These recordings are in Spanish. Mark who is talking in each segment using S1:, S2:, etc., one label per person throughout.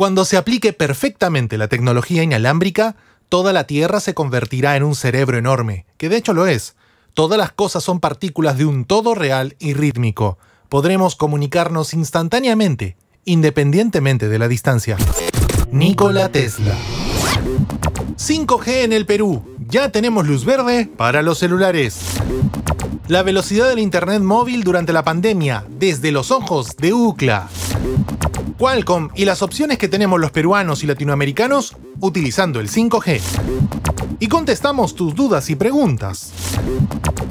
S1: Cuando se aplique perfectamente la tecnología inalámbrica, toda la Tierra se convertirá en un cerebro enorme, que de hecho lo es. Todas las cosas son partículas de un todo real y rítmico. Podremos comunicarnos instantáneamente, independientemente de la distancia. Nikola Tesla. 5G en el Perú. Ya tenemos luz verde para los celulares. La velocidad del Internet móvil durante la pandemia, desde los ojos de UCLA. Qualcomm y las opciones que tenemos los peruanos y latinoamericanos utilizando el 5G. Y contestamos tus dudas y preguntas.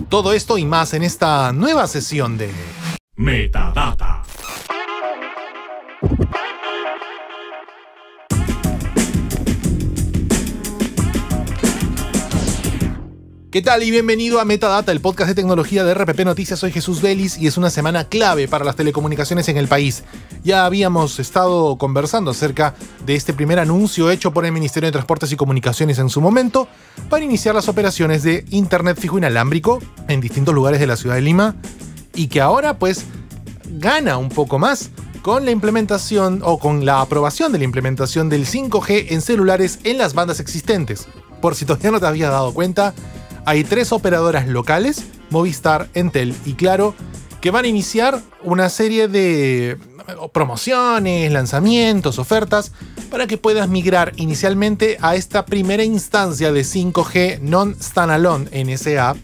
S1: Todo esto y más en esta nueva sesión de
S2: Metadata.
S1: ¿Qué tal y bienvenido a Metadata, el podcast de tecnología de RPP Noticias? Soy Jesús Vélez y es una semana clave para las telecomunicaciones en el país. Ya habíamos estado conversando acerca de este primer anuncio hecho por el Ministerio de Transportes y Comunicaciones en su momento para iniciar las operaciones de Internet fijo inalámbrico en distintos lugares de la ciudad de Lima y que ahora pues gana un poco más con la implementación o con la aprobación de la implementación del 5G en celulares en las bandas existentes. Por si todavía no te habías dado cuenta, hay tres operadoras locales, Movistar, Entel y Claro, que van a iniciar una serie de promociones, lanzamientos, ofertas, para que puedas migrar inicialmente a esta primera instancia de 5G non-standalone NSA,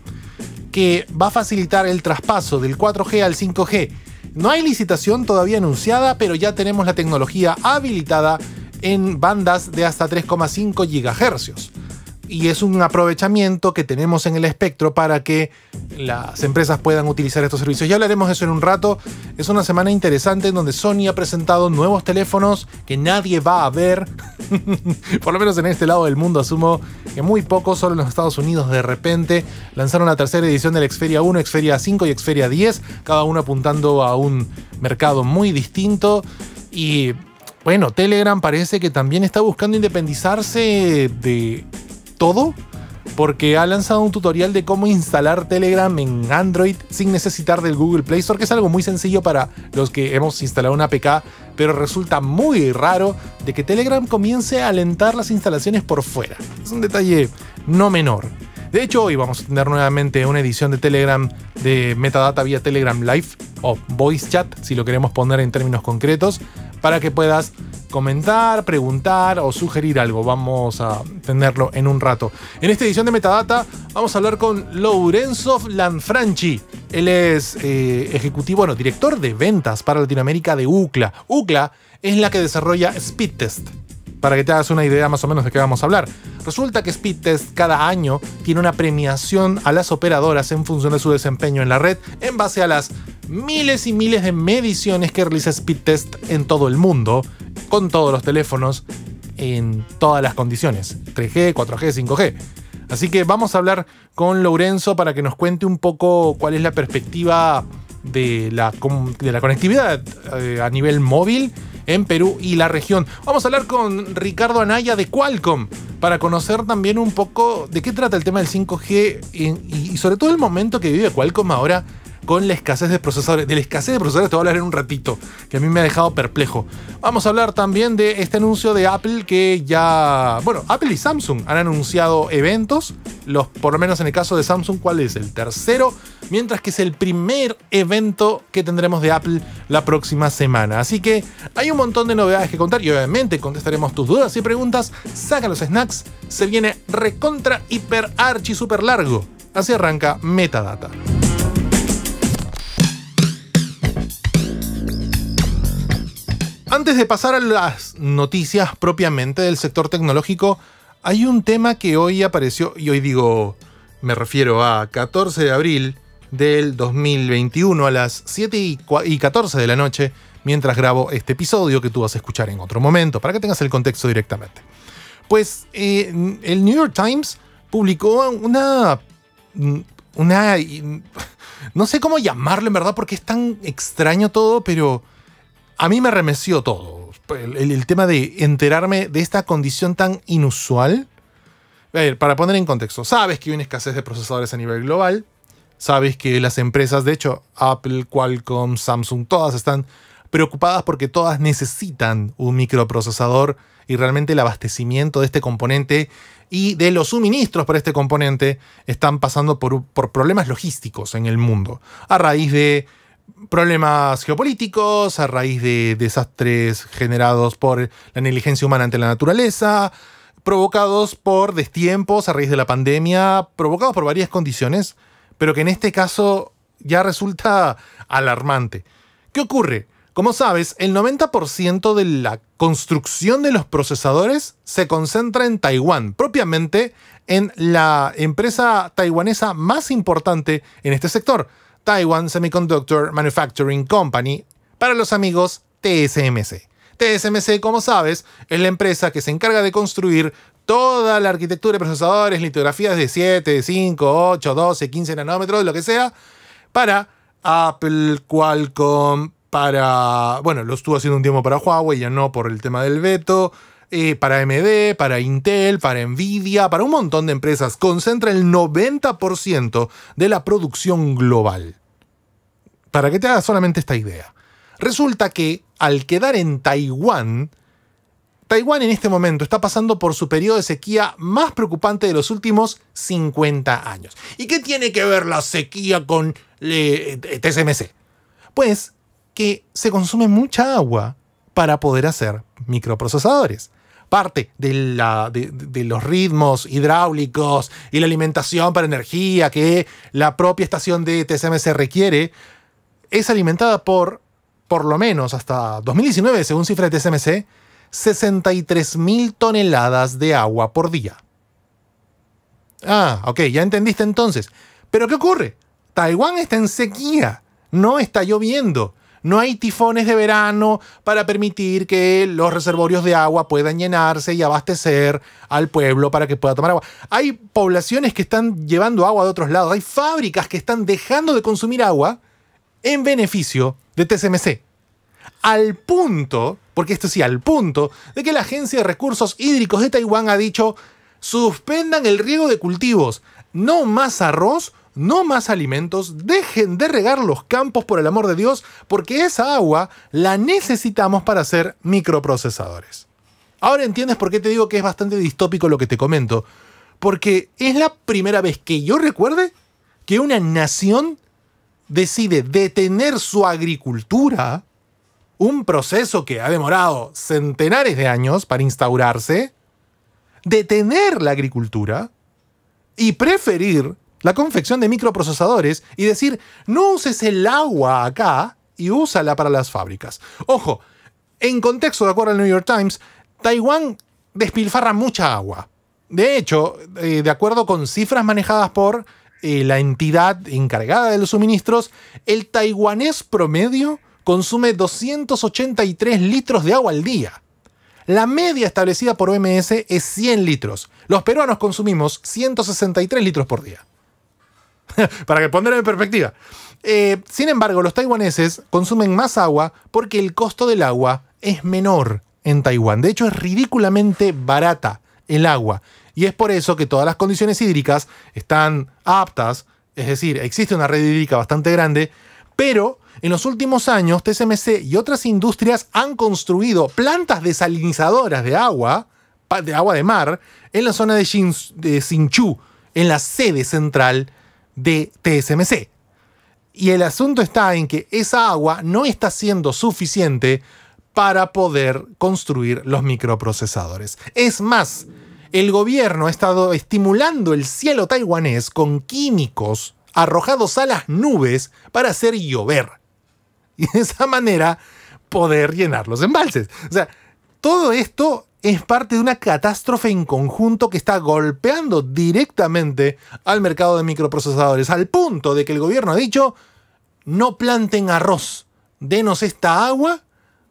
S1: que va a facilitar el traspaso del 4G al 5G. No hay licitación todavía anunciada, pero ya tenemos la tecnología habilitada en bandas de hasta 3,5 GHz y es un aprovechamiento que tenemos en el espectro para que las empresas puedan utilizar estos servicios. Ya hablaremos de eso en un rato. Es una semana interesante en donde Sony ha presentado nuevos teléfonos que nadie va a ver. Por lo menos en este lado del mundo asumo que muy pocos, solo en los Estados Unidos de repente lanzaron la tercera edición del Xperia 1, Xperia 5 y Xperia 10, cada uno apuntando a un mercado muy distinto y bueno, Telegram parece que también está buscando independizarse de todo porque ha lanzado un tutorial de cómo instalar Telegram en Android sin necesitar del Google Play Store, que es algo muy sencillo para los que hemos instalado una APK, pero resulta muy raro de que Telegram comience a alentar las instalaciones por fuera. Es un detalle no menor. De hecho, hoy vamos a tener nuevamente una edición de Telegram de metadata vía Telegram Live o Voice Chat, si lo queremos poner en términos concretos, para que puedas comentar, preguntar o sugerir algo. Vamos a tenerlo en un rato. En esta edición de Metadata vamos a hablar con Lorenzo Lanfranchi. Él es eh, ejecutivo, bueno, director de ventas para Latinoamérica de UCLA. UCLA es la que desarrolla Speedtest. Para que te hagas una idea más o menos de qué vamos a hablar. Resulta que Speedtest cada año tiene una premiación a las operadoras en función de su desempeño en la red en base a las miles y miles de mediciones que realiza Speedtest en todo el mundo con todos los teléfonos en todas las condiciones, 3G, 4G, 5G. Así que vamos a hablar con Lorenzo para que nos cuente un poco cuál es la perspectiva de la, de la conectividad eh, a nivel móvil en Perú y la región. Vamos a hablar con Ricardo Anaya de Qualcomm para conocer también un poco de qué trata el tema del 5G y, y sobre todo el momento que vive Qualcomm ahora con la escasez de procesadores. De la escasez de procesadores te voy a hablar en un ratito, que a mí me ha dejado perplejo. Vamos a hablar también de este anuncio de Apple que ya, bueno, Apple y Samsung han anunciado eventos, los, por lo menos en el caso de Samsung, ¿cuál es? El tercero, mientras que es el primer evento que tendremos de Apple la próxima semana. Así que hay un montón de novedades que contar y obviamente contestaremos tus dudas y preguntas. Saca los snacks, se viene recontra, hiper, archi, super largo. Así arranca Metadata. Antes de pasar a las noticias propiamente del sector tecnológico, hay un tema que hoy apareció, y hoy digo, me refiero a 14 de abril del 2021 a las 7 y 14 de la noche, mientras grabo este episodio que tú vas a escuchar en otro momento, para que tengas el contexto directamente. Pues eh, el New York Times publicó una... una no sé cómo llamarlo en verdad porque es tan extraño todo, pero a mí me remeció todo. El, tema de enterarme de esta condición tan inusual. A ver, para poner en contexto, sabes que hay una escasez de procesadores a nivel global. Sabes que las empresas, de hecho, Apple, Qualcomm, Samsung, todas están preocupadas porque todas necesitan un microprocesador y realmente el abastecimiento de este componente y de los suministros para este componente están pasando por, por problemas logísticos en el mundo, a raíz de problemas geopolíticos, a raíz de desastres generados por la negligencia humana ante la naturaleza, provocados por destiempos a raíz de la pandemia, provocados por varias condiciones, pero que en este caso ya resulta alarmante. ¿Qué ocurre? Como sabes, el 90% de la construcción de los procesadores se concentra en Taiwán, propiamente en la empresa taiwanesa más importante en este sector, Taiwan Semiconductor Manufacturing Company, para los amigos TSMC. TSMC, como sabes, es la empresa que se encarga de construir toda la arquitectura de procesadores, litografías de 7, 5, 8, 12, 15 nanómetros, lo que sea, para Apple, Qualcomm, para, bueno, lo estuvo haciendo un tiempo para Huawei, ya no por el tema del veto, eh, para AMD, para Intel, para Nvidia, para un montón de empresas. Concentra el 90% de la producción global. Para que te hagas solamente esta idea. Resulta que al quedar en Taiwán, Taiwán en este momento está pasando por su periodo de sequía más preocupante de los últimos 50 años. ¿Y qué tiene que ver la sequía con eh, TSMC? Pues que se consume mucha agua para poder hacer microprocesadores. Parte de, de, los ritmos hidráulicos y la alimentación para energía que la propia estación de TSMC requiere es alimentada por, por lo menos hasta 2019, según cifras de TSMC, 63.000 toneladas de agua por día. Ah, ok, ya entendiste entonces. Pero ¿qué ocurre? Taiwán está en sequía, no está lloviendo. No hay tifones de verano para permitir que los reservorios de agua puedan llenarse y abastecer al pueblo para que pueda tomar agua. Hay poblaciones que están llevando agua de otros lados. Hay fábricas que están dejando de consumir agua en beneficio de TSMC. Al punto, porque esto sí, al punto, de que la Agencia de Recursos Hídricos de Taiwán ha dicho, suspendan el riego de cultivos, no más arroz, no más alimentos, dejen de regar los campos por el amor de Dios, porque esa agua la necesitamos para hacer microprocesadores. Ahora entiendes por qué te digo que es bastante distópico lo que te comento, porque es la primera vez que yo recuerde que una nación decide detener su agricultura, un proceso que ha demorado centenares de años para instaurarse, detener la agricultura y preferir la confección de microprocesadores y decir, no uses el agua acá y úsala para las fábricas. Ojo, en contexto, de acuerdo al New York Times, Taiwán despilfarra mucha agua. De hecho, eh, de acuerdo con cifras manejadas por eh, la entidad encargada de los suministros, el taiwanés promedio consume 283 litros de agua al día. La media establecida por OMS es 100 litros. Los peruanos consumimos 163 litros por día. para que ponerlo en perspectiva. Eh, sin embargo, los taiwaneses consumen más agua porque el costo del agua es menor en Taiwán. De hecho, es ridículamente barata el agua. Y es por eso que todas las condiciones hídricas están aptas, es decir, existe una red hídrica bastante grande, pero en los últimos años TSMC y otras industrias han construido plantas desalinizadoras de agua, de agua de mar, en la zona de, Xinchu, en la sede central de TSMC. Y el asunto está en que esa agua no está siendo suficiente para poder construir los microprocesadores. Es más, el gobierno ha estado estimulando el cielo taiwanés con químicos arrojados a las nubes para hacer llover. Y de esa manera poder llenar los embalses. O sea, todo esto es parte de una catástrofe en conjunto que está golpeando directamente al mercado de microprocesadores, al punto de que el gobierno ha dicho, no planten arroz, denos esta agua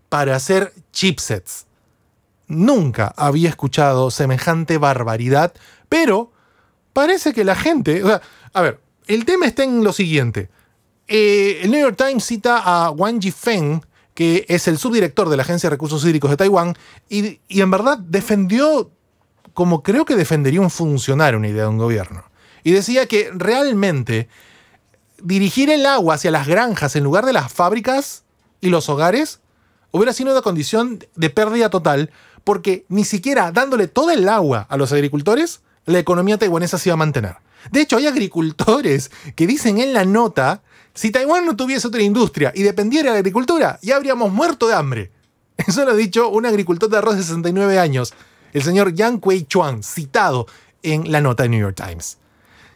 S1: para hacer chipsets. Nunca había escuchado semejante barbaridad, pero parece que la gente... a ver, el tema está en lo siguiente. Eh, el New York Times cita a Wang Jifeng, que es el subdirector de la Agencia de Recursos Hídricos de Taiwán, y, en verdad defendió, como creo que defendería un funcionario una idea de un gobierno. Y decía que realmente dirigir el agua hacia las granjas en lugar de las fábricas y los hogares hubiera sido una condición de pérdida total, porque ni siquiera dándole todo el agua a los agricultores, la economía taiwanesa se iba a mantener. De hecho, hay agricultores que dicen en la nota, si Taiwán no tuviese otra industria y dependiera de la agricultura, ya habríamos muerto de hambre. Eso lo ha dicho un agricultor de arroz de 69 años, el señor Yang Kuei Chuan, citado en la nota de New York Times.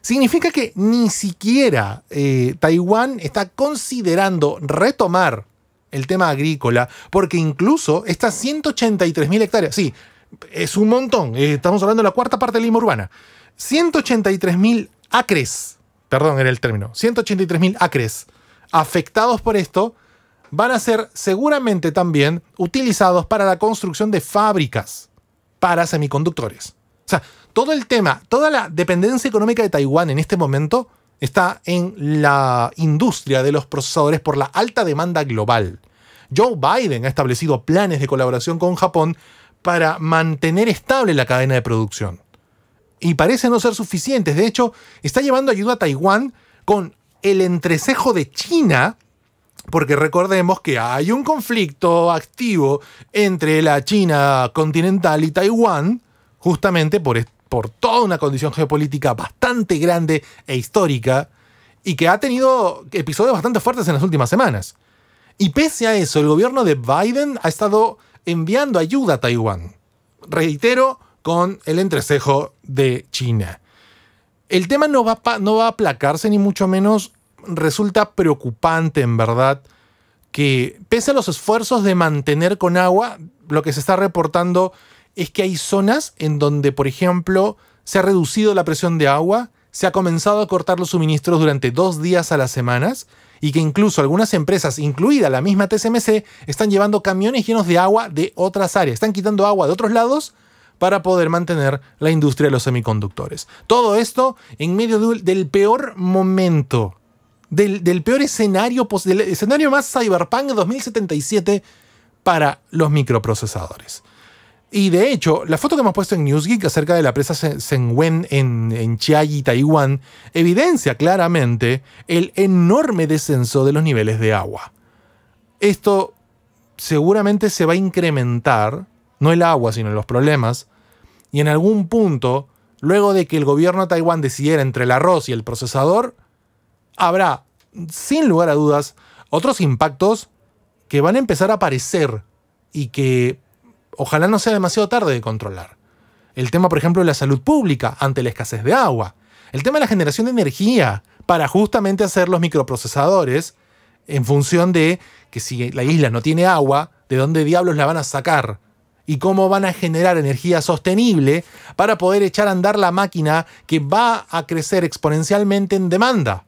S1: Significa que ni siquiera eh, Taiwán está considerando retomar el tema agrícola, porque incluso estas 183.000 hectáreas, sí, es un montón, eh, estamos hablando de la cuarta parte de Lima urbana, 183.000 acres, perdón, era el término, 183.000 acres afectados por esto, van a ser seguramente también utilizados para la construcción de fábricas para semiconductores. O sea, todo el tema, toda la dependencia económica de Taiwán en este momento está en la industria de los procesadores por la alta demanda global. Joe Biden ha establecido planes de colaboración con Japón para mantener estable la cadena de producción. Y parece no ser suficientes. De hecho, está llevando ayuda a Taiwán con el entrecejo de China, porque recordemos que hay un conflicto activo entre la China continental y Taiwán, justamente por, por toda una condición geopolítica bastante grande e histórica, y que ha tenido episodios bastante fuertes en las últimas semanas. Y pese a eso, el gobierno de Biden ha estado enviando ayuda a Taiwán. Reitero, con el entrecejo de China. El tema no va, no va a aplacarse, ni mucho menos resulta preocupante, en verdad, que pese a los esfuerzos de mantener con agua, lo que se está reportando es que hay zonas en donde, por ejemplo, se ha reducido la presión de agua, se ha comenzado a cortar los suministros durante dos días a las semanas y que incluso algunas empresas, incluida la misma TSMC, están llevando camiones llenos de agua de otras áreas, están quitando agua de otros lados para poder mantener la industria de los semiconductores. Todo esto en medio del peor momento, del, peor escenario, escenario más cyberpunk de 2077 para los microprocesadores. Y de hecho, la foto que hemos puesto en Newsgeek acerca de la presa Sengwen en, en Chiayi, Taiwán, evidencia claramente el enorme descenso de los niveles de agua. Esto seguramente se va a incrementar, no el agua, sino los problemas, y en algún punto, luego de que el gobierno de Taiwán decidiera entre el arroz y el procesador, habrá, sin lugar a dudas, otros impactos que van a empezar a aparecer y que ojalá no sea demasiado tarde de controlar. El tema, por ejemplo, de la salud pública ante la escasez de agua. El tema de la generación de energía para justamente hacer los microprocesadores en función de que si la isla no tiene agua, ¿de dónde diablos la van a sacar? Y cómo van a generar energía sostenible para poder echar a andar la máquina que va a crecer exponencialmente en demanda.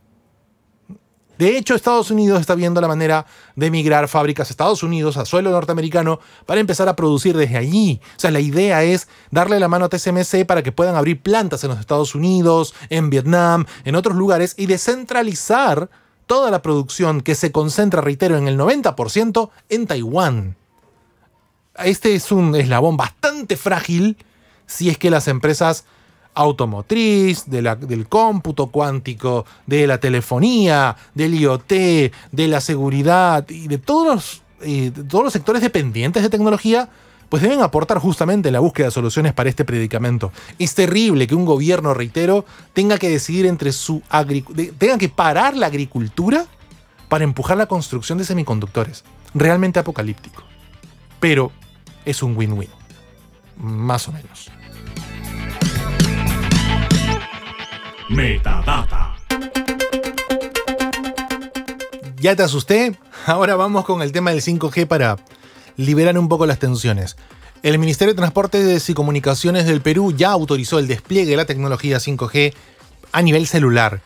S1: De hecho, Estados Unidos está viendo la manera de migrar fábricas a Estados Unidos, a suelo norteamericano, para empezar a producir desde allí. O sea, la idea es darle la mano a TSMC para que puedan abrir plantas en los Estados Unidos, en Vietnam, en otros lugares y descentralizar toda la producción que se concentra, reitero, en el 90% en Taiwán. Este es un eslabón bastante frágil si es que las empresas automotriz, del cómputo cuántico, de la telefonía, del IoT, de la seguridad y de todos los, eh, todos los sectores dependientes de tecnología, pues deben aportar justamente en la búsqueda de soluciones para este predicamento. Es terrible que un gobierno, reitero, tenga que decidir entre su tenga que parar la agricultura para empujar la construcción de semiconductores. Realmente apocalíptico. Pero es un win-win. Más o menos.
S2: Metadata.
S1: ¿Ya te asusté? Ahora vamos con el tema del 5G para liberar un poco las tensiones. El Ministerio de Transportes y Comunicaciones del Perú ya autorizó el despliegue de la tecnología 5G a nivel celular.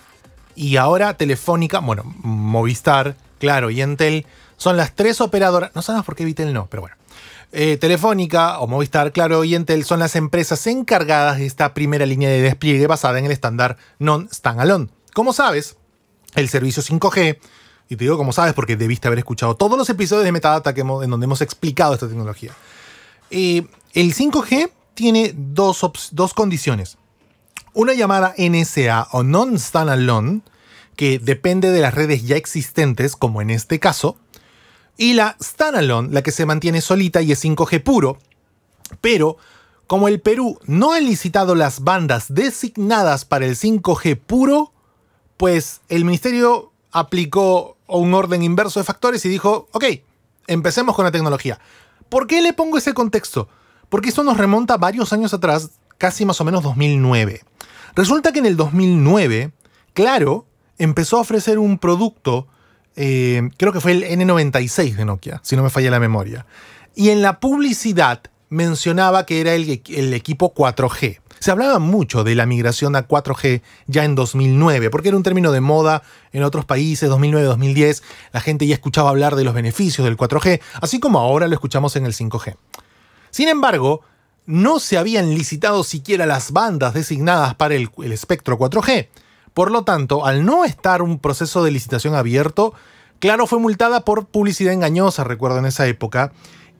S1: Y ahora Telefónica, bueno, Movistar, Claro y Entel son las tres operadoras. No sabemos por qué Vitel no, pero bueno. Eh, Telefónica o Movistar, Claro y Entel son las empresas encargadas de esta primera línea de despliegue basada en el estándar non-standalone. Como sabes, el servicio 5G, y te digo como sabes porque debiste haber escuchado todos los episodios de Metadata en donde hemos explicado esta tecnología. Eh, el 5G tiene dos, dos condiciones. Una llamada NSA o non-standalone, que depende de las redes ya existentes, como en este caso, y la standalone, la que se mantiene solita y es 5G puro. Pero, como el Perú no ha licitado las bandas designadas para el 5G puro, pues el ministerio aplicó un orden inverso de factores y dijo, ok, empecemos con la tecnología. ¿Por qué le pongo ese contexto? Porque esto nos remonta varios años atrás, casi más o menos 2009. Resulta que en el 2009, Claro empezó a ofrecer un producto, eh, creo que fue el N96 de Nokia, si no me falla la memoria. Y en la publicidad mencionaba que era el, equipo 4G. Se hablaba mucho de la migración a 4G ya en 2009, porque era un término de moda en otros países, 2009-2010, la gente ya escuchaba hablar de los beneficios del 4G, así como ahora lo escuchamos en el 5G. Sin embargo, no se habían licitado siquiera las bandas designadas para el espectro 4G. Por lo tanto, al no estar un proceso de licitación abierto, Claro fue multada por publicidad engañosa, recuerdo en esa época,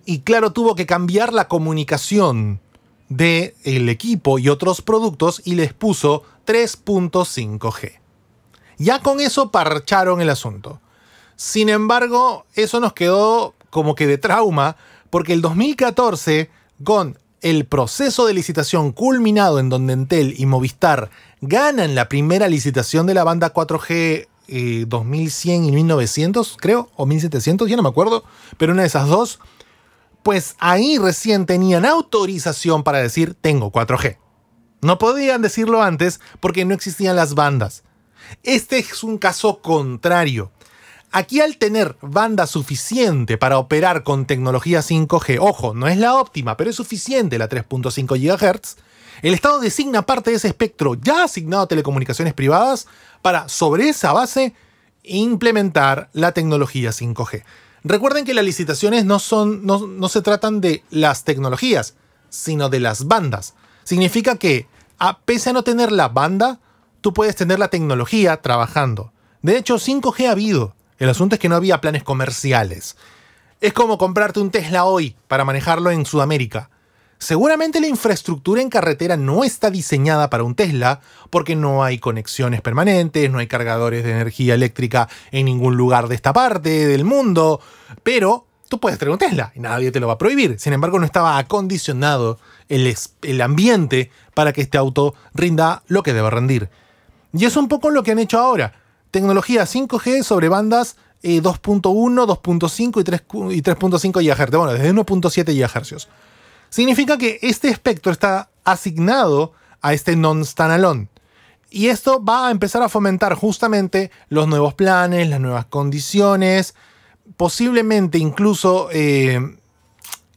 S1: y Claro tuvo que cambiar la comunicación del el equipo y otros productos y les puso 3.5G. Ya con eso parcharon el asunto. Sin embargo, eso nos quedó como que de trauma, porque el 2014, con el proceso de licitación culminado en donde Entel y Movistar ganan la primera licitación de la banda 4G 2100 y 1900, creo, o 1700, ya no me acuerdo, pero una de esas dos, pues ahí recién tenían autorización para decir tengo 4G. No podían decirlo antes porque no existían las bandas. Este es un caso contrario. Aquí al tener banda suficiente para operar con tecnología 5G, ojo, no es la óptima, pero es suficiente la 3.5 GHz, el Estado designa parte de ese espectro ya asignado a telecomunicaciones privadas para, sobre esa base, implementar la tecnología 5G. Recuerden que las licitaciones no, son, no, se tratan de las tecnologías, sino de las bandas. Significa que, a, pese a no tener la banda, tú puedes tener la tecnología trabajando. De hecho, 5G ha habido. El asunto es que no había planes comerciales. Es como comprarte un Tesla hoy para manejarlo en Sudamérica. Seguramente la infraestructura en carretera no está diseñada para un Tesla porque no hay conexiones permanentes, no hay cargadores de energía eléctrica en ningún lugar de esta parte del mundo, pero tú puedes tener un Tesla y nadie te lo va a prohibir. Sin embargo, no estaba acondicionado el, ambiente para que este auto rinda lo que debe rendir. Y es un poco lo que han hecho ahora. Tecnología 5G sobre bandas 2.1, 2.5 y 3.5 GHz. Bueno, desde 1.7 GHz significa que este espectro está asignado a este non-standalone. Y esto va a empezar a fomentar justamente los nuevos planes, las nuevas condiciones, posiblemente incluso eh,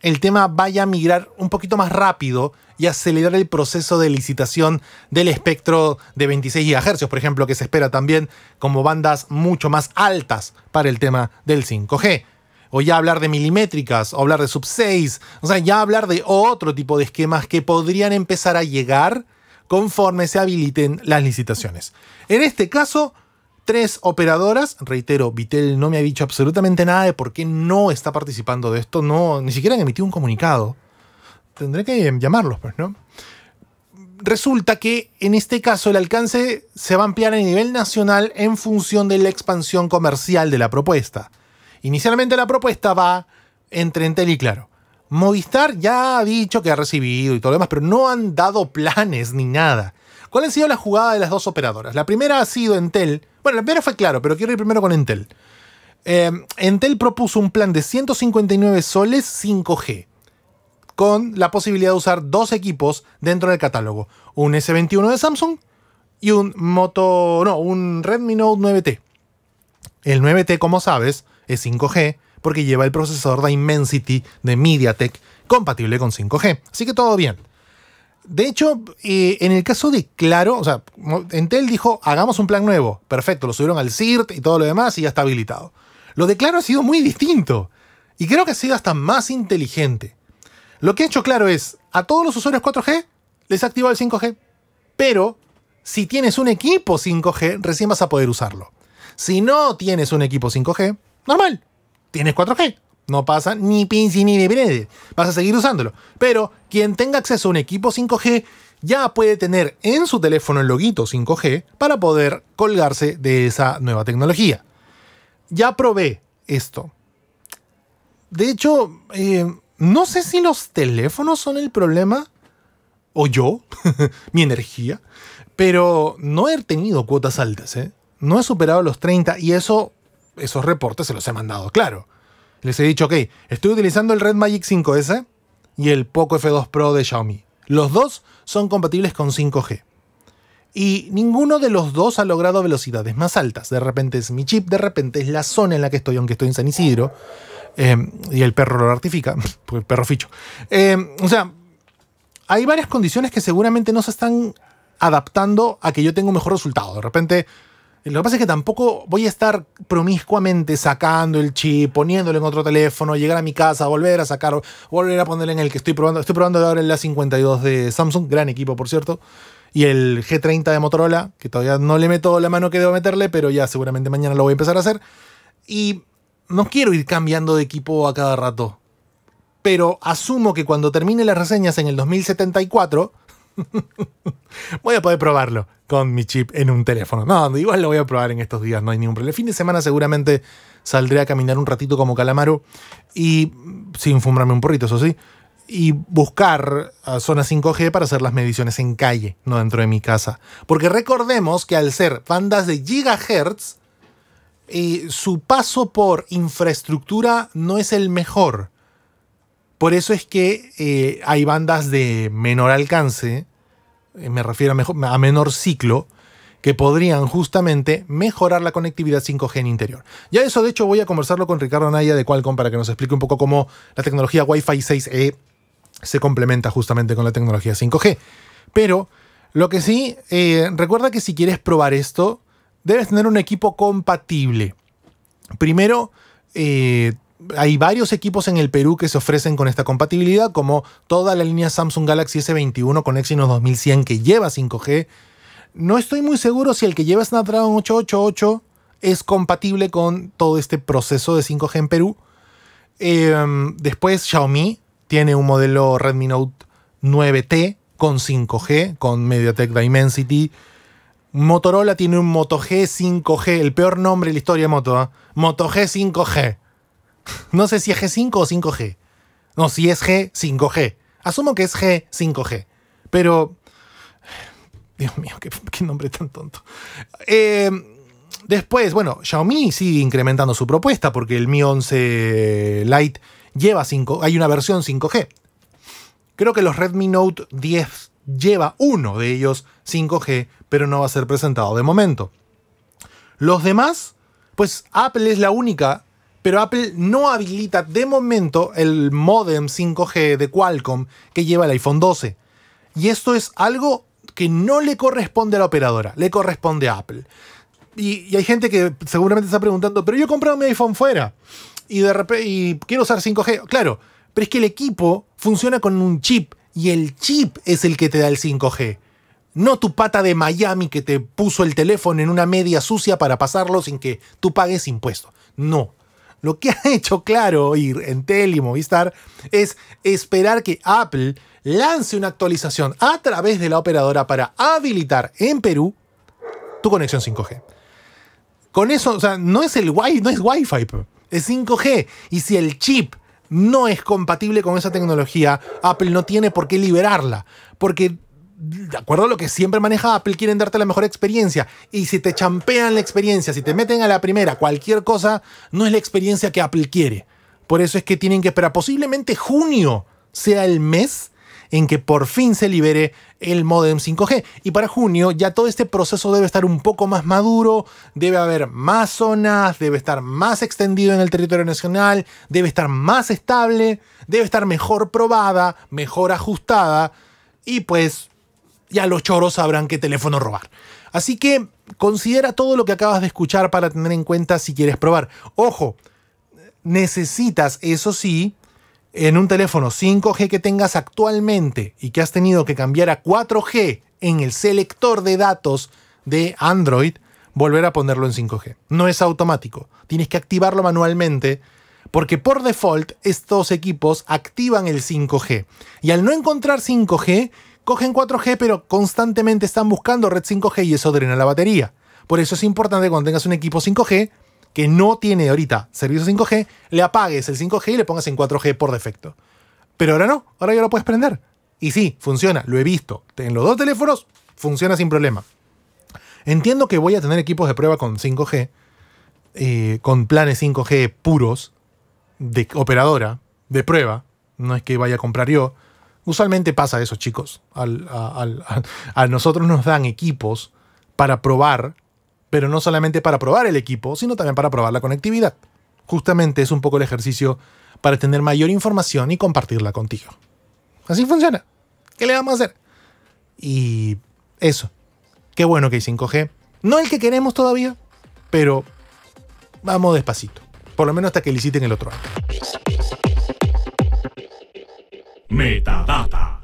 S1: el tema vaya a migrar un poquito más rápido y acelerar el proceso de licitación del espectro de 26 GHz, por ejemplo, que se espera también como bandas mucho más altas para el tema del 5G o ya hablar de milimétricas, o hablar de sub 6, o sea, ya hablar de otro tipo de esquemas que podrían empezar a llegar conforme se habiliten las licitaciones. En este caso, tres operadoras, reitero, Vitel no me ha dicho absolutamente nada de por qué no está participando de esto, no, ni siquiera han emitido un comunicado. Tendré que llamarlos, pues, ¿no? Resulta que en este caso el alcance se va a ampliar a nivel nacional en función de la expansión comercial de la propuesta. Inicialmente la propuesta va entre Entel y Claro. Movistar ya ha dicho que ha recibido y todo lo demás, pero no han dado planes ni nada. ¿Cuál ha sido la jugada de las dos operadoras? La primera ha sido Entel. Bueno, la fue Claro, pero quiero ir primero con Entel. Eh, Entel propuso un plan de 159 soles 5G, con la posibilidad de usar dos equipos dentro del catálogo. Un S21 de Samsung y un Moto... no, un Redmi Note 9T. El 9T, como sabes, es 5G porque lleva el procesador Dimensity de MediaTek compatible con 5G. Así que todo bien. De hecho, en el caso de Claro, o sea, Entel dijo, hagamos un plan nuevo. Perfecto, lo subieron al CIRT y todo lo demás y ya está habilitado. Lo de Claro ha sido muy distinto. Y creo que ha sido hasta más inteligente. Lo que ha hecho Claro es, a todos los usuarios 4G les ha activado el 5G. Pero, si tienes un equipo 5G, recién vas a poder usarlo. Si no tienes un equipo 5G, normal. Tienes 4G. No pasa ni pinci ni de. Vas a seguir usándolo. Pero quien tenga acceso a un equipo 5G ya puede tener en su teléfono el loguito 5G para poder colgarse de esa nueva tecnología. Ya probé esto. de hecho, eh, no sé si los teléfonos son el problema, o yo, mi energía, pero no he tenido cuotas altas, ¿eh? No he superado los 30 y eso, esos reportes se los he mandado, claro. Les he dicho, ok, estoy utilizando el Red Magic 5S y el Poco F2 Pro de Xiaomi. Los dos son compatibles con 5G. Y ninguno de los dos ha logrado velocidades más altas. De repente es mi chip, de repente es la zona en la que estoy, aunque estoy en San Isidro. Eh, y el perro lo ratifica, el perro ficho. Eh, o sea, hay varias condiciones que seguramente no se están adaptando a que yo tenga un mejor resultado. De repente, lo que pasa es que tampoco voy a estar promiscuamente sacando el chip, poniéndolo en otro teléfono, llegar a mi casa, volver a sacar, volver a ponerle en el que estoy probando. Estoy probando ahora el A52 de Samsung, gran equipo por cierto, y el G30 de Motorola, que todavía no le meto la mano que debo meterle, pero ya seguramente mañana lo voy a empezar a hacer. Y no quiero ir cambiando de equipo a cada rato. Pero asumo que cuando termine las reseñas en el 2074, voy a poder probarlo con mi chip en un teléfono. No, igual lo voy a probar en estos días, no hay ningún problema. El fin de semana seguramente saldré a caminar un ratito como calamaro y sin fumarme un porrito, eso sí, y buscar zonas 5G para hacer las mediciones en calle, no dentro de mi casa. Porque recordemos que al ser bandas de gigahertz, eh, su paso por infraestructura no es el mejor. Por eso es que eh, hay bandas de menor alcance, eh, me refiero a, menor ciclo, que podrían justamente mejorar la conectividad 5G en interior. Ya eso, de hecho, voy a conversarlo con Ricardo Naya de Qualcomm para que nos explique un poco cómo la tecnología Wi-Fi 6E se complementa justamente con la tecnología 5G. Pero lo que sí, eh, recuerda que si quieres probar esto, debes tener un equipo compatible. Primero, eh, hay varios equipos en el Perú que se ofrecen con esta compatibilidad, como toda la línea Samsung Galaxy S21 con Exynos 2100 que lleva 5G. No estoy muy seguro si el que lleva Snapdragon 888 es compatible con todo este proceso de 5G en Perú. Eh, después Xiaomi tiene un modelo Redmi Note 9T con 5G, con MediaTek Dimensity. Motorola tiene un Moto G 5G, el peor nombre de la historia de Moto. ¿eh? Moto G 5G. No sé si es G5 o 5G. No, si es G, 5G. Asumo que es G, 5G. Pero... Dios mío, qué, nombre tan tonto. Eh, después, bueno, Xiaomi sigue incrementando su propuesta porque el Mi 11 Lite lleva 5, hay una versión 5G. Creo que los Redmi Note 10 lleva uno de ellos 5G, pero no va a ser presentado de momento. Los demás, pues Apple es la única, pero Apple no habilita de momento el modem 5G de Qualcomm que lleva el iPhone 12. Y esto es algo que no le corresponde a la operadora, le corresponde a Apple. Y, hay gente que seguramente está preguntando, pero yo he comprado mi iPhone fuera y de y quiero usar 5G. Claro, pero es que el equipo funciona con un chip y el chip es el que te da el 5G. No tu pata de Miami que te puso el teléfono en una media sucia para pasarlo sin que tú pagues impuestos. No. Lo que ha hecho claro Intel y Movistar es esperar que Apple lance una actualización a través de la operadora para habilitar en Perú tu conexión 5G. Con eso, o sea, no es el Wi, no es Wi-Fi es 5G. Y si el chip no es compatible con esa tecnología, Apple no tiene por qué liberarla. Porque, de acuerdo a lo que siempre maneja Apple, quieren darte la mejor experiencia. Y si te champean la experiencia, si te meten a la primera cualquier cosa, no es la experiencia que Apple quiere. Por eso es que tienen que esperar. Posiblemente junio sea el mes en que por fin se libere el modem 5G. Y para junio ya todo este proceso debe estar un poco más maduro, debe haber más zonas, debe estar más extendido en el territorio nacional, debe estar más estable, debe estar mejor probada, mejor ajustada y pues ya los choros sabrán qué teléfono robar. Así que considera todo lo que acabas de escuchar para tener en cuenta si quieres probar. Ojo, necesitas, eso sí, en un teléfono 5G que tengas actualmente y que has tenido que cambiar a 4G en el selector de datos de Android, volver a ponerlo en 5G. No es automático, tienes que activarlo manualmente porque por default estos equipos activan el 5G y al no encontrar 5G, cogen 4G pero constantemente están buscando red 5G y eso drena la batería. Por eso es importante cuando tengas un equipo 5G que no tiene ahorita servicio 5G, le apagues el 5G y le pongas en 4G por defecto. Pero ahora no, ahora ya lo puedes prender. Y sí, funciona, lo he visto. En los dos teléfonos funciona sin problema. Entiendo que voy a tener equipos de prueba con 5G, eh, con planes 5G puros, de operadora, de prueba. No es que vaya a comprar yo. Usualmente pasa eso, chicos. a nosotros nos dan equipos para probar, pero no solamente para probar el equipo, sino también para probar la conectividad. Justamente es un poco el ejercicio para tener mayor información y compartirla contigo. Así funciona. ¿Qué le vamos a hacer? Y eso. Qué bueno que hay 5G. No el que queremos todavía, pero vamos despacito. Por lo menos hasta que liciten el otro año.
S2: Metadata.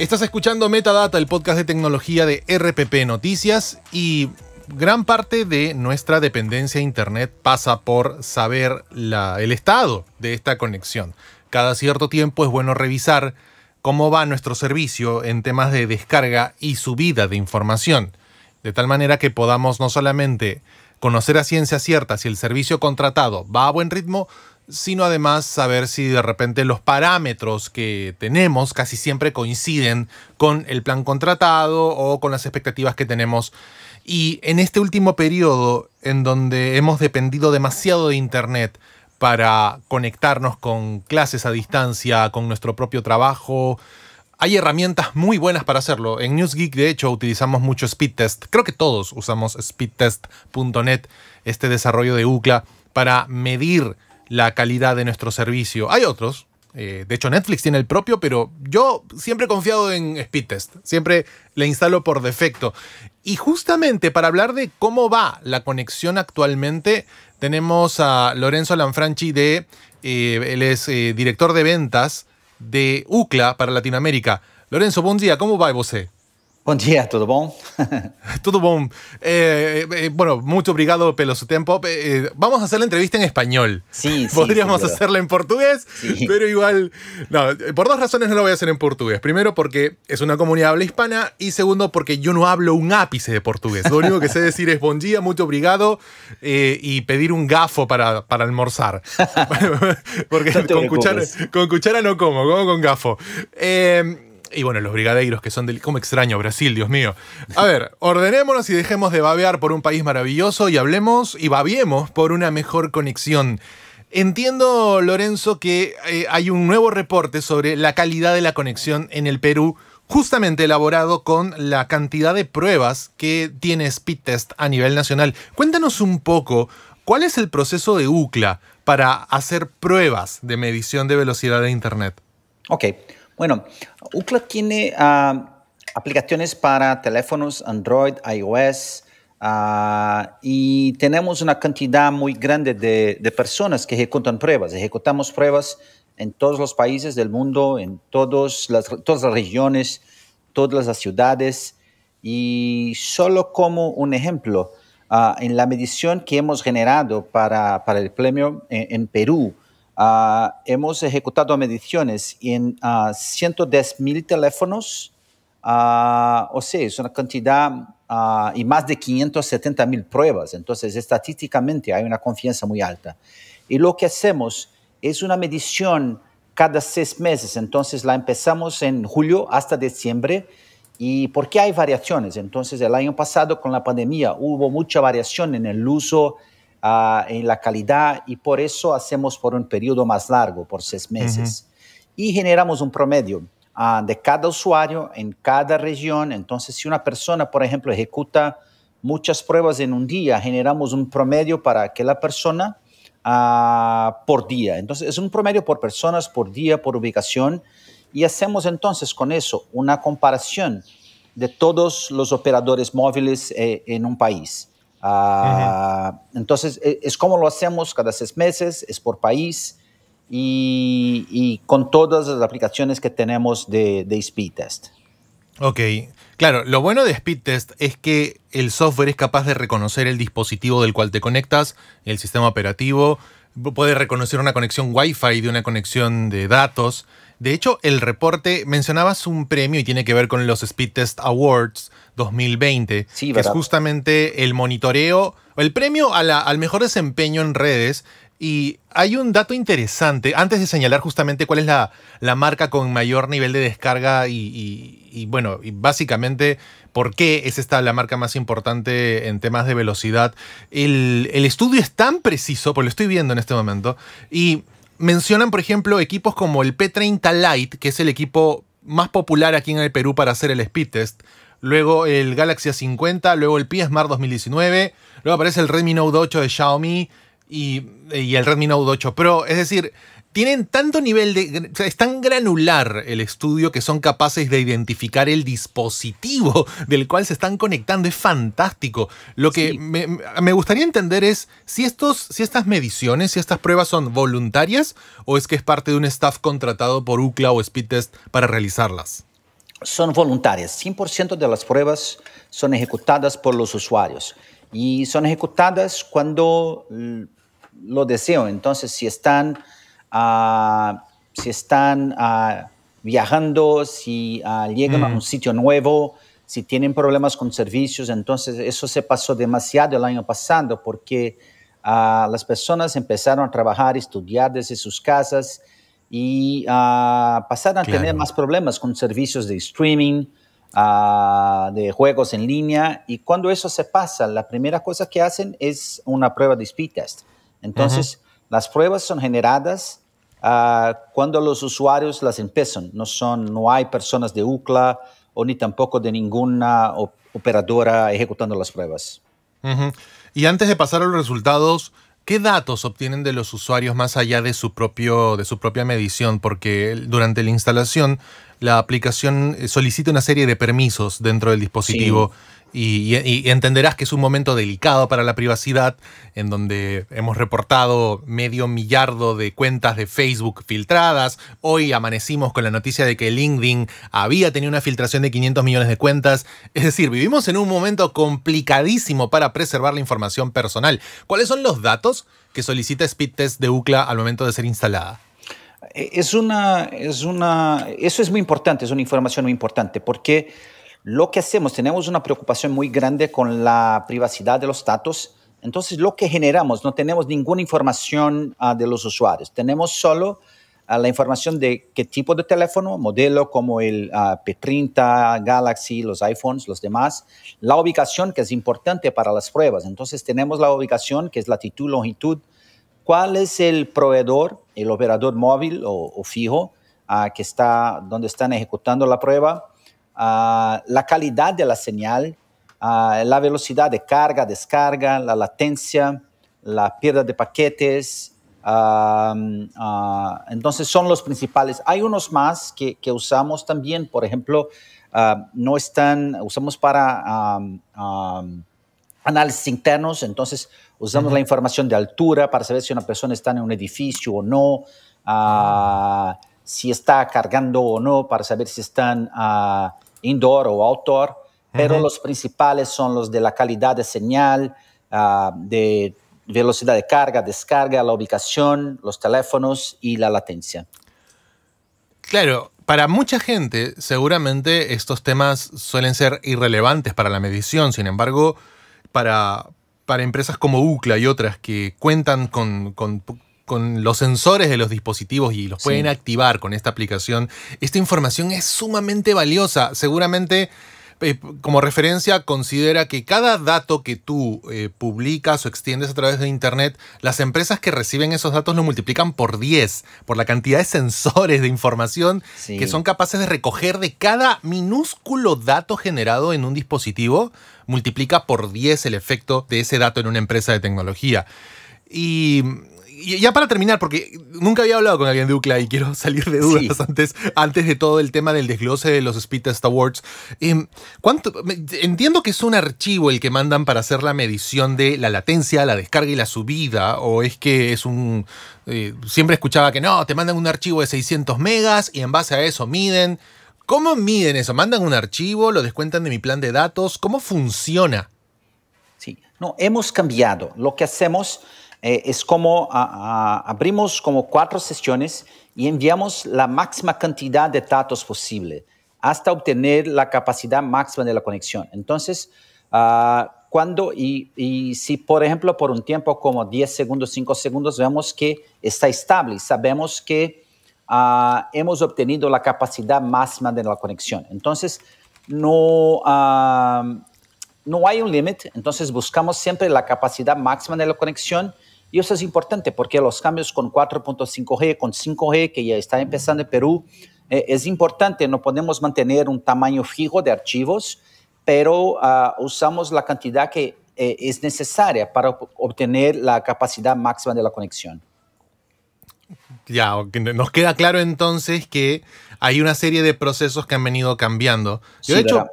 S1: Estás escuchando Metadata, el podcast de tecnología de RPP Noticias y gran parte de nuestra dependencia a Internet pasa por saber el estado de esta conexión. Cada cierto tiempo es bueno revisar cómo va nuestro servicio en temas de descarga y subida de información, de tal manera que podamos no solamente conocer a ciencia cierta si el servicio contratado va a buen ritmo, sino además saber si de repente los parámetros que tenemos casi siempre coinciden con el plan contratado o con las expectativas que tenemos y en este último periodo, en donde hemos dependido demasiado de Internet para conectarnos con clases a distancia, con nuestro propio trabajo, hay herramientas muy buenas para hacerlo. En NewsGeek, de hecho, utilizamos mucho Speedtest. Creo que todos usamos speedtest.net, este desarrollo de UCLA, para medir la calidad de nuestro servicio. Hay otros, eh, de hecho, Netflix tiene el propio, pero yo siempre he confiado en Speedtest. Siempre le instalo por defecto. Y justamente para hablar de cómo va la conexión actualmente, tenemos a Lorenzo Lanfranchi de. Eh, él es eh, director de ventas de UCLA para Latinoamérica. Lorenzo, buen día, ¿cómo va você?
S3: Bom dia, tudo bom?
S1: tudo bom. Eh, eh, bueno, mucho obrigado pelo su tiempo. Eh, vamos a hacer la entrevista en español.
S3: Sí, sí.
S1: Podríamos hacerla en portugués, pero igual. No, por dos razones no lo voy a hacer en portugués. Primero, porque es una comunidad habla hispana. Y segundo, porque yo no hablo un ápice de portugués. Lo único que sé decir es buen día, mucho obrigado y pedir un gafo para, para almorzar. porque con, cuchara, con, cuchara, no como, como con gafo. Eh, y bueno, los brigadeiros que son del... ¿Cómo extraño Brasil, Dios mío? A ver, ordenémonos y dejemos de babear por un país maravilloso y hablemos y babiemos por una mejor conexión. Entiendo, Lorenzo, que eh, hay un nuevo reporte sobre la calidad de la conexión en el Perú, justamente elaborado con la cantidad de pruebas que tiene Speedtest a nivel nacional. Cuéntanos un poco, ¿cuál es el proceso de UCLA para hacer pruebas de medición de velocidad de Internet?
S3: Ok. Bueno, UCLA tiene ah, aplicaciones para teléfonos Android, iOS, ah, y tenemos una cantidad muy grande de, personas que ejecutan pruebas. Ejecutamos pruebas en todos los países del mundo, en las, todas las regiones, todas las ciudades. Y solo como un ejemplo, ah, en la medición que hemos generado para, el premio en Perú, Ah, hemos ejecutado mediciones en 110 ah, mil teléfonos, uh, o sea, es una cantidad y más de 570 mil pruebas. Entonces, estadísticamente hay una confianza muy alta. Y lo que hacemos es una medición cada seis meses. Entonces, la empezamos en julio hasta diciembre. ¿Y por qué hay variaciones? Entonces, el año pasado con la pandemia hubo mucha variación en el uso Ah, en la calidad y por eso hacemos por un periodo más largo, por seis meses. Y generamos un promedio ah, de cada usuario en cada región. Entonces, si una persona, por ejemplo, ejecuta muchas pruebas en un día, generamos un promedio para que la persona uh, por día. Entonces, es un promedio por personas, por día, por ubicación. Y hacemos entonces con eso una comparación de todos los operadores móviles eh, en un país. Ah, entonces, e, es, como lo hacemos cada seis meses, es por país y, con todas las aplicaciones que tenemos de, de Speed Test.
S1: Ok, claro, lo bueno de Speed Test es que el software es capaz de reconocer el dispositivo del cual te conectas, el sistema operativo, puede reconocer una conexión Wi-Fi de una conexión de datos, De hecho, el reporte, mencionabas un premio y tiene que ver con los Speed Test Awards 2020,
S3: Sí,
S1: que es justamente el monitoreo, el premio a la- al mejor desempeño en redes. Y hay un dato interesante, antes de señalar justamente cuál es la, la marca con mayor nivel de descarga y, y- y, bueno, y básicamente por qué es esta la marca más importante en temas de velocidad. El, el estudio es tan preciso, pues lo estoy viendo en este momento, y mencionan, por ejemplo, equipos como el P30 Lite, que es el equipo más popular aquí en el Perú para hacer el speed test. Luego el Galaxy A50, luego el Pi Smart 2019, luego aparece el Redmi Note 8 de Xiaomi y, y el Redmi Note 8 Pro. Es decir, tienen tanto nivel de... o sea, es tan granular el estudio que son capaces de identificar el dispositivo del cual se están conectando. Es fantástico. Lo que
S3: Sí.
S1: me, me gustaría entender es si, estos, si estas mediciones, si estas pruebas son voluntarias o es que es parte de un staff contratado por UCLA o Speedtest para realizarlas.
S3: son voluntarias. 100% de las pruebas son ejecutadas por los usuarios y son ejecutadas cuando lo deseo. Entonces, si están, ah, si están ah, viajando, si ah, llegan a un sitio nuevo, si tienen problemas con servicios, entonces eso se pasó demasiado el año pasado porque las personas empezaron a trabajar, estudiar desde sus casas y pasaron a tener más problemas con servicios de streaming, de juegos en línea. Y cuando eso se pasa, la primera cosa que hacen es una prueba de speed test. Entonces, las pruebas son generadas ah, cuando los usuarios las empiezan. No, son, no hay personas de UCLA o ni tampoco de ninguna op- operadora ejecutando las pruebas.
S1: Y antes de pasar a los resultados, ¿qué datos obtienen de los usuarios más allá de su, propio, de su propia medición? Porque durante la instalación, la aplicación eh, solicita una serie de permisos dentro del dispositivo. Y, y- y entenderás que es un momento delicado para la privacidad, en donde hemos reportado medio millardo de cuentas de Facebook filtradas. Hoy amanecimos con la noticia de que LinkedIn había tenido una filtración de 500 millones de cuentas. Es decir, vivimos en un momento complicadísimo para preservar la información personal. ¿Cuáles son los datos que solicita Speedtest de UCLA al momento de ser instalada?
S3: Eh, Es una, es una, eso es muy importante, es una información muy importante, porque lo que hacemos, tenemos una preocupación muy grande con la privacidad de los datos, entonces lo que generamos, no tenemos ninguna información ah, de los usuarios, tenemos solo ah, la información de qué tipo de teléfono, modelo como el ah, P30, Galaxy, los iPhones, los demás, la ubicación que es importante para las pruebas, entonces tenemos la ubicación que es latitud, longitud, cuál es el proveedor, el operador móvil o, fijo ah, que está donde están ejecutando la prueba, ah, la calidad de la señal, ah, la velocidad de carga, descarga, la latencia, la pérdida de paquetes. entonces son los principales. Hay unos más que, usamos también, por ejemplo, no están, usamos para análisis internos, entonces usamos la información de altura para saber si una persona está en un edificio o no, ah, si está cargando o no, para saber si están ah, indoor o outdoor, pero los principales son los de la calidad de señal, ah, de velocidad de carga, descarga, la ubicación, los teléfonos y la latencia.
S1: Claro, para mucha gente seguramente estos temas suelen ser irrelevantes para la medición, sin embargo, para, para empresas como UCLA y otras que cuentan con, con- con los sensores de los dispositivos y los
S3: Sí.
S1: pueden activar con esta aplicación, esta información es sumamente valiosa. Seguramente, eh, como referencia, considera que cada dato que tú eh, publicas o extiendes a través de Internet, las empresas que reciben esos datos lo multiplican por 10, por la cantidad de sensores de información
S3: Sí.
S1: que son capaces de recoger de cada minúsculo dato generado en un dispositivo, multiplica por 10 el efecto de ese dato en una empresa de tecnología. Y, y ya para terminar, porque nunca había hablado con alguien de UCLA y quiero salir de dudas
S3: Sí.
S1: antes, antes de todo el tema del desglose de los Speed Test Awards. Em, ¿cuánto, entiendo que es un archivo el que mandan para hacer la medición de la latencia, la descarga y la subida, o es que es un... eh, siempre escuchaba que no, te mandan un archivo de 600 megas y en base a eso miden. ¿Cómo miden eso? ¿Mandan un archivo? ¿Lo descuentan de mi plan de datos? ¿Cómo funciona?
S3: Sí, no, hemos cambiado. Lo que hacemos eh, es como ah, ah, abrimos como cuatro sesiones y enviamos la máxima cantidad de datos posible hasta obtener la capacidad máxima de la conexión. Entonces, ah, cuando, y, si por ejemplo por un tiempo como 10 segundos, 5 segundos, vemos que está estable, sabemos que hemos obtenido la capacidad máxima de la conexión. Entonces, no, no hay un límite, entonces buscamos siempre la capacidad máxima de la conexión y eso es importante porque los cambios con 4.5G, con 5G, que ya está empezando en Perú, eh, es importante, no podemos mantener un tamaño fijo de archivos, pero uh, usamos la cantidad que eh, es necesaria para obtener la capacidad máxima de la conexión.
S1: Ya, nos queda claro entonces que hay una serie de procesos que han venido cambiando. Yo, de hecho,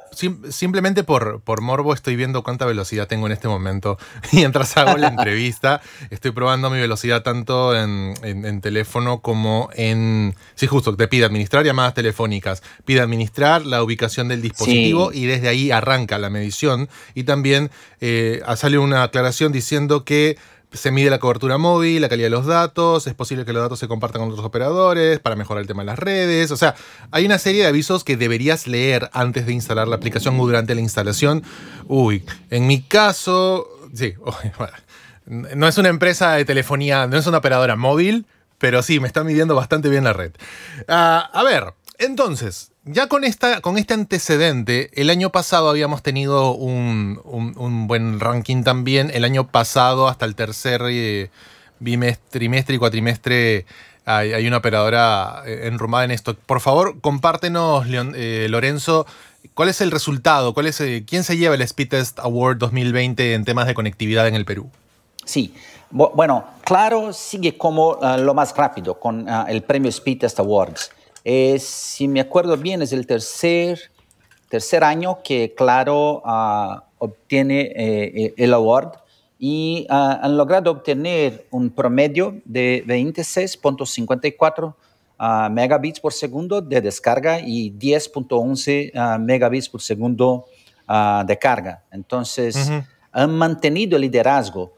S1: simplemente por, por morbo estoy viendo cuánta velocidad tengo en este momento. Mientras hago la entrevista, estoy probando mi velocidad tanto en, teléfono como en... Sí, justo, te pide administrar llamadas telefónicas, pide administrar la ubicación del dispositivo y desde ahí arranca la medición. Y también eh, sale una aclaración diciendo que se mide la cobertura móvil, la calidad de los datos, es posible que los datos se compartan con otros operadores para mejorar el tema de las redes. O sea, hay una serie de avisos que deberías leer antes de instalar la aplicación o durante la instalación. Uy, en mi caso, sí, no es una empresa de telefonía, no es una operadora móvil, pero sí, me está midiendo bastante bien la red. Ah, a ver, entonces, ya con, esta, con este antecedente, el año pasado habíamos tenido un, buen ranking también. El año pasado, hasta el tercer eh, trimestre y cuatrimestre, hay, una operadora eh, enrumada en esto. Por favor, compártenos, eh, Lorenzo, cuál es el resultado, cuál es, quién se lleva el Speed Test Award 2020 en temas de conectividad en el Perú.
S3: Sí, bueno, claro, sigue como ah, lo más rápido con ah, el premio Speed Test Awards si me acuerdo bien, es el tercer, tercer año que Claro ah, obtiene eh, eh, el award y ah, han logrado obtener un promedio de 26.54 ah, megabits por segundo de descarga y 10.11 megabits por segundo de carga. Entonces, han mantenido el liderazgo.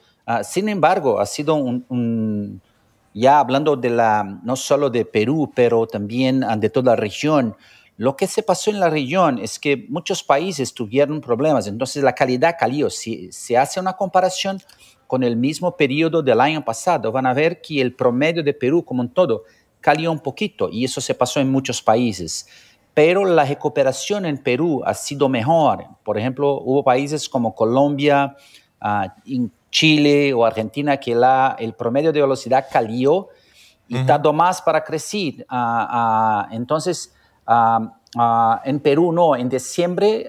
S3: sin embargo, ha sido un ya hablando de la, no solo de Perú, pero también ah, de toda la región, lo que se pasó en la región es que muchos países tuvieron problemas, entonces la calidad cayó. Si se hace una comparación con el mismo periodo del año pasado, van a ver que el promedio de Perú como un todo cayó un poquito y eso se pasó en muchos países. Pero la recuperación en Perú ha sido mejor. Por ejemplo, hubo países como Colombia, uh, Chile o Argentina que la, el promedio de velocidad cayó y tardó más para crecer. Ah, ah, entonces, ah, en Perú no, en diciembre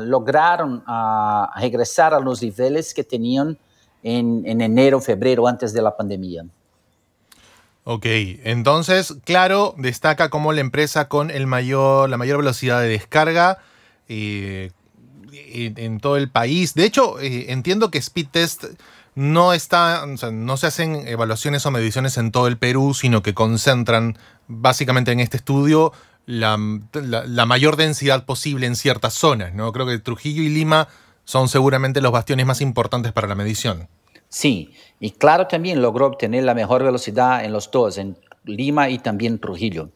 S3: lograron regresar a los niveles que tenían en, en enero, febrero, antes de la pandemia.
S1: Ok, entonces, claro, destaca como la empresa con el mayor, la mayor velocidad de descarga, eh, en, todo el país. De hecho, eh, entiendo que Speed Test no está, no se hacen evaluaciones o mediciones en todo el Perú, sino que concentran básicamente en este estudio la, mayor densidad posible en ciertas zonas. ¿no? Creo que Trujillo y Lima son seguramente los bastiones más importantes para la medición.
S3: Sí, y claro también logró obtener la mejor velocidad en los dos, en Lima y también Trujillo.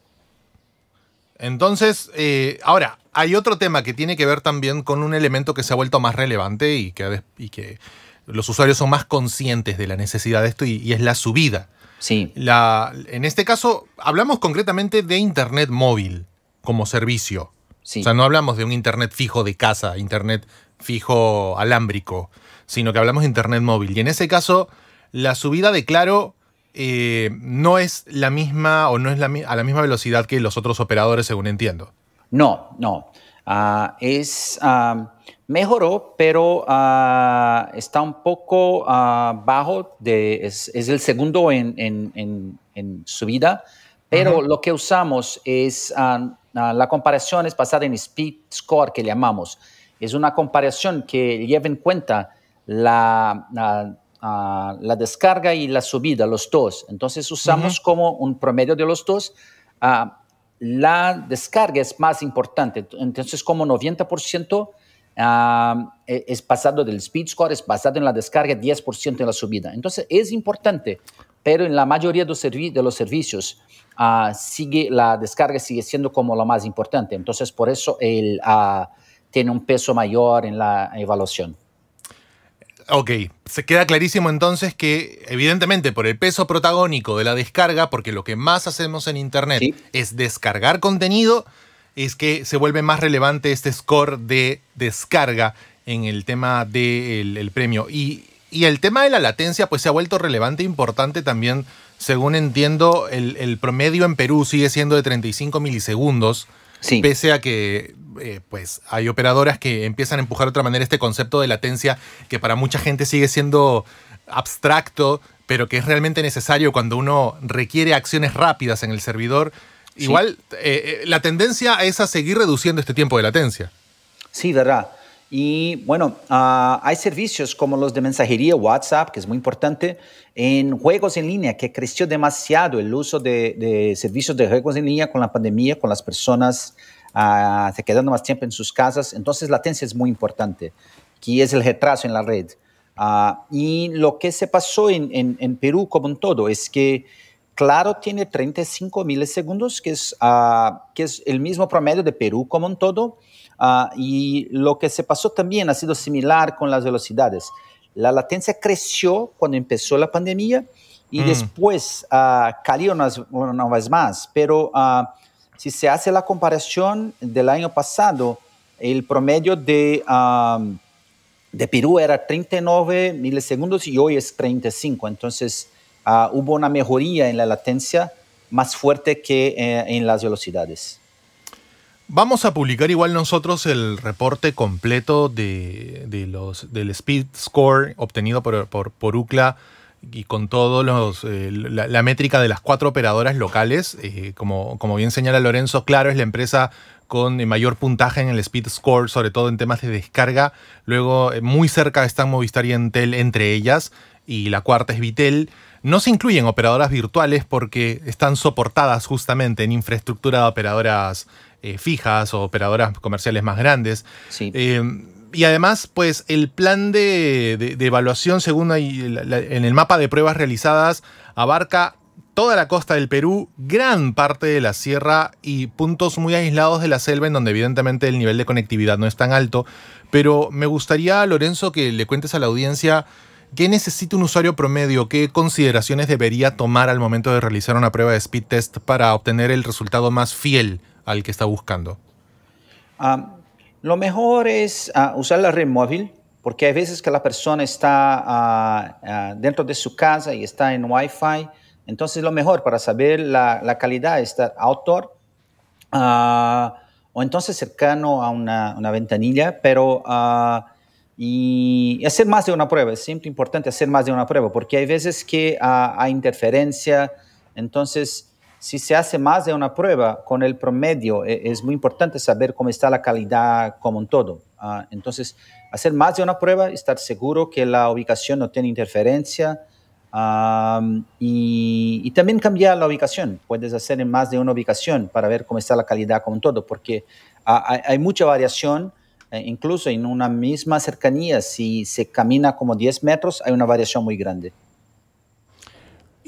S1: Entonces, eh, ahora, hay otro tema que tiene que ver también con un elemento que se ha vuelto más relevante y que, y que los usuarios son más conscientes de la necesidad de esto y, es la subida.
S3: Sí.
S1: La, en este caso, hablamos concretamente de Internet móvil como servicio. Sí. O sea, no hablamos de un Internet fijo de casa, Internet fijo alámbrico, sino que hablamos de Internet móvil. Y en ese caso, la subida de Claro eh, no es la misma o no es la, a la misma velocidad que los otros operadores, según entiendo.
S3: No, no. Ah, es, ah, mejoró, pero ah, está un poco bajo, de, es, el segundo en, en, subida, pero lo que usamos es, la comparación es basada en Speed Score, que llamamos. Es una comparación que lleva en cuenta la, la descarga y la subida, los dos. Entonces usamos como un promedio de los dos la descarga es más importante. Entonces, como 90% ah, es basado del speed score, es basado en la descarga, 10% en la subida. Entonces, es importante pero en la mayoría de los servicios uh, sigue, la descarga sigue siendo como lo más importante. Entonces, por eso él uh, tiene un peso mayor en la evaluación.
S1: Ok, se queda clarísimo entonces que evidentemente por el peso protagónico de la descarga, porque lo que más hacemos en Internet
S3: Sí.
S1: es descargar contenido, es que se vuelve más relevante este score de descarga en el tema del el premio. Y, y el tema de la latencia pues se ha vuelto relevante e importante también, según entiendo, el, el promedio en Perú sigue siendo de 35 milisegundos.
S3: Sí.
S1: Pese a que eh, pues hay operadoras que empiezan a empujar de otra manera este concepto de latencia que para mucha gente sigue siendo abstracto, pero que es realmente necesario cuando uno requiere acciones rápidas en el servidor.
S3: Sí.
S1: Igual, eh, eh, la tendencia es a seguir reduciendo este tiempo de latencia.
S3: Sí, verdad. Y bueno, ah, hay servicios como los de mensajería WhatsApp, que es muy importante, en juegos en línea, que creció demasiado el uso de, de servicios de juegos en línea con la pandemia, con las personas ah, se quedando más tiempo en sus casas. Entonces, latencia es muy importante, que es el retraso en la red. Ah, y lo que se pasó en, en- en Perú, como en todo, es que Claro tiene 35 milisegundos, que es, ah, que es el mismo promedio de Perú como en todo. Ah, y lo que se pasó también ha sido similar con las velocidades. La latencia creció cuando empezó la pandemia y
S1: Mm.
S3: después cayó unas, una vez más. Pero si se hace la comparación del año pasado, el promedio de, ah, de Perú era 39 milisegundos y hoy es 35. Entonces ah, hubo una mejoría en la latencia más fuerte que eh, en las velocidades.
S1: Vamos a publicar igual nosotros el reporte completo de, de los, del Speed Score obtenido por, por UCLA y con todos los eh, la, la métrica de las cuatro operadoras locales. Eh, como, como bien señala Lorenzo, claro, es la empresa con mayor puntaje en el Speed Score, sobre todo en temas de descarga. Luego, eh, muy cerca están Movistar y Entel entre ellas. Y la cuarta es Vitel. No se incluyen operadoras virtuales porque están soportadas justamente en infraestructura de operadoras eh, fijas o operadoras comerciales más grandes.
S3: Sí.
S1: Y además, pues el plan de, evaluación, según hay en el mapa de pruebas realizadas, abarca toda la costa del Perú, gran parte de la sierra y puntos muy aislados de la selva en donde evidentemente el nivel de conectividad no es tan alto. Pero me gustaría, Lorenzo, que le cuentes a la audiencia qué necesita un usuario promedio, qué consideraciones debería tomar al momento de realizar una prueba de speed test para obtener el resultado más fiel al que está buscando.
S3: Ah, lo mejor es ah, usar la red móvil, porque hay veces que la persona está ah, ah, dentro de su casa y está en Wi-Fi. Entonces, lo mejor para saber la, la calidad es estar outdoor o entonces cercano a una, una ventanilla, pero y hacer más de una prueba. Es siempre importante hacer más de una prueba, porque hay veces que hay interferencia. Entonces, si se hace más de una prueba con el promedio, e- es muy importante saber cómo está la calidad como un todo. Ah, entonces, hacer más de una prueba, estar seguro que la ubicación no tiene interferencia am, y, y también cambiar la ubicación. Puedes hacer en más de una ubicación para ver cómo está la calidad como un todo, porque ah, hay, hay mucha variación. eh, incluso en una misma cercanía, si se camina como 10 metros, hay una variación muy grande.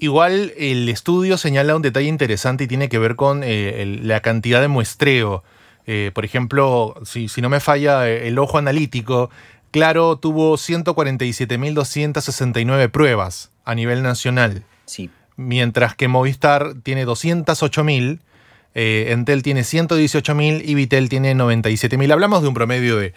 S1: Igual el estudio señala un detalle interesante y tiene que ver con eh, el- la cantidad de muestreo. Eh, por ejemplo, si, si no me falla eh, el ojo analítico, Claro tuvo 147.269 pruebas a nivel nacional,
S3: Sí,
S1: mientras que Movistar tiene 208.000, eh, Entel tiene 118.000 y Vitel tiene 97.000. Hablamos de un promedio de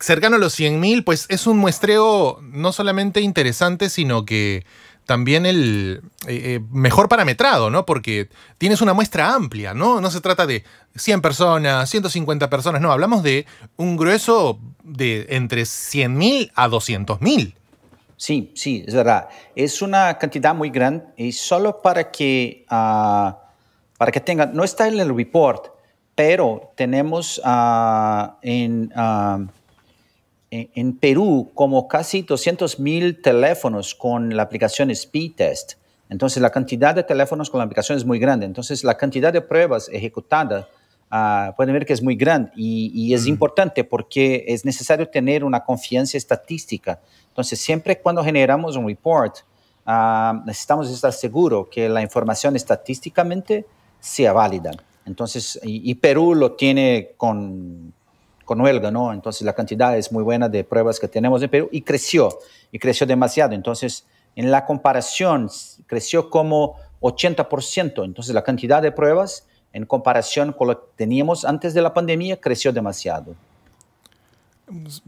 S1: cercano a los 100.000, pues es un muestreo no solamente interesante, sino que también el eh, eh, mejor parametrado, ¿no? Porque tienes una muestra amplia, ¿no? No se trata de 100 personas, 150 personas, no, hablamos de un grueso de entre 100.000 a 200.000.
S3: sí, sí, es verdad. Es una cantidad muy grande y solo para que, ah, para que tengan, no está en el report, pero tenemos ah, en, ah, en, Perú como casi 200 mil teléfonos con la aplicación Speed Test. Entonces, la cantidad de teléfonos con la aplicación es muy grande. Entonces, la cantidad de pruebas ejecutadas ah, pueden ver que es muy grande y, y es importante porque es necesario tener una confianza estadística. Entonces, siempre cuando generamos un report, ah, necesitamos estar seguros que la información estadísticamente sea válida. Entonces, y, Perú lo tiene con, con huelga, ¿no? Entonces la cantidad es muy buena de pruebas que tenemos en Perú y creció, y creció demasiado. Entonces, en la comparación, creció como 80%. Entonces, la cantidad de pruebas en comparación con lo que teníamos antes de la pandemia creció demasiado.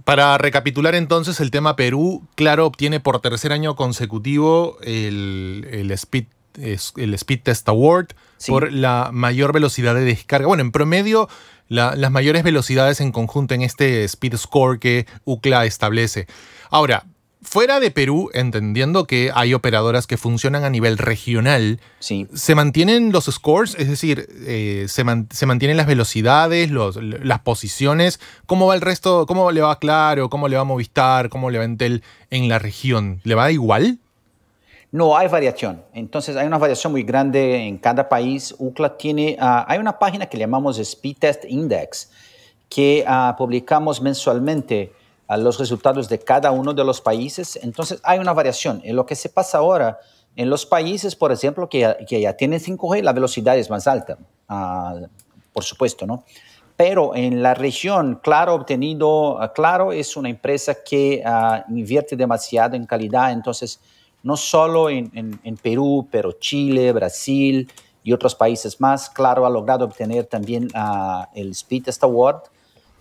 S1: Para recapitular entonces el tema Perú, claro, obtiene por tercer año consecutivo el, el Speed el Speed Test Award por la mayor velocidad de descarga. Bueno, en promedio, las mayores velocidades en conjunto en este Speed Score que UCLA establece. Ahora, fuera de Perú, entendiendo que hay operadoras que funcionan a nivel regional, ¿se mantienen los scores? Es decir, eh, ¿se, mantienen las velocidades, las posiciones? ¿Cómo va el resto? ¿Cómo le va Claro? ¿Cómo le va Movistar? ¿Cómo le va Entel en la región? ¿Le va igual?
S3: No hay variación. Entonces hay una variación muy grande en cada país. UCLA tiene, ah, hay una página que llamamos Speed Test Index, que ah, publicamos mensualmente ah, los resultados de cada uno de los países. Entonces hay una variación. En lo que se pasa ahora, en los países, por ejemplo, que, que ya tienen 5G, la velocidad es más alta, por supuesto, ¿no? Pero en la región, Claro obtenido, Claro es una empresa que invierte demasiado en calidad, entonces no solo en, Perú, pero Chile, Brasil y otros países más. Claro, ha logrado obtener también ah, el Speed Test Award,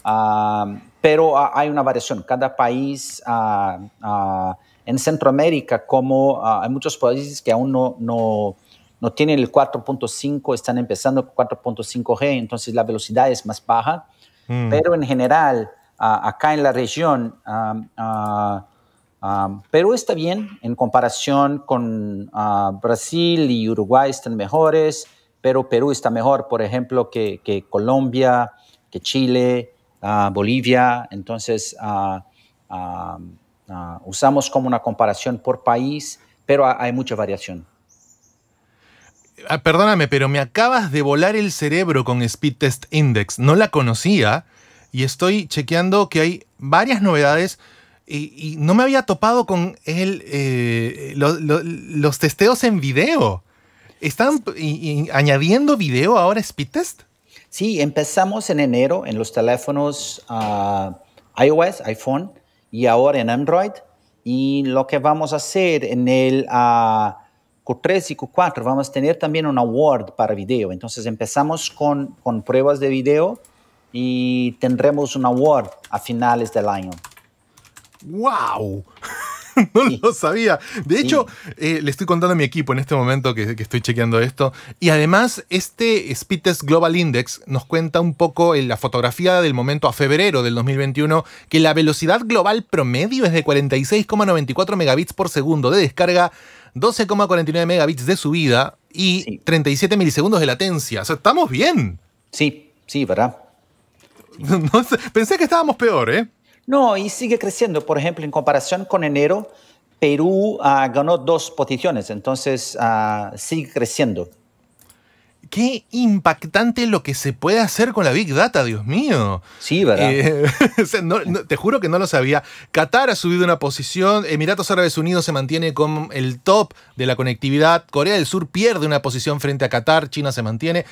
S3: ah, pero hay una variación. Cada país, ah, en Centroamérica, como hay muchos países que aún no, no, tienen el 4.5, están empezando con 4.5G, entonces la velocidad es más baja, mm. pero en general, acá en la región, Perú está bien en comparación con ah, Brasil y Uruguay están mejores, pero Perú está mejor, por ejemplo, que, Colombia, que Chile, ah, Bolivia. Entonces, ah, usamos como una comparación por país, pero hay mucha variación.
S1: perdóname, pero me acabas de volar el cerebro con Speed Test Index. No la conocía y estoy chequeando que hay varias novedades y, no me había topado con el, eh, los testeos en video. ¿Están añadiendo video ahora Speed Test?
S3: Sí, empezamos en enero en los teléfonos ah, iOS, iPhone y ahora en Android. Y lo que vamos a hacer en el uh, Q3 y Q4, vamos a tener también un award para video. Entonces empezamos con, con pruebas de video y tendremos un award a finales del año.
S1: ¡Wow! no lo sabía. De hecho, eh, le estoy contando a mi equipo en este momento que, estoy chequeando esto. Y además, este Speed Test Global Index nos cuenta un poco en la fotografía del momento a febrero del 2021 que la velocidad global promedio es de 46,94 megabits por segundo de descarga, 12,49 megabits de subida y 37 milisegundos de latencia. O sea, estamos bien.
S3: Sí, sí, ¿verdad?
S1: pensé que estábamos peor, ¿eh?
S3: No, y sigue creciendo. Por ejemplo, en comparación con enero, Perú ah, ganó dos posiciones, entonces ah, sigue creciendo.
S1: Qué impactante lo que se puede hacer con la Big Data, Dios mío.
S3: Sí, ¿verdad? Eh,
S1: te juro que no lo sabía. Qatar ha subido una posición, Emiratos Árabes Unidos se mantiene con el top de la conectividad, Corea del Sur pierde una posición frente a Qatar, China se mantiene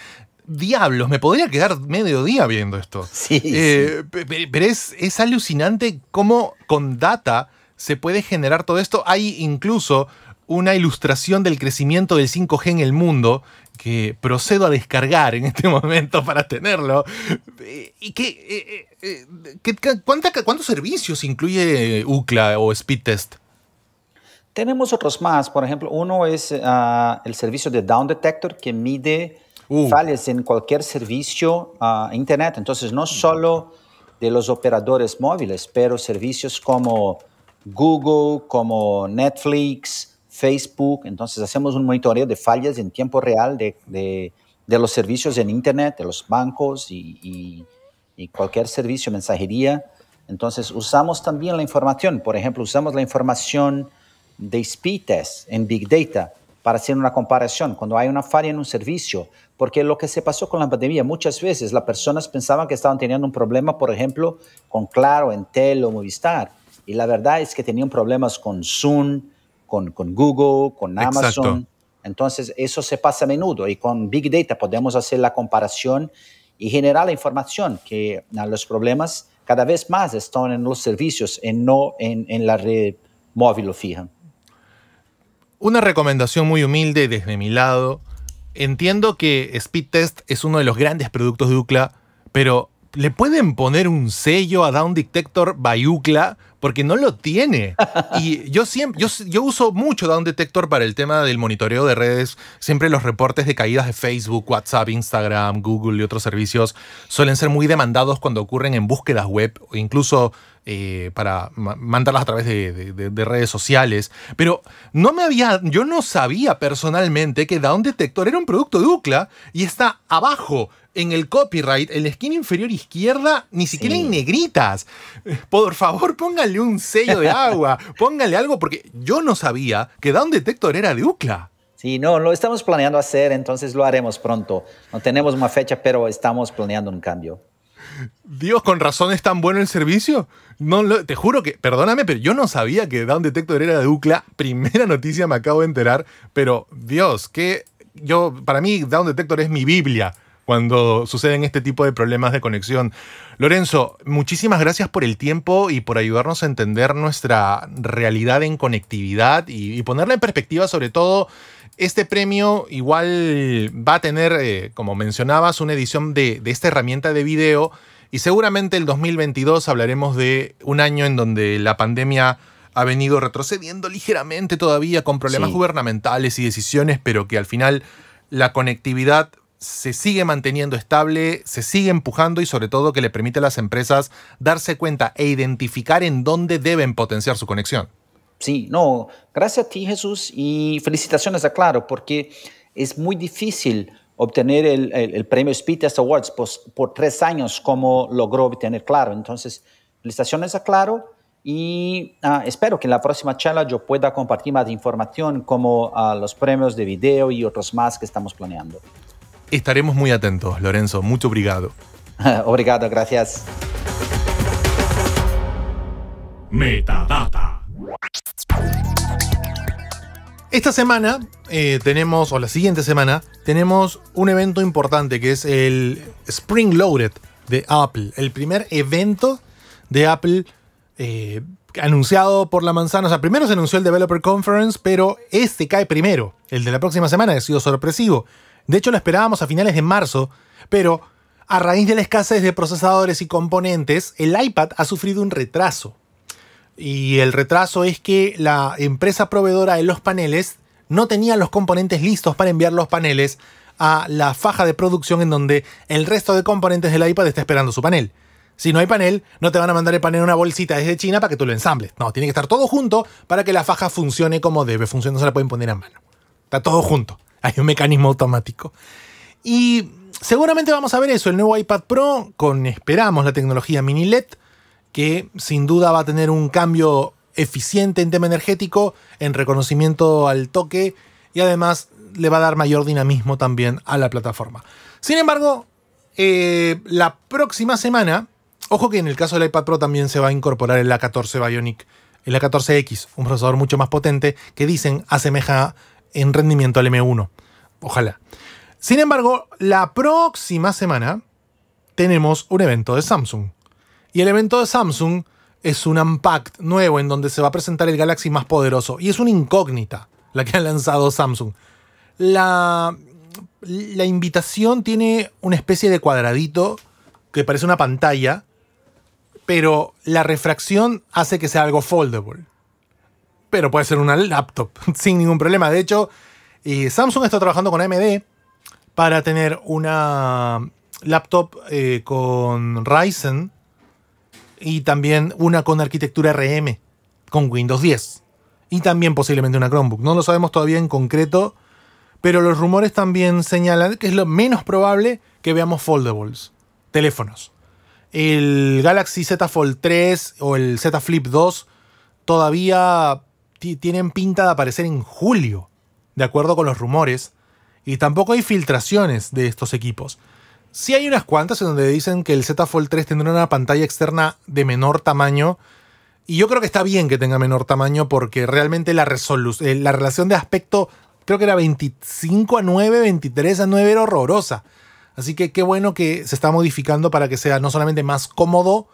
S1: diablos, me podría quedar medio día viendo esto.
S3: Sí.
S1: Eh, pero es, es alucinante cómo con data se puede generar todo esto. Hay incluso una ilustración del crecimiento del 5G en el mundo que procedo a descargar en este momento para tenerlo. ¿Y qué, eh, eh, cuántos servicios incluye UCLA o Speedtest?
S3: Tenemos otros más. Por ejemplo, uno es ah, el servicio de Down Detector que mide uh. fallas en cualquier servicio uh, Internet. Entonces, no solo de los operadores móviles, pero servicios como Google, como Netflix, Facebook. Entonces, hacemos un monitoreo de fallas en tiempo real de, de, de los servicios en Internet, de los bancos y, y, y cualquier servicio, mensajería. Entonces, usamos también la información. Por ejemplo, usamos la información de speed test en Big Data para hacer una comparación. Cuando hay una falla en un servicio, porque lo que se pasó con la pandemia, muchas veces las personas pensaban que estaban teniendo un problema, por ejemplo, con Claro, Entel o Movistar. Y la verdad es que tenían problemas con Zoom, con, con Google, con Amazon.
S1: Exacto.
S3: Entonces, eso se pasa a menudo y con Big Data podemos hacer la comparación y generar la información que a los problemas cada vez más están en los servicios y no en, en la red móvil o fija.
S1: Una recomendación muy humilde desde mi lado. Entiendo que Speedtest es uno de los grandes productos de UCLA, pero ¿le pueden poner un sello a Down Detector by UCLA? Porque no lo tiene. Y yo siempre, yo, yo uso mucho Down Detector para el tema del monitoreo de redes. Siempre los reportes de caídas de Facebook, WhatsApp, Instagram, Google y otros servicios suelen ser muy demandados cuando ocurren en búsquedas web o incluso eh, para ma- mandarlas a través de- de redes sociales. Pero no me había, yo no sabía personalmente que Down Detector era un producto de UCLA y está abajo en el copyright, en la esquina inferior izquierda, ni siquiera
S3: Sí.
S1: en negritas. Por favor, póngale un sello de agua, póngale algo, porque yo no sabía que Down Detector era de UCLA.
S3: Sí, no, lo estamos planeando hacer, entonces lo haremos pronto. No tenemos una fecha, pero estamos planeando un cambio.
S1: Dios, con razón es tan bueno el servicio. No, lo- te juro que, perdóname, pero yo no sabía que Down Detector era de UCLA. Primera noticia me acabo de enterar, pero Dios, que yo, para mí Down Detector es mi Biblia cuando suceden este tipo de problemas de conexión. Lorenzo, muchísimas gracias por el tiempo y por ayudarnos a entender nuestra realidad en conectividad y, y ponerla en perspectiva sobre todo. Este premio igual va a tener, eh, como mencionabas, una edición de, de esta herramienta de video y seguramente el 2022 hablaremos de un año en donde la pandemia ha venido retrocediendo ligeramente todavía con problemas
S3: Sí.
S1: gubernamentales y decisiones, pero que al final la conectividad se sigue manteniendo estable, se sigue empujando y sobre todo que le permite a las empresas darse cuenta e identificar en dónde deben potenciar su conexión.
S3: Sí, no, gracias a ti Jesús y felicitaciones a Claro, porque es muy difícil obtener el, el- premio Speed Test Awards por, por tres años como logró obtener Claro. Entonces, felicitaciones a Claro y ah, espero que en la próxima charla yo pueda compartir más información como ah, los premios de video y otros más que estamos planeando.
S1: Estaremos muy atentos, Lorenzo. Mucho obrigado.
S3: Obrigado, gracias.
S2: Metadata.
S1: Esta semana eh, tenemos, o la siguiente semana, tenemos un evento importante que es el Spring Loaded de Apple. El primer evento de Apple eh, anunciado por la manzana. O sea, primero se anunció el Developer Conference, pero este cae primero. El de la próxima semana ha sido sorpresivo. De hecho, lo esperábamos a finales de marzo, pero a raíz de la escasez de procesadores y componentes, el iPad ha sufrido un retraso. Y el retraso es que la empresa proveedora de los paneles no tenía los componentes listos para enviar los paneles a la faja de producción en donde el resto de componentes del iPad está esperando su panel. Si no hay panel, no te van a mandar el panel en una bolsita desde China para que tú lo ensambles. No, tiene que estar todo junto para que la faja funcione como debe funcionar. No se la pueden poner a mano. Está todo junto. Hay un mecanismo automático. Y seguramente vamos a ver eso, el nuevo iPad Pro con, esperamos, la tecnología mini LED, que sin duda va a tener un cambio eficiente en tema energético, en reconocimiento al toque y además le va a dar mayor dinamismo también a la plataforma. Sin embargo, eh, la próxima semana, ojo que en el caso del iPad Pro también se va a incorporar el A14 Bionic, el A14X, un procesador mucho más potente que dicen asemeja en rendimiento al M1. Ojalá. Sin embargo, la próxima semana tenemos un evento de Samsung. Y el evento de Samsung es un Unpacked nuevo en donde se va a presentar el Galaxy más poderoso. Y es una incógnita la que ha lanzado Samsung. La, la invitación tiene una especie de cuadradito que parece una pantalla, pero la refracción hace que sea algo foldable. Pero puede ser una laptop sin ningún problema. De hecho, eh, Samsung está trabajando con AMD para tener una laptop eh, con Ryzen y también una con arquitectura RM con Windows 10 y también posiblemente una Chromebook. No lo sabemos todavía en concreto, pero los rumores también señalan que es lo menos probable que veamos foldables, teléfonos. El Galaxy Z Fold 3 o el Z Flip 2 todavía tienen pinta de aparecer en julio, de acuerdo con los rumores, y tampoco hay filtraciones de estos equipos. Sí hay unas cuantas en donde dicen que el Z Fold 3 tendrá una pantalla externa de menor tamaño Y yo creo que está bien que tenga menor tamaño porque realmente la, eh, la relación de aspecto creo que era 25 a 9, 23 a 9 era horrorosa. Así que qué bueno que se está modificando para que sea no solamente más cómodo,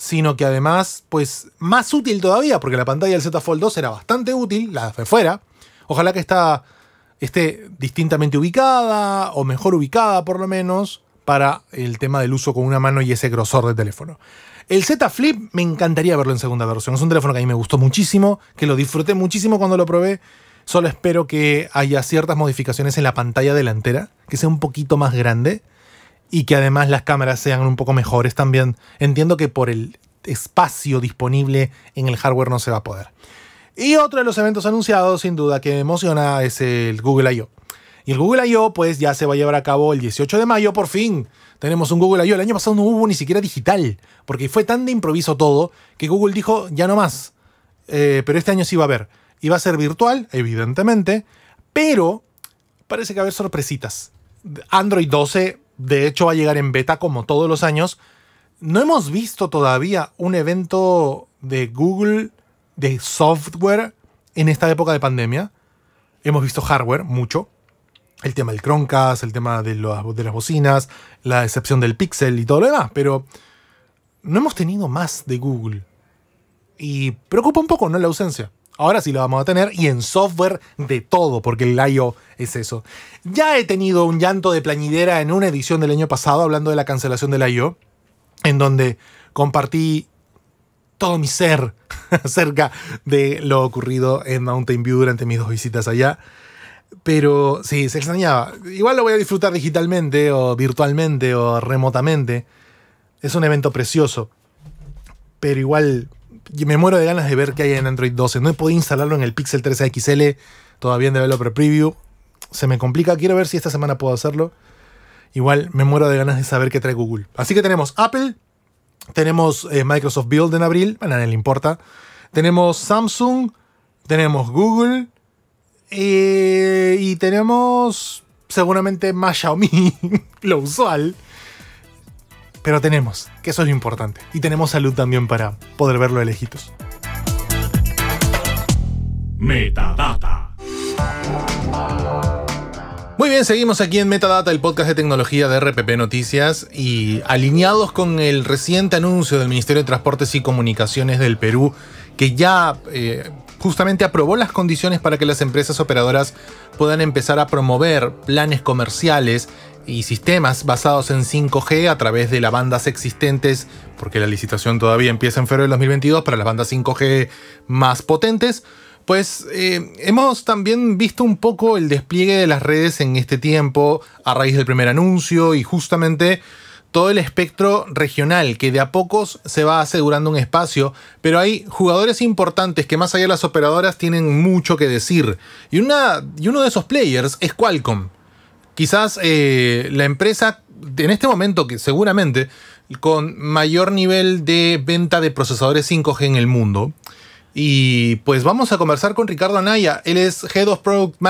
S1: sino que además, pues, más útil todavía, porque la pantalla del Z Fold 2 era bastante útil, la de fuera. Ojalá que esta esté distintamente ubicada, o mejor ubicada por lo menos, para el tema del uso con una mano y ese grosor de teléfono. El Z Flip me encantaría verlo en segunda versión. Es un teléfono que a mí me gustó muchísimo, que lo disfruté muchísimo cuando lo probé. Solo espero que haya ciertas modificaciones en la pantalla delantera, que sea un poquito más grande y que además las cámaras sean un poco mejores también. Entiendo que por el espacio disponible en el hardware no se va a poder. Y otro de los eventos anunciados, sin duda, que me emociona es el Google I.O. Y el Google I.O. pues ya se va a llevar a cabo el 18 de mayo, por fin. Tenemos un Google I.O. El año pasado no hubo ni siquiera digital, porque fue tan de improviso todo que Google dijo, ya no más. Eh, pero este año sí va a haber. Y va a ser virtual, evidentemente, pero parece que va a haber sorpresitas. Android 12 de hecho va a llegar en beta como todos los años. No hemos visto todavía un evento de Google de software en esta época de pandemia. Hemos visto hardware, mucho. El tema del Chromecast, el tema de, de las bocinas, la excepción del Pixel y todo lo demás, pero no hemos tenido más de Google. Y preocupa un poco, ¿no? La ausencia. Ahora sí lo vamos a tener y en software de todo, porque el I.O. es eso. Ya he tenido un llanto de plañidera en una edición del año pasado hablando de la cancelación del I.O., en donde compartí todo mi ser acerca de lo ocurrido en Mountain View durante mis dos visitas allá. Pero sí, se extrañaba. Igual lo voy a disfrutar digitalmente o virtualmente o remotamente. Es un evento precioso. Pero igual me muero de ganas de ver qué hay en Android 12. No he podido instalarlo en el Pixel 3 XL, todavía en Developer Preview. Se me complica, quiero ver si esta semana puedo hacerlo. Igual me muero de ganas de saber qué trae Google. Así que tenemos Apple, tenemos eh, Microsoft Build en abril, a nadie le importa. Tenemos Samsung, tenemos Google eh, y tenemos seguramente más Xiaomi, lo usual. Pero tenemos, que eso es lo importante. Y tenemos salud también para poder verlo de lejitos.
S2: Metadata.
S1: Muy bien, seguimos aquí en Metadata, el podcast de tecnología de RPP Noticias y alineados con el reciente anuncio del Ministerio de Transportes y Comunicaciones del Perú, que ya eh, justamente aprobó las condiciones para que las empresas operadoras puedan empezar a promover planes comerciales y sistemas basados en 5G a través de las bandas existentes, porque la licitación todavía empieza en febrero del 2022 para las bandas 5G más potentes, pues eh, hemos también visto un poco el despliegue de las redes en este tiempo a raíz del primer anuncio y justamente todo el espectro regional que de a pocos se va asegurando un espacio, pero hay jugadores importantes que más allá de las operadoras tienen mucho que decir. Y, una, y uno de esos players es Qualcomm quizás eh, la empresa en este momento que seguramente con mayor nivel de venta de procesadores 5G en el mundo. Y pues vamos a conversar con Ricardo Anaya. Él es Head of Product,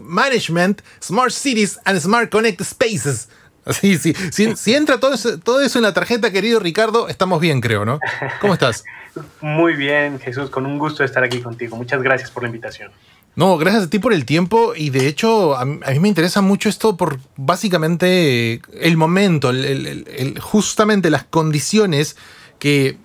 S1: Management, Smart Cities and Smart Connect Spaces. Sí, sí. Si, si entra todo eso, todo eso en la tarjeta, querido Ricardo, estamos bien, creo, ¿no? ¿Cómo estás?
S4: Muy bien, Jesús, con un gusto estar aquí contigo. Muchas gracias por la invitación.
S1: No, gracias a ti por el tiempo y de hecho a, mí me interesa mucho esto por básicamente el momento, justamente las condiciones que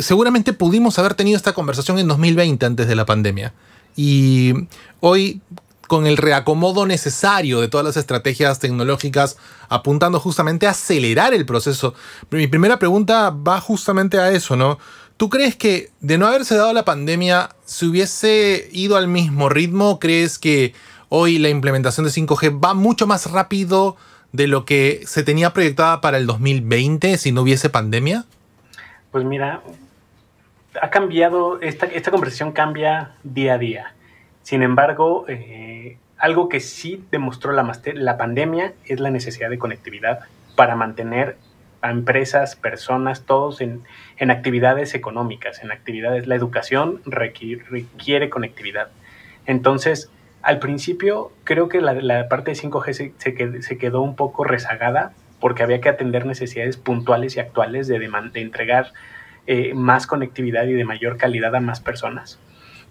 S1: seguramente pudimos haber tenido esta conversación en 2020 antes de la pandemia. Y hoy con el reacomodo necesario de todas las estrategias tecnológicas apuntando justamente a acelerar el proceso. Mi primera pregunta va justamente a eso, ¿no? ¿Tú crees que de no haberse dado la pandemia se hubiese ido al mismo ritmo? ¿Crees que hoy la implementación de 5G va mucho más rápido de lo que se tenía proyectada para el 2020 si no hubiese pandemia?
S4: Pues mira, ha cambiado, esta, esta conversación cambia día a día. Sin embargo, eh, algo que sí demostró la, la pandemia es la necesidad de conectividad para mantener a empresas, personas, todos en, actividades económicas, en actividades. La educación requiere, conectividad. Entonces, al principio creo que la, parte de 5G se, quedó, un poco rezagada porque había que atender necesidades puntuales y actuales de, de entregar eh, más conectividad y de mayor calidad a más personas.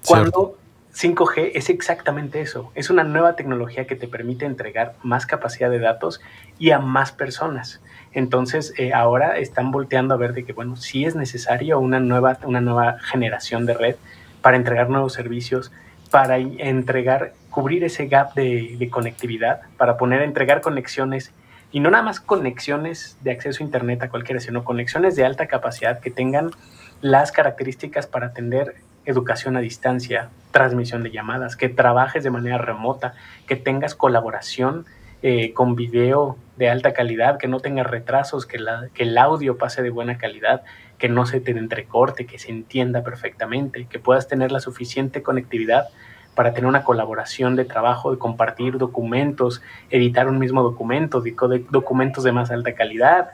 S4: Cuando 5G es exactamente eso, es una nueva tecnología que te permite entregar más capacidad de datos y a más personas. Entonces, eh, ahora están volteando a ver de que, bueno, sí es necesario una nueva, una nueva generación de red para entregar nuevos servicios, para entregar, cubrir ese gap de, conectividad, para poner, entregar conexiones, y no nada más conexiones de acceso a Internet a cualquiera, sino conexiones de alta capacidad que tengan las características para atender educación a distancia, transmisión de llamadas, que trabajes de manera remota, que tengas colaboración eh, con video de alta calidad, que no tengas retrasos, que, que el audio pase de buena calidad, que no se te entrecorte, que se entienda perfectamente, que puedas tener la suficiente conectividad para tener una colaboración de trabajo, de compartir documentos, editar un mismo documento, documentos de más alta calidad,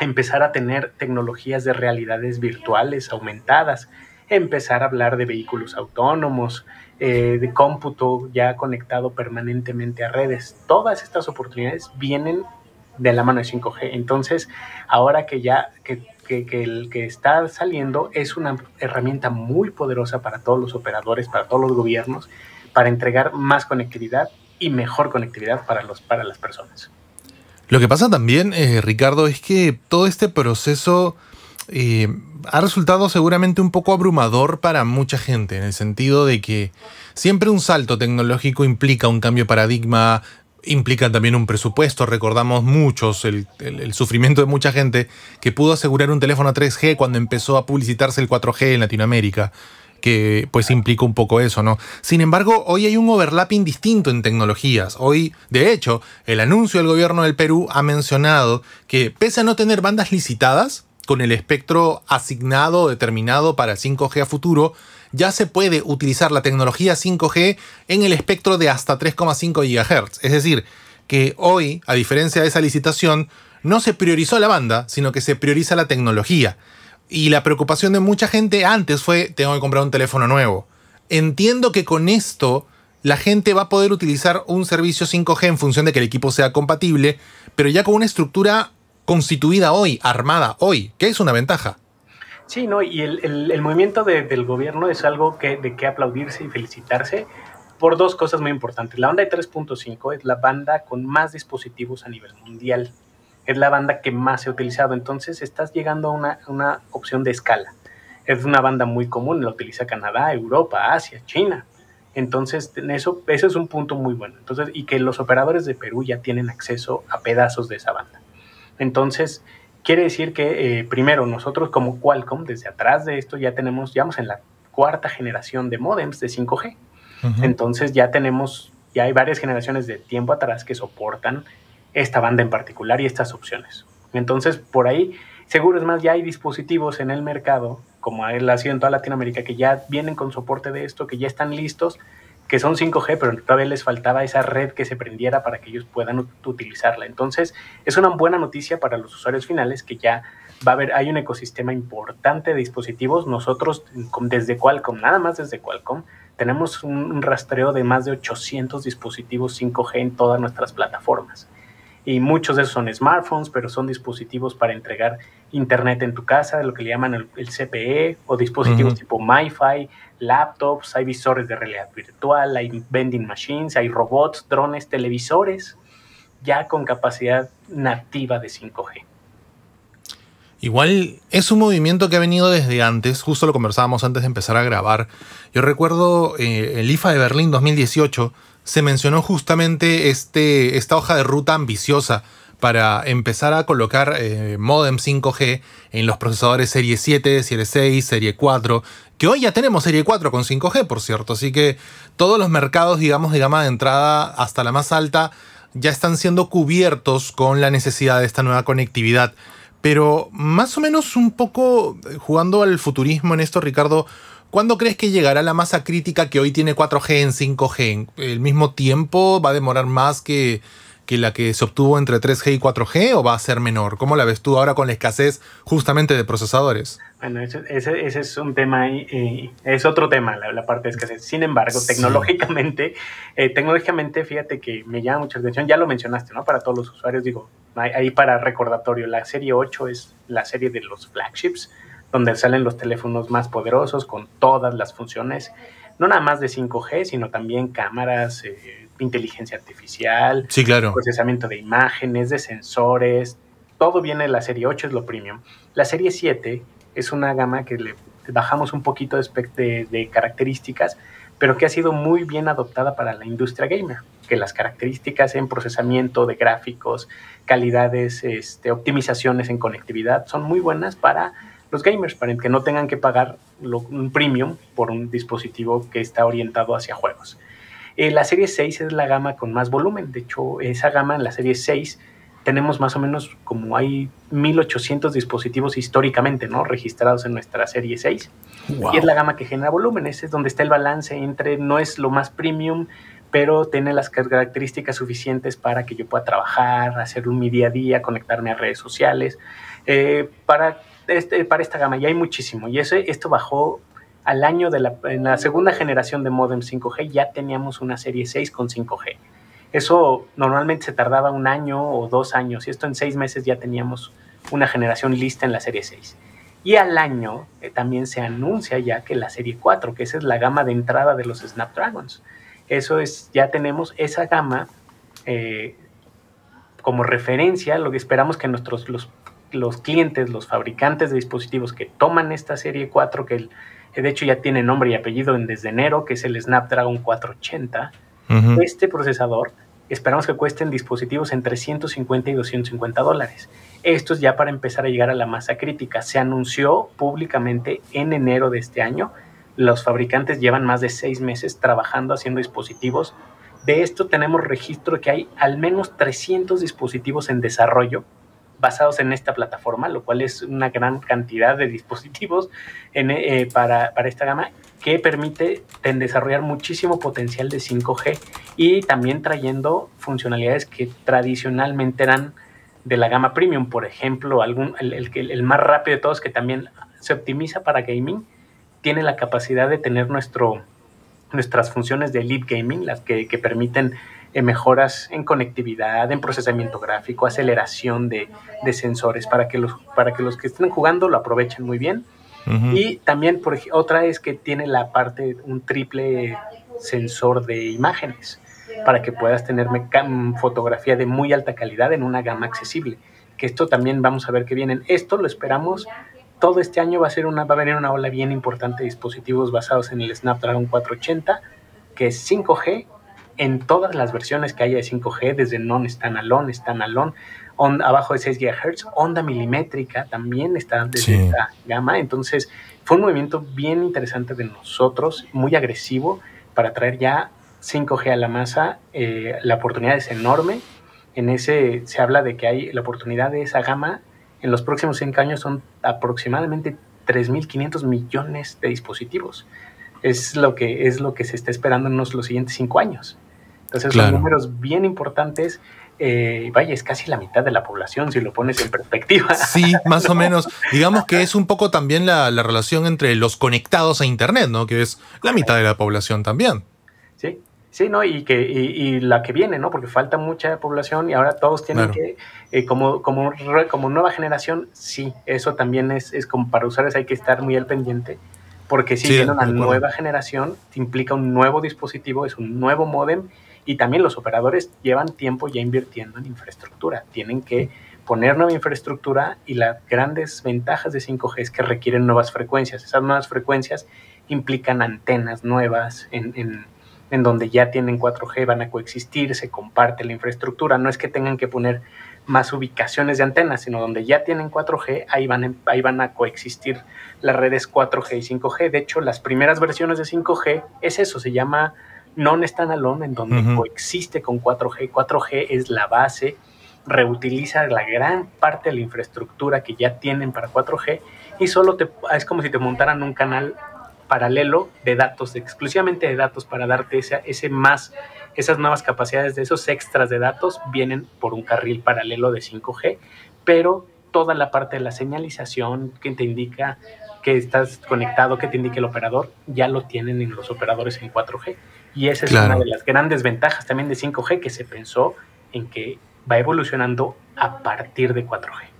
S4: empezar a tener tecnologías de realidades virtuales aumentadas, empezar a hablar de vehículos autónomos, eh, de cómputo ya conectado permanentemente a redes. Todas estas oportunidades vienen de la mano de 5G. Entonces, ahora que ya que, que, el que está saliendo es una herramienta muy poderosa para todos los operadores, para todos los gobiernos, para entregar más conectividad y mejor conectividad para, los, para las personas.
S1: Lo que pasa también, eh, Ricardo, es que todo este proceso ha resultado seguramente un poco abrumador para mucha gente, en el sentido de que siempre un salto tecnológico implica un cambio de paradigma, implica también un presupuesto. Recordamos muchos el, sufrimiento de mucha gente que pudo asegurar un teléfono 3G cuando empezó a publicitarse el 4G en Latinoamérica que pues implica un poco eso, ¿no? Sin embargo, hoy hay un overlapping distinto en tecnologías. Hoy, de hecho, el anuncio del gobierno del Perú ha mencionado que pese a no tener bandas licitadas, con el espectro asignado determinado para 5G a futuro, ya se puede utilizar la tecnología 5G en el espectro de hasta 3,5 GHz. Es decir, que hoy, a diferencia de esa licitación, no se priorizó la banda, sino que se prioriza la tecnología. Y la preocupación de mucha gente antes fue, tengo que comprar un teléfono nuevo. Entiendo que con esto la gente va a poder utilizar un servicio 5G en función de que el equipo sea compatible, pero ya con una estructura constituida hoy, armada hoy, que es una ventaja.
S4: Sí, no, y el, movimiento del gobierno es algo que, de que aplaudirse y felicitarse por dos cosas muy importantes. La banda de 3.5 es la banda con más dispositivos a nivel mundial. Es la banda que más se ha utilizado. Entonces estás llegando a una, opción de escala. Es una banda muy común, la utiliza Canadá, Europa, Asia, China. Entonces, eso, eso es un punto muy bueno. Entonces, y que los operadores de Perú ya tienen acceso a pedazos de esa banda. Entonces, quiere decir que eh, primero nosotros como Qualcomm, desde atrás de esto ya tenemos, ya vamos en la cuarta generación de modems de 5G. Entonces ya tenemos, ya hay varias generaciones de tiempo atrás que soportan esta banda en particular y estas opciones. Entonces, por ahí, seguro es más, ya hay dispositivos en el mercado, como ha sido en toda Latinoamérica, que ya vienen con soporte de esto, que ya están listos que son 5G, pero todavía les faltaba esa red que se prendiera para que ellos puedan utilizarla. Entonces, es una buena noticia para los usuarios finales que ya va a haber, hay un ecosistema importante de dispositivos. Nosotros, desde Qualcomm, nada más desde Qualcomm, tenemos un rastreo de más de 800 dispositivos 5G en todas nuestras plataformas. Y muchos de esos son smartphones, pero son dispositivos para entregar internet en tu casa, lo que le llaman el, CPE, o dispositivos tipo MiFi, laptops, hay visores de realidad virtual, hay vending machines, hay robots, drones, televisores, ya con capacidad nativa de 5G.
S1: Igual es un movimiento que ha venido desde antes, justo lo conversábamos antes de empezar a grabar. Yo recuerdo eh, el IFA de Berlín 2018, se mencionó justamente este, esta hoja de ruta ambiciosa para empezar a colocar eh, modem 5G en los procesadores serie 7, serie 6, serie 4, que hoy ya tenemos serie 4 con 5G, por cierto, así que todos los mercados, digamos, de gama de entrada hasta la más alta, ya están siendo cubiertos con la necesidad de esta nueva conectividad. Pero más o menos un poco eh, jugando al futurismo en esto, Ricardo, ¿cuándo crees que llegará la masa crítica que hoy tiene 4G en 5G? ¿El mismo tiempo va a demorar más que que la que se obtuvo entre 3G y 4G o va a ser menor? ¿Cómo la ves tú ahora con la escasez justamente de procesadores?
S4: Bueno, ese, ese, es un tema, eh, es otro tema, la, parte de escasez. Sin embargo, tecnológicamente, eh, tecnológicamente, fíjate que me llama mucha atención, ya lo mencionaste, ¿no? Para todos los usuarios, digo, ahí para recordatorio, la serie 8 es la serie de los flagships, donde salen los teléfonos más poderosos con todas las funciones, no nada más de 5G, sino también cámaras, eh, inteligencia artificial,
S1: sí, claro.
S4: procesamiento de imágenes, de sensores, todo viene de la serie 8, es lo premium. La serie 7 es una gama que le bajamos un poquito de, de características, pero que ha sido muy bien adoptada para la industria gamer, que las características en procesamiento de gráficos, calidades, este, optimizaciones en conectividad son muy buenas para los gamers, para que no tengan que pagar un premium por un dispositivo que está orientado hacia juegos. Eh, la serie 6 es la gama con más volumen, de hecho esa gama en la serie 6 tenemos más o menos como hay 1800 dispositivos históricamente, ¿no? Registrados en nuestra serie 6. Y es la gama que genera volúmenes, es donde está el balance entre no es lo más premium, pero tiene las características suficientes para que yo pueda trabajar, hacer mi día a día, conectarme a redes sociales. Eh, para, este, para esta gama ya hay muchísimo. Y ese, esto bajó al año de la, en la segunda generación de modem 5G, ya teníamos una serie 6 con 5G. Eso normalmente se tardaba un año o dos años y esto en seis meses ya teníamos una generación lista en la serie 6. Y al año eh, también se anuncia ya que la serie 4, que esa es la gama de entrada de los Snapdragons. Eso es, ya tenemos esa gama eh, como referencia, lo que esperamos que nuestros los, los, clientes, los fabricantes de dispositivos que toman esta serie 4, que de hecho ya tiene nombre y apellido en desde enero, que es el Snapdragon 480, este procesador esperamos que cuesten dispositivos entre 150 y 250 dólares. Esto es ya para empezar a llegar a la masa crítica. Se anunció públicamente en enero de este año. Los fabricantes llevan más de seis meses trabajando haciendo dispositivos. De esto tenemos registro que hay al menos 300 dispositivos en desarrollo basados en esta plataforma, lo cual es una gran cantidad de dispositivos eh, para, para esta gama que permite desarrollar muchísimo potencial de 5G y también trayendo funcionalidades que tradicionalmente eran de la gama premium, por ejemplo, algún, el, el, el, más rápido de todos que también se optimiza para gaming, tiene la capacidad de tener nuestro, nuestras funciones de lead gaming, las que, que permiten eh, mejoras en conectividad, en procesamiento gráfico, aceleración de, de, sensores para que, los, para que los que estén jugando lo aprovechen muy bien y también, por, otra es que tiene la parte, un triple sensor de imágenes para que puedas tener fotografía de muy alta calidad en una gama accesible. Que esto también vamos a ver que vienen. Esto lo esperamos todo este año va a ser una va a venir una ola bien importante de dispositivos basados en el Snapdragon 480 que es 5G en todas las versiones que haya de 5G desde non standalone, standalone abajo de 6 GHz, onda milimétrica también está desde esta gama. Entonces, fue un movimiento bien interesante de nosotros, muy agresivo para traer ya 5G a la masa. Eh, la oportunidad es enorme. En ese se habla de que hay la oportunidad de esa gama en los próximos 5 años son aproximadamente 3.500 millones de dispositivos. Es lo que es lo que se está esperando en los, siguientes 5 años. Entonces son números bien importantes eh, vaya, es casi la mitad de la población si lo pones en perspectiva.
S1: Sí, más o menos. Digamos que es un poco también la, relación entre los conectados a Internet, ¿no? Que es la mitad de la población también.
S4: Sí, sí, ¿no? Y, que, y, la que viene, ¿no? Porque falta mucha población y ahora todos tienen que, eh, como, como, como nueva generación, sí, eso también es, es como para usuarios hay que estar muy al pendiente. Porque si viene una nueva generación, implica un nuevo dispositivo, es un nuevo modem y también los operadores llevan tiempo ya invirtiendo en infraestructura. Tienen que poner nueva infraestructura y las grandes ventajas de 5G es que requieren nuevas frecuencias. Esas nuevas frecuencias implican antenas nuevas en, en, en donde ya tienen 4G, van a coexistir, se comparte la infraestructura. No es que tengan que poner más ubicaciones de antenas, sino donde ya tienen 4G, ahí van, ahí van a coexistir las redes 4G y 5G. De hecho, las primeras versiones de 5G es eso, se llama non-standalone, en donde coexiste con 4G. 4G es la base, reutiliza la gran parte de la infraestructura que ya tienen para 4G y solo te, es como si te montaran un canal paralelo de datos, exclusivamente de datos para darte ese, ese más, esas nuevas capacidades de esos extras de datos vienen por un carril paralelo de 5G, pero toda la parte de la señalización que te indica que estás conectado, que te indique el operador, ya lo tienen en los operadores en 4G. Y esa es una de las grandes ventajas también de 5G que se pensó en que va evolucionando a partir de 4G.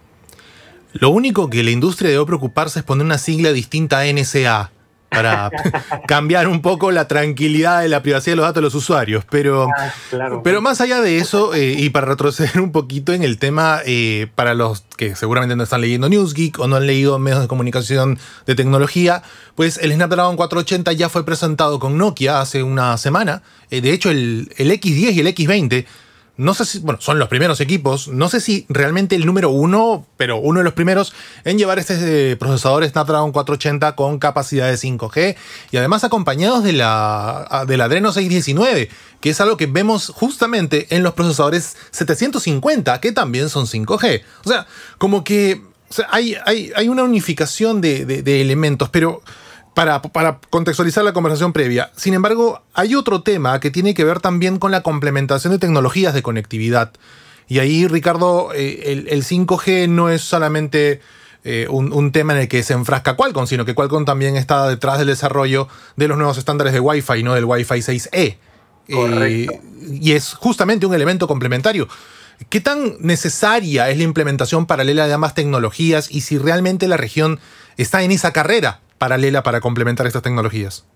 S1: Lo único que la industria debe preocuparse es poner una sigla distinta a NSA para cambiar un poco la tranquilidad de la privacidad de los datos de los usuarios. Pero,
S4: Ah, claro.
S1: pero más allá de eso, eh, y para retroceder un poquito en el tema, eh, para los que seguramente no están leyendo Newsgeek o no han leído medios de comunicación de tecnología, pues el Snapdragon 480 ya fue presentado con Nokia hace una semana. Eh, de hecho, el, el X10 y el X20 no sé si, bueno, son los primeros equipos, no sé si realmente el número uno, pero uno de los primeros en llevar este eh, procesador Snapdragon 480 con capacidad de 5G y además acompañados de la, del Adreno 619, que es algo que vemos justamente en los procesadores 750, que también son 5G. O sea, como que o sea, hay, hay, hay, una unificación de, elementos, pero para, para, contextualizar la conversación previa. Sin embargo, hay otro tema que tiene que ver también con la complementación de tecnologías de conectividad. Y ahí, Ricardo, eh, el, el, 5G no es solamente eh, un, un, tema en el que se enfrasca Qualcomm, sino que Qualcomm también está detrás del desarrollo de los nuevos estándares de Wi-Fi, no del Wi-Fi 6E. Eh, y es justamente un elemento complementario. ¿Qué tan necesaria es la implementación paralela de ambas tecnologías y si realmente la región está en esa carrera paralela para complementar estas tecnologías?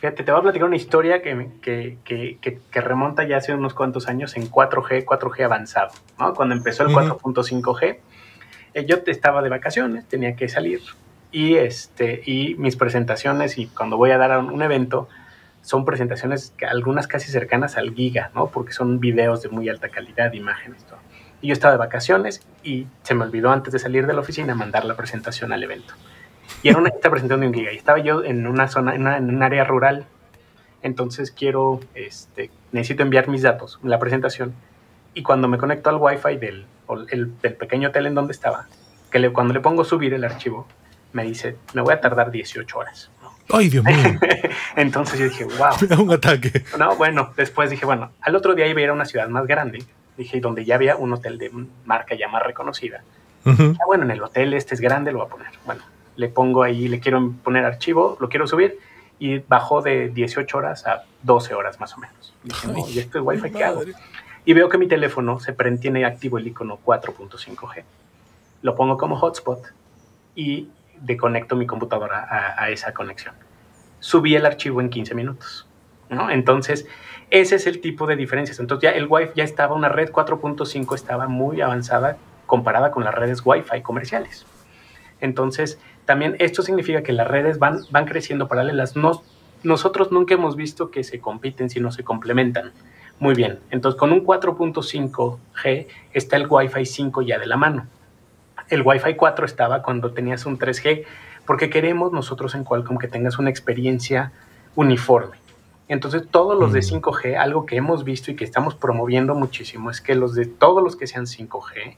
S4: Fíjate, te voy a platicar una historia que, que, que, que, remonta ya hace unos cuantos años en 4G, 4G avanzado, ¿no? Cuando empezó el uh -huh. 4.5G, eh, yo estaba de vacaciones, tenía que salir y, este, y mis presentaciones y cuando voy a dar un evento son presentaciones, que algunas casi cercanas al giga, ¿no? Porque son videos de muy alta calidad, imágenes, todo. Y yo estaba de vacaciones y se me olvidó antes de salir de la oficina mandar la presentación al evento. Y era una esta presentación de un giga. Y estaba yo en una zona, en, una, en un área rural. Entonces quiero, este, necesito enviar mis datos, la presentación. Y cuando me conecto al wifi del, el, del pequeño hotel en donde estaba, que le, cuando le pongo subir el archivo, me dice, me voy a tardar 18 horas.
S1: ¡Ay, Dios mío!
S4: Entonces yo dije, wow.
S1: Me da un ataque.
S4: No, bueno, después dije, bueno, al otro día iba a ir a una ciudad más grande. Dije, donde ya había un hotel de marca ya más reconocida. Uh -huh. ah, bueno, en el hotel este es grande, lo voy a poner. Bueno, le pongo ahí, le quiero poner archivo, lo quiero subir y bajó de 18 horas a 12 horas más o menos. Y dije, no, ¿y esto es Wi-Fi qué hago? Y veo que mi teléfono se tiene activo el icono 4.5G. Lo pongo como hotspot y desconecto mi computadora a, a, esa conexión. Subí el archivo en 15 minutos. ¿no? Entonces, ese es el tipo de diferencias. Entonces, ya el Wi-Fi ya estaba, una red 4.5 estaba muy avanzada comparada con las redes Wi-Fi comerciales. Entonces, también esto significa que las redes van, van creciendo paralelas. Nos, nosotros nunca hemos visto que se compiten, sino se complementan. Muy bien. Entonces, con un 4.5G está el Wi-Fi 5 ya de la mano el Wi-Fi 4 estaba cuando tenías un 3G, porque queremos nosotros en Qualcomm que tengas una experiencia uniforme. Entonces, todos los de 5G, algo que hemos visto y que estamos promoviendo muchísimo, es que los de todos los que sean 5G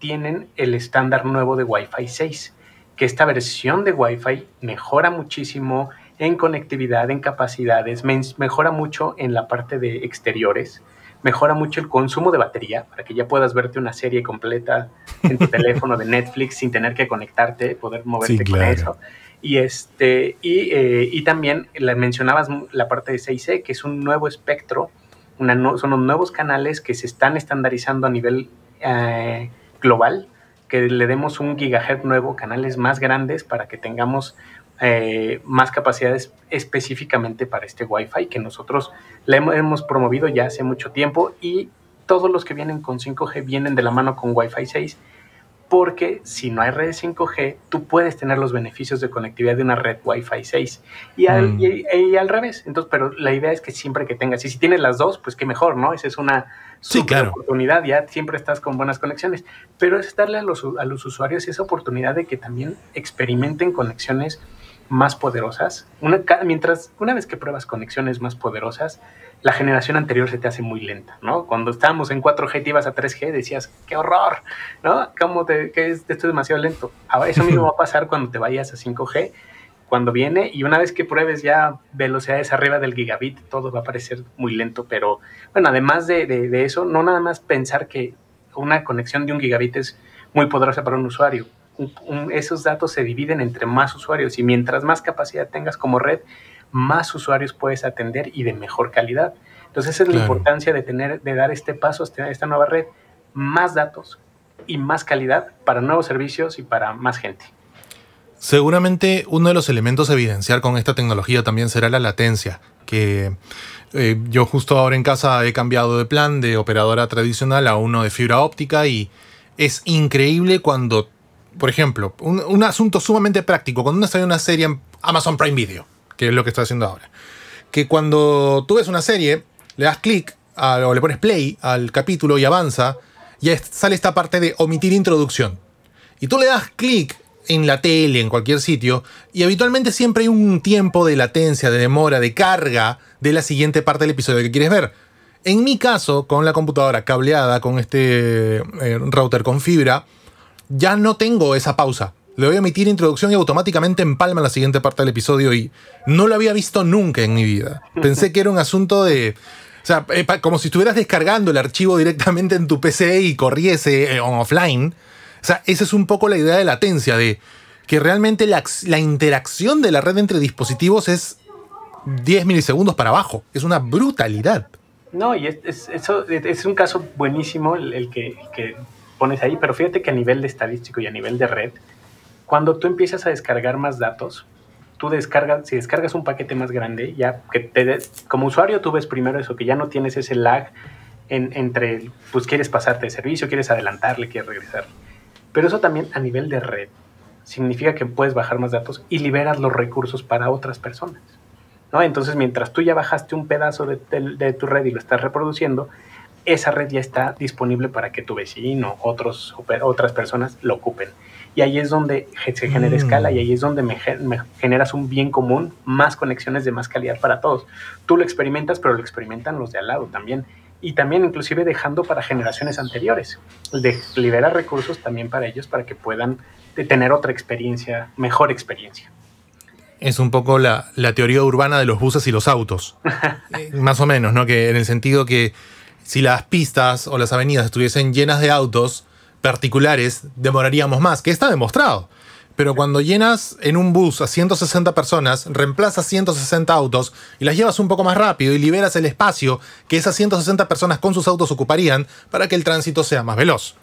S4: tienen el estándar nuevo de Wi-Fi 6, que esta versión de Wi-Fi mejora muchísimo en conectividad, en capacidades, mejora mucho en la parte de exteriores, mejora mucho el consumo de batería para que ya puedas verte una serie completa en tu teléfono de Netflix sin tener que conectarte, poder moverte sí, claro. con eso. Y, este, y, eh, y también le mencionabas la parte de 6E, que es un nuevo espectro, una no, son los nuevos canales que se están estandarizando a nivel eh, global, que le demos un gigahertz nuevo, canales más grandes para que tengamos eh, más capacidades específicamente para este Wi-Fi que nosotros le hemos promovido ya hace mucho tiempo y todos los que vienen con 5G vienen de la mano con Wi-Fi 6 porque si no hay red 5G, tú puedes tener los beneficios de conectividad de una red Wi-Fi 6 y al, mm. y, y al, revés. Entonces, pero la idea es que siempre que tengas, y si tienes las dos, pues qué mejor, ¿no? Esa es una
S1: sí, claro.
S4: oportunidad, ya siempre estás con buenas conexiones, pero es darle a los, a los usuarios esa oportunidad de que también experimenten conexiones más poderosas. Una, mientras, una vez que pruebas conexiones más poderosas, la generación anterior se te hace muy lenta, ¿no? Cuando estábamos en 4G te ibas a 3G, decías, ¡qué horror! ¿No? ¿Cómo te, que es, esto es demasiado lento? Ahora, eso mismo va a pasar cuando te vayas a 5G, cuando viene, y una vez que pruebes ya velocidades arriba del gigabit, todo va a parecer muy lento, pero bueno, además de, de, de eso, no nada más pensar que una conexión de un gigabit es muy poderosa para un usuario, un, un, esos datos se dividen entre más usuarios y mientras más capacidad tengas como red, más usuarios puedes atender y de mejor calidad. Entonces esa es claro. la importancia de tener, de dar este paso a esta nueva red, más datos, y más calidad para nuevos servicios y para más gente.
S1: Seguramente uno de los elementos a evidenciar con esta tecnología también será la latencia, que eh, yo justo ahora en casa he cambiado de plan de operadora tradicional a uno de fibra óptica y es increíble cuando, por ejemplo, un, asunto sumamente práctico, cuando uno está en una serie en Amazon Prime Video, que es lo que estoy haciendo ahora, que cuando tú ves una serie, le das clic o le pones play al capítulo y avanza, ya sale esta parte de omitir introducción. Y tú le das clic en la tele, en cualquier sitio, y habitualmente siempre hay un tiempo de latencia, de demora, de carga de la siguiente parte del episodio que quieres ver. En mi caso, con la computadora cableada, con este eh, router con fibra, ya no tengo esa pausa. Le voy a emitir introducción y automáticamente empalma la siguiente parte del episodio y no lo había visto nunca en mi vida. Pensé que era un asunto de... O sea, eh, como si estuvieras descargando el archivo directamente en tu PC y corriese eh, offline. O sea, esa es un poco la idea de latencia, de que realmente la, interacción de la red entre dispositivos es 10 milisegundos para abajo. Es una brutalidad.
S4: No, y es, eso es un caso buenísimo el, que, que, pones ahí, pero fíjate que a nivel de estadístico y a nivel de red, cuando tú empiezas a descargar más datos, tú descargas, si descargas un paquete más grande, ya que te como usuario tú ves primero eso, que ya no tienes ese lag entre, pues quieres pasarte de servicio, quieres adelantarle, quieres regresar. Pero eso también a nivel de red significa que puedes bajar más datos y liberas los recursos para otras personas. ¿no? Entonces, mientras tú ya bajaste un pedazo de, tu red y lo estás reproduciendo, esa red ya está disponible para que tu vecino, otros, otras personas lo ocupen. Y ahí es donde se genera mm. escala y ahí es donde me, generas un bien común, más conexiones de más calidad para todos. Tú lo experimentas, pero lo experimentan los de al lado también y también inclusive dejando para generaciones anteriores, de liberar recursos también para ellos para que puedan tener otra experiencia, mejor experiencia.
S1: Es un poco la, teoría urbana de los buses y los autos, eh, más o menos, ¿no? Que en el sentido que si las pistas o las avenidas estuviesen llenas de autos particulares, demoraríamos más, que está demostrado. Pero cuando llenas en un bus a 160 personas, reemplazas 160 autos y las llevas un poco más rápido y liberas el espacio que esas 160 personas con sus autos ocuparían para que el tránsito sea más veloz.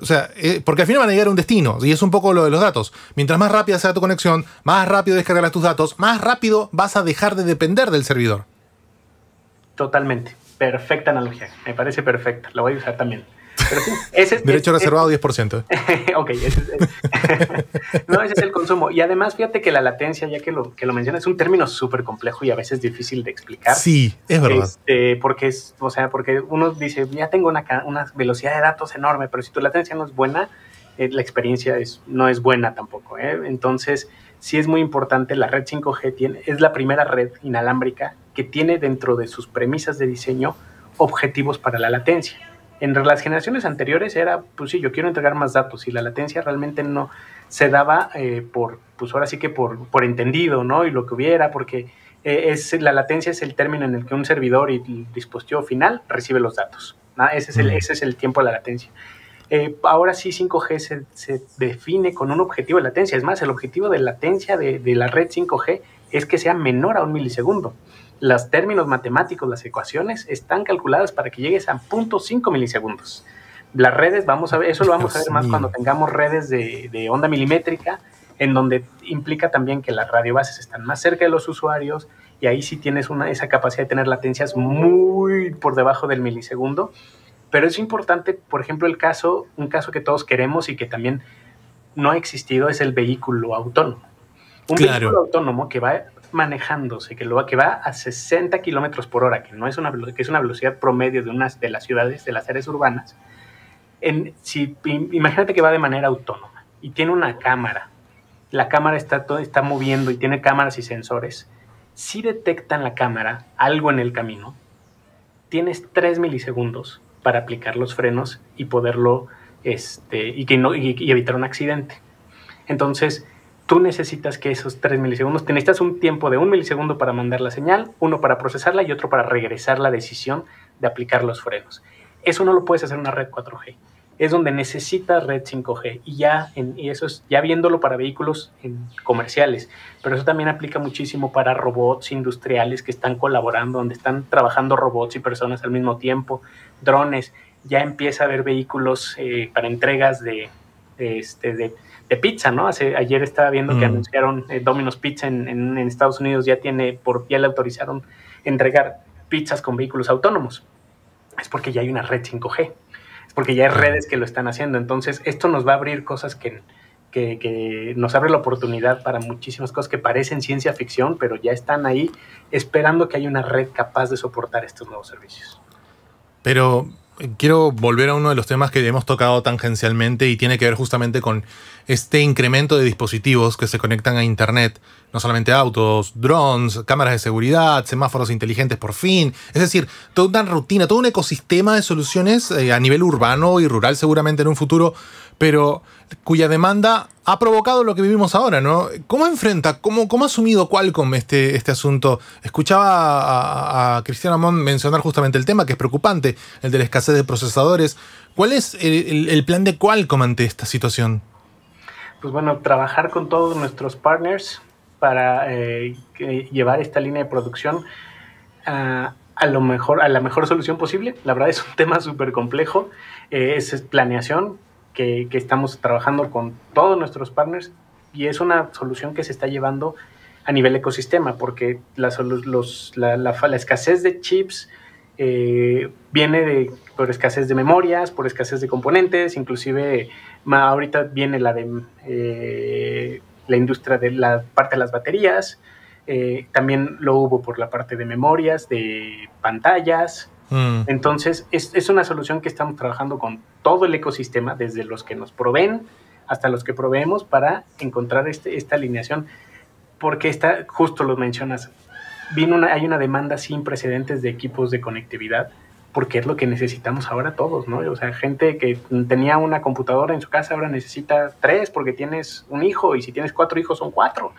S1: O sea, eh, porque al final van a llegar a un destino, y es un poco lo de los datos. Mientras más rápida sea tu conexión, más rápido descargarás tus datos, más rápido vas a dejar de depender del servidor.
S4: Totalmente. Perfecta analogía. Me parece perfecta. La voy a usar también.
S1: Derecho reservado 10%.
S4: ok, ese es, no, ese es el consumo. Y además, fíjate que la latencia, ya que lo, que lo mencionas, es un término súper complejo y a veces difícil de explicar.
S1: Sí, es verdad.
S4: Este, porque es, o sea, porque uno dice, ya tengo una, una velocidad de datos enorme, pero si tu latencia no es buena, eh, la experiencia es, no es buena tampoco. ¿eh? Entonces, sí es muy importante, la red 5G tiene, es la primera red inalámbrica que tiene dentro de sus premisas de diseño objetivos para la latencia en las generaciones anteriores era, pues sí, yo quiero entregar más datos y la latencia realmente no se daba eh, por, pues ahora sí que por, por entendido, ¿no? Y lo que hubiera, porque eh, es, la latencia es el término en el que un servidor y el dispositivo final recibe los datos. Ese, es el, ese es el tiempo de la latencia. Eh, ahora sí 5G se, se, define con un objetivo de latencia. Es más, el objetivo de latencia de, de la red 5G es que sea menor a un milisegundo los términos matemáticos, las ecuaciones, están calculadas para que llegues a 0.5 milisegundos. Las redes, vamos a ver, eso lo vamos a ver más cuando tengamos redes de, onda milimétrica, en donde implica también que las radiobases están más cerca de los usuarios y ahí sí tienes una, esa capacidad de tener latencias muy por debajo del milisegundo. Pero es importante, por ejemplo, el caso, un caso que todos queremos y que también no ha existido es el vehículo autónomo. Un vehículo autónomo que va manejándose, que, lo, que va a 60 kilómetros por hora, que, no es una, que es una velocidad promedio de, unas, de las ciudades, de las áreas urbanas, en, si, imagínate que va de manera autónoma y tiene una cámara, la cámara está, todo, está moviendo y tiene cámaras y sensores, si detectan la cámara algo en el camino, tienes 3 milisegundos para aplicar los frenos y poderlo, este, y, que no, y evitar un accidente. Entonces, tú necesitas que esos 3 milisegundos, te necesitas un tiempo de un milisegundo para mandar la señal, uno para procesarla y otro para regresar la decisión de aplicar los frenos. Eso no lo puedes hacer en una red 4G. Es donde necesitas red 5G y ya en, y eso es ya viéndolo para vehículos comerciales, pero eso también aplica muchísimo para robots industriales que están colaborando, donde están trabajando robots y personas al mismo tiempo, drones. ya empieza a haber vehículos eh, para entregas de, este, de, pizza, ¿no? Hace, ayer estaba viendo que mm. anunciaron eh, Domino's Pizza en, en, Estados Unidos ya tiene, por, ya le autorizaron entregar pizzas con vehículos autónomos. Es porque ya hay una red 5G, es porque ya hay redes que lo están haciendo. Entonces, esto nos va a abrir cosas que, que, que, nos abre la oportunidad para muchísimas cosas que parecen ciencia ficción, pero ya están ahí esperando que haya una red capaz de soportar estos nuevos servicios.
S1: Pero quiero volver a uno de los temas que hemos tocado tangencialmente y tiene que ver justamente con este incremento de dispositivos que se conectan a Internet. No solamente autos, drones, cámaras de seguridad, semáforos inteligentes por fin. Es decir, toda una rutina, todo un ecosistema de soluciones eh, a nivel urbano y rural seguramente en un futuro pero cuya demanda ha provocado lo que vivimos ahora, ¿no? ¿Cómo enfrenta, cómo, cómo ha asumido Qualcomm este, este asunto? Escuchaba a, Cristiano Amón mencionar justamente el tema que es preocupante, el de la escasez de procesadores. ¿Cuál es el, plan de Qualcomm ante esta situación?
S4: Pues bueno, trabajar con todos nuestros partners para eh, llevar esta línea de producción a, lo mejor, a la mejor solución posible. La verdad es un tema súper complejo. Eh, es planeación, que, estamos trabajando con todos nuestros partners y es una solución que se está llevando a nivel ecosistema, porque la, los, la, la, escasez de chips eh, viene de, por escasez de memorias, por escasez de componentes, inclusive ahorita viene la de eh, la industria de la parte de las baterías, eh, también lo hubo por la parte de memorias, de pantallas, Mm. Entonces, es, una solución que estamos trabajando con todo el ecosistema, desde los que nos proveen hasta los que proveemos, para encontrar este, esta alineación, porque está, justo lo mencionas, vino una, hay una demanda sin precedentes de equipos de conectividad, porque es lo que necesitamos ahora todos, ¿no? O sea, gente que tenía una computadora en su casa ahora necesita tres porque tienes un hijo y si tienes cuatro hijos son cuatro.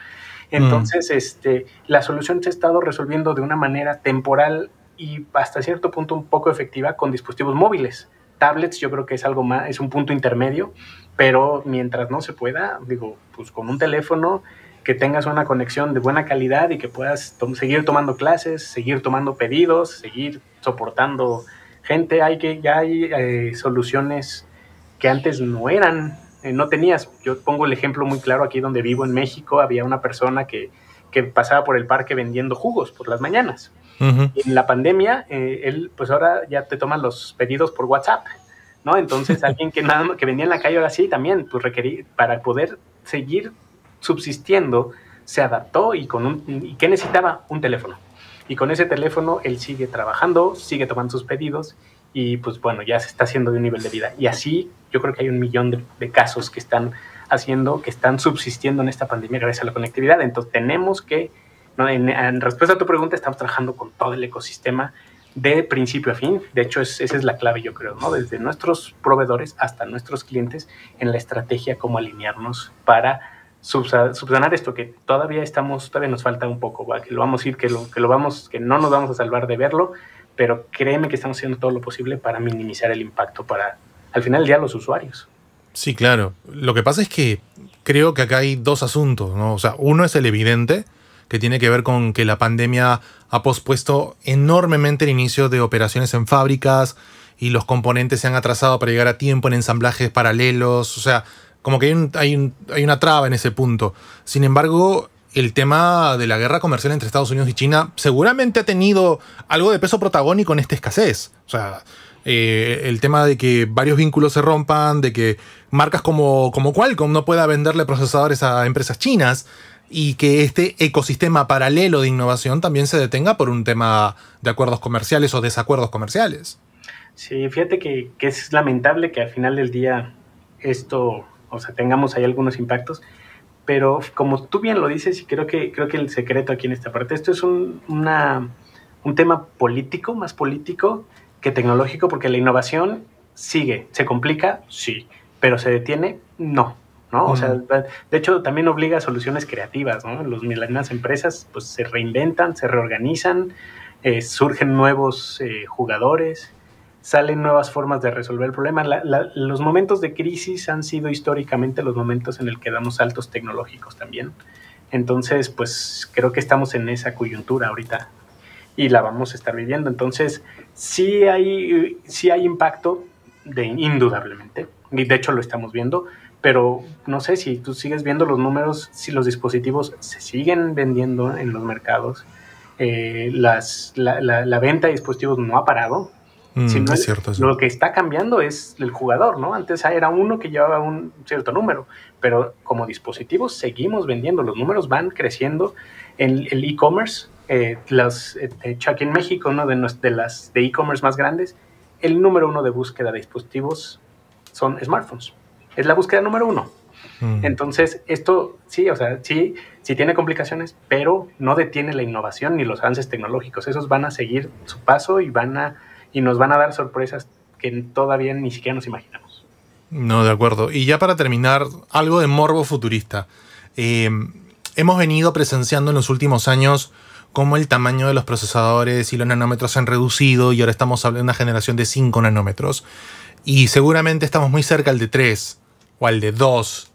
S4: Mm. Entonces, este, la solución se ha estado resolviendo de una manera temporal y hasta cierto punto un poco efectiva con dispositivos móviles. Tablets yo creo que es algo más, es un punto intermedio, pero mientras no se pueda, digo, pues con un teléfono que tengas una conexión de buena calidad y que puedas seguir tomando clases, seguir tomando pedidos, seguir soportando gente, hay que ya hay eh, soluciones que antes no eran, eh, no tenías. Yo pongo el ejemplo muy claro aquí donde vivo en México, había una persona que, que pasaba por el parque vendiendo jugos por las mañanas en la pandemia, eh, él, pues ahora ya te toman los pedidos por WhatsApp, ¿no? Entonces, alguien que nada que vendía en la calle ahora sí también, pues requerí, para poder seguir subsistiendo, se adaptó y con un, ¿y qué necesitaba? Un teléfono. Y con ese teléfono él sigue trabajando, sigue tomando sus pedidos y pues bueno, ya se está haciendo de un nivel de vida. Y así yo creo que hay un millón de, de casos que están haciendo, que están subsistiendo en esta pandemia gracias a la conectividad. Entonces tenemos que en, respuesta a tu pregunta, estamos trabajando con todo el ecosistema de principio a fin. De hecho, esa es la clave, yo creo, ¿no? Desde nuestros proveedores hasta nuestros clientes en la estrategia, cómo alinearnos para subsanar esto que todavía estamos, todavía nos falta un poco, que lo vamos a ir, que lo, que lo vamos, que no nos vamos a salvar de verlo, pero créeme que estamos haciendo todo lo posible para minimizar el impacto para, al final ya los usuarios.
S1: Sí, claro. Lo que pasa es que creo que acá hay dos asuntos, ¿no? O sea, uno es el evidente, que tiene que ver con que la pandemia ha pospuesto enormemente el inicio de operaciones en fábricas y los componentes se han atrasado para llegar a tiempo en ensamblajes paralelos. O sea, como que hay, hay, una traba en ese punto. Sin embargo, el tema de la guerra comercial entre Estados Unidos y China seguramente ha tenido algo de peso protagónico en esta escasez. O sea, eh, el tema de que varios vínculos se rompan, de que marcas como, como Qualcomm no pueda venderle procesadores a empresas chinas, y que este ecosistema paralelo de innovación también se detenga por un tema de acuerdos comerciales o desacuerdos comerciales.
S4: Sí, fíjate que, es lamentable que al final del día esto, o sea, tengamos ahí algunos impactos, pero como tú bien lo dices, y creo que, creo que el secreto aquí en esta parte, esto es un, un tema político, más político que tecnológico, porque la innovación sigue, se complica, sí, pero se detiene, no. ¿No? O sea, de hecho también obliga a soluciones creativas, ¿no? Los, las empresas pues se reinventan, se reorganizan, eh, surgen nuevos eh, jugadores, salen nuevas formas de resolver el problema. los momentos de crisis han sido históricamente los momentos en el que damos saltos tecnológicos también. Entonces, pues creo que estamos en esa coyuntura ahorita y la vamos a estar viviendo. Entonces, sí hay, sí hay impacto, de indudablemente, y de hecho lo estamos viendo, pero no sé si tú sigues viendo los números, si los dispositivos se siguen vendiendo en los mercados, eh, las, la, la, venta de dispositivos no ha parado.
S1: Mm, es cierto,
S4: Lo que está cambiando es el jugador, ¿no? Antes era uno que llevaba un cierto número, pero como dispositivos seguimos vendiendo, los números van creciendo. En el e-commerce, eh, las eh, en México, uno de, de las de e-commerce más grandes, el número uno de búsqueda de dispositivos son smartphones. Es la búsqueda número uno. Mm. Entonces, esto sí, o sea, sí, sí tiene complicaciones, pero no detiene la innovación ni los avances tecnológicos. Esos van a seguir su paso y van a y nos van a dar sorpresas que todavía ni siquiera nos imaginamos.
S1: No, de acuerdo. Y ya para terminar, algo de morbo futurista. Eh, hemos venido presenciando en los últimos años cómo el tamaño de los procesadores y los nanómetros se han reducido y ahora estamos hablando de una generación de 5 nanómetros. Y seguramente estamos muy cerca al de 3 o al de 2.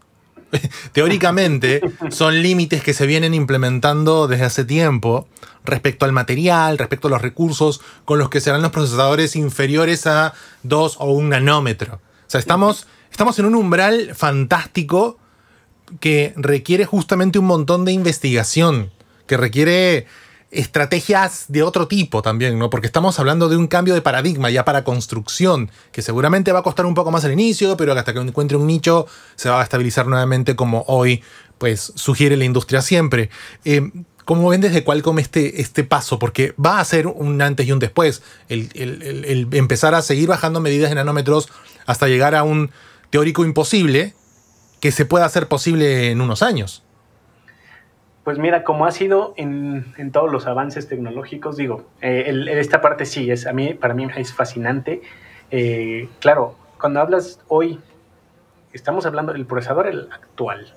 S1: Teóricamente son límites que se vienen implementando desde hace tiempo respecto al material, respecto a los recursos con los que serán los procesadores inferiores a 2 o 1 nanómetro. O sea, estamos, estamos en un umbral fantástico que requiere justamente un montón de investigación, que requiere estrategias de otro tipo también, ¿no? Porque estamos hablando de un cambio de paradigma ya para construcción, que seguramente va a costar un poco más al inicio, pero hasta que encuentre un nicho se va a estabilizar nuevamente como hoy, pues, sugiere la industria siempre. Eh, ¿Cómo ven desde Qualcomm este, este paso? Porque va a ser un antes y un después. el empezar a seguir bajando medidas de nanómetros hasta llegar a un teórico imposible que se pueda hacer posible en unos años.
S4: Pues mira, como ha sido en, todos los avances tecnológicos, digo, eh, esta parte sí, es, a mí, para mí es fascinante. Eh, claro, cuando hablas hoy, estamos hablando del procesador el actual.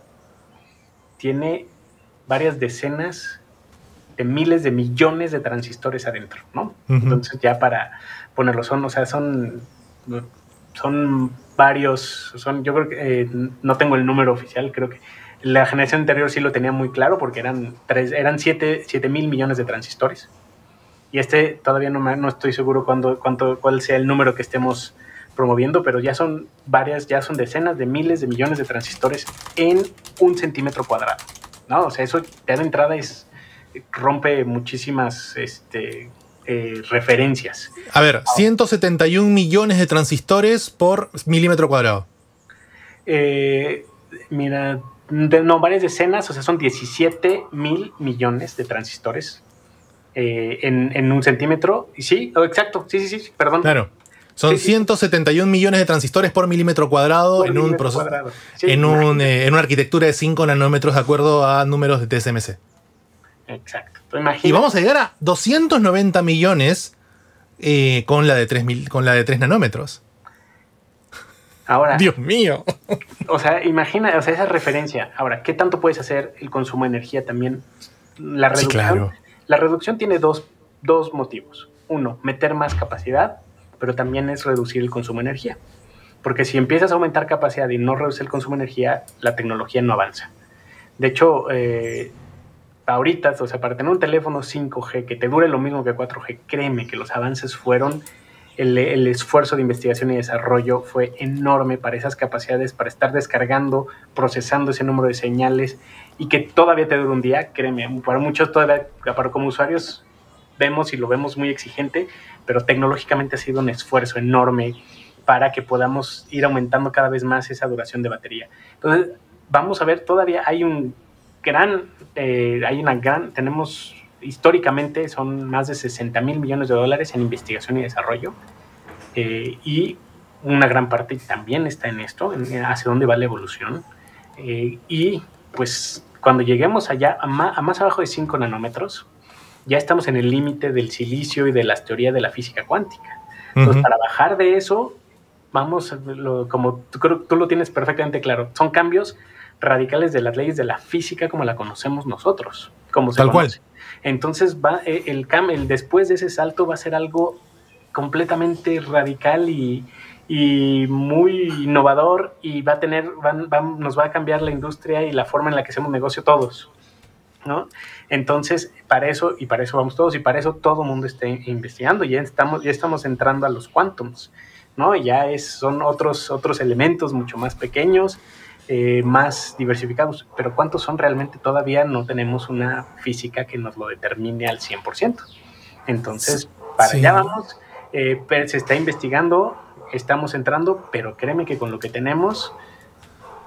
S4: Tiene varias decenas de miles de millones de transistores adentro, ¿no? Entonces ya para ponerlo, son, o sea, son, son varios, son, yo creo que eh, no tengo el número oficial, creo que la generación anterior sí lo tenía muy claro porque eran, tres, eran 7 mil millones de transistores. Y este todavía no, no estoy seguro cuándo, cuánto, cuál sea el número que estemos promoviendo, pero ya son varias, ya son decenas de miles de millones de transistores en un centímetro cuadrado. ¿no? O sea, eso ya de entrada es, rompe muchísimas este, eh, referencias.
S1: A ver, 171 millones de transistores por milímetro cuadrado.
S4: Eh, mira, no, varias decenas, o sea, son 17 mil millones de transistores eh, en, un centímetro. Y sí, oh, exacto, sí, sí, sí, perdón.
S1: Claro. Son 171 millones de transistores por milímetro cuadrado en un proceso, en, un, eh, en una arquitectura de 5 nanómetros de acuerdo a números de TSMC.
S4: Exacto.
S1: y vamos a llegar a 290 millones eh, con, la de 3 con la de 3 nanómetros.
S4: Ahora.
S1: Dios mío.
S4: O sea, imagina, o sea, esa referencia. Ahora, ¿qué tanto puedes hacer el consumo de energía también? La reducción. claro. La reducción tiene dos, dos motivos. Uno, meter más capacidad, pero también es reducir el consumo de energía. Porque si empiezas a aumentar capacidad y no reduces el consumo de energía, la tecnología no avanza. De hecho, eh, ahorita, o sea, para tener un teléfono 5G que te dure lo mismo que 4G, créeme que los avances fueron el, esfuerzo de investigación y desarrollo fue enorme para esas capacidades, para estar descargando, procesando ese número de señales y que todavía te dure un día, créeme, para muchos todavía, para como usuarios, vemos y lo vemos muy exigente, pero tecnológicamente ha sido un esfuerzo enorme para que podamos ir aumentando cada vez más esa duración de batería. Entonces, vamos a ver, todavía hay un gran, eh, hay una gran, tenemos históricamente son más de 60 mil millones de dólares en investigación y desarrollo. Eh, y una gran parte también está en esto, en hacia dónde va la evolución. Eh, y pues cuando lleguemos allá a más, abajo de 5 nanómetros, ya estamos en el límite del silicio y de las teorías de la física cuántica. Entonces, para bajar de eso, vamos, como tú, tú lo tienes perfectamente claro, son cambios radicales de las leyes de la física como la conocemos nosotros. Como
S1: Tal cual.
S4: Entonces va eh, el, el después de ese salto va a ser algo completamente radical y, muy innovador y va a tener, nos va a cambiar la industria y la forma en la que hacemos negocio todos. ¿no? Entonces, para eso, y para eso vamos todos, y para eso todo el mundo está investigando, ya estamos, ya estamos entrando a los quantums. ¿no? Ya son otros, otros elementos mucho más pequeños, eh, más diversificados, pero ¿cuántos son realmente? Todavía no tenemos una física que nos lo determine al 100%. Entonces, para allá vamos, eh, se está investigando, estamos entrando, pero créeme que con lo que tenemos,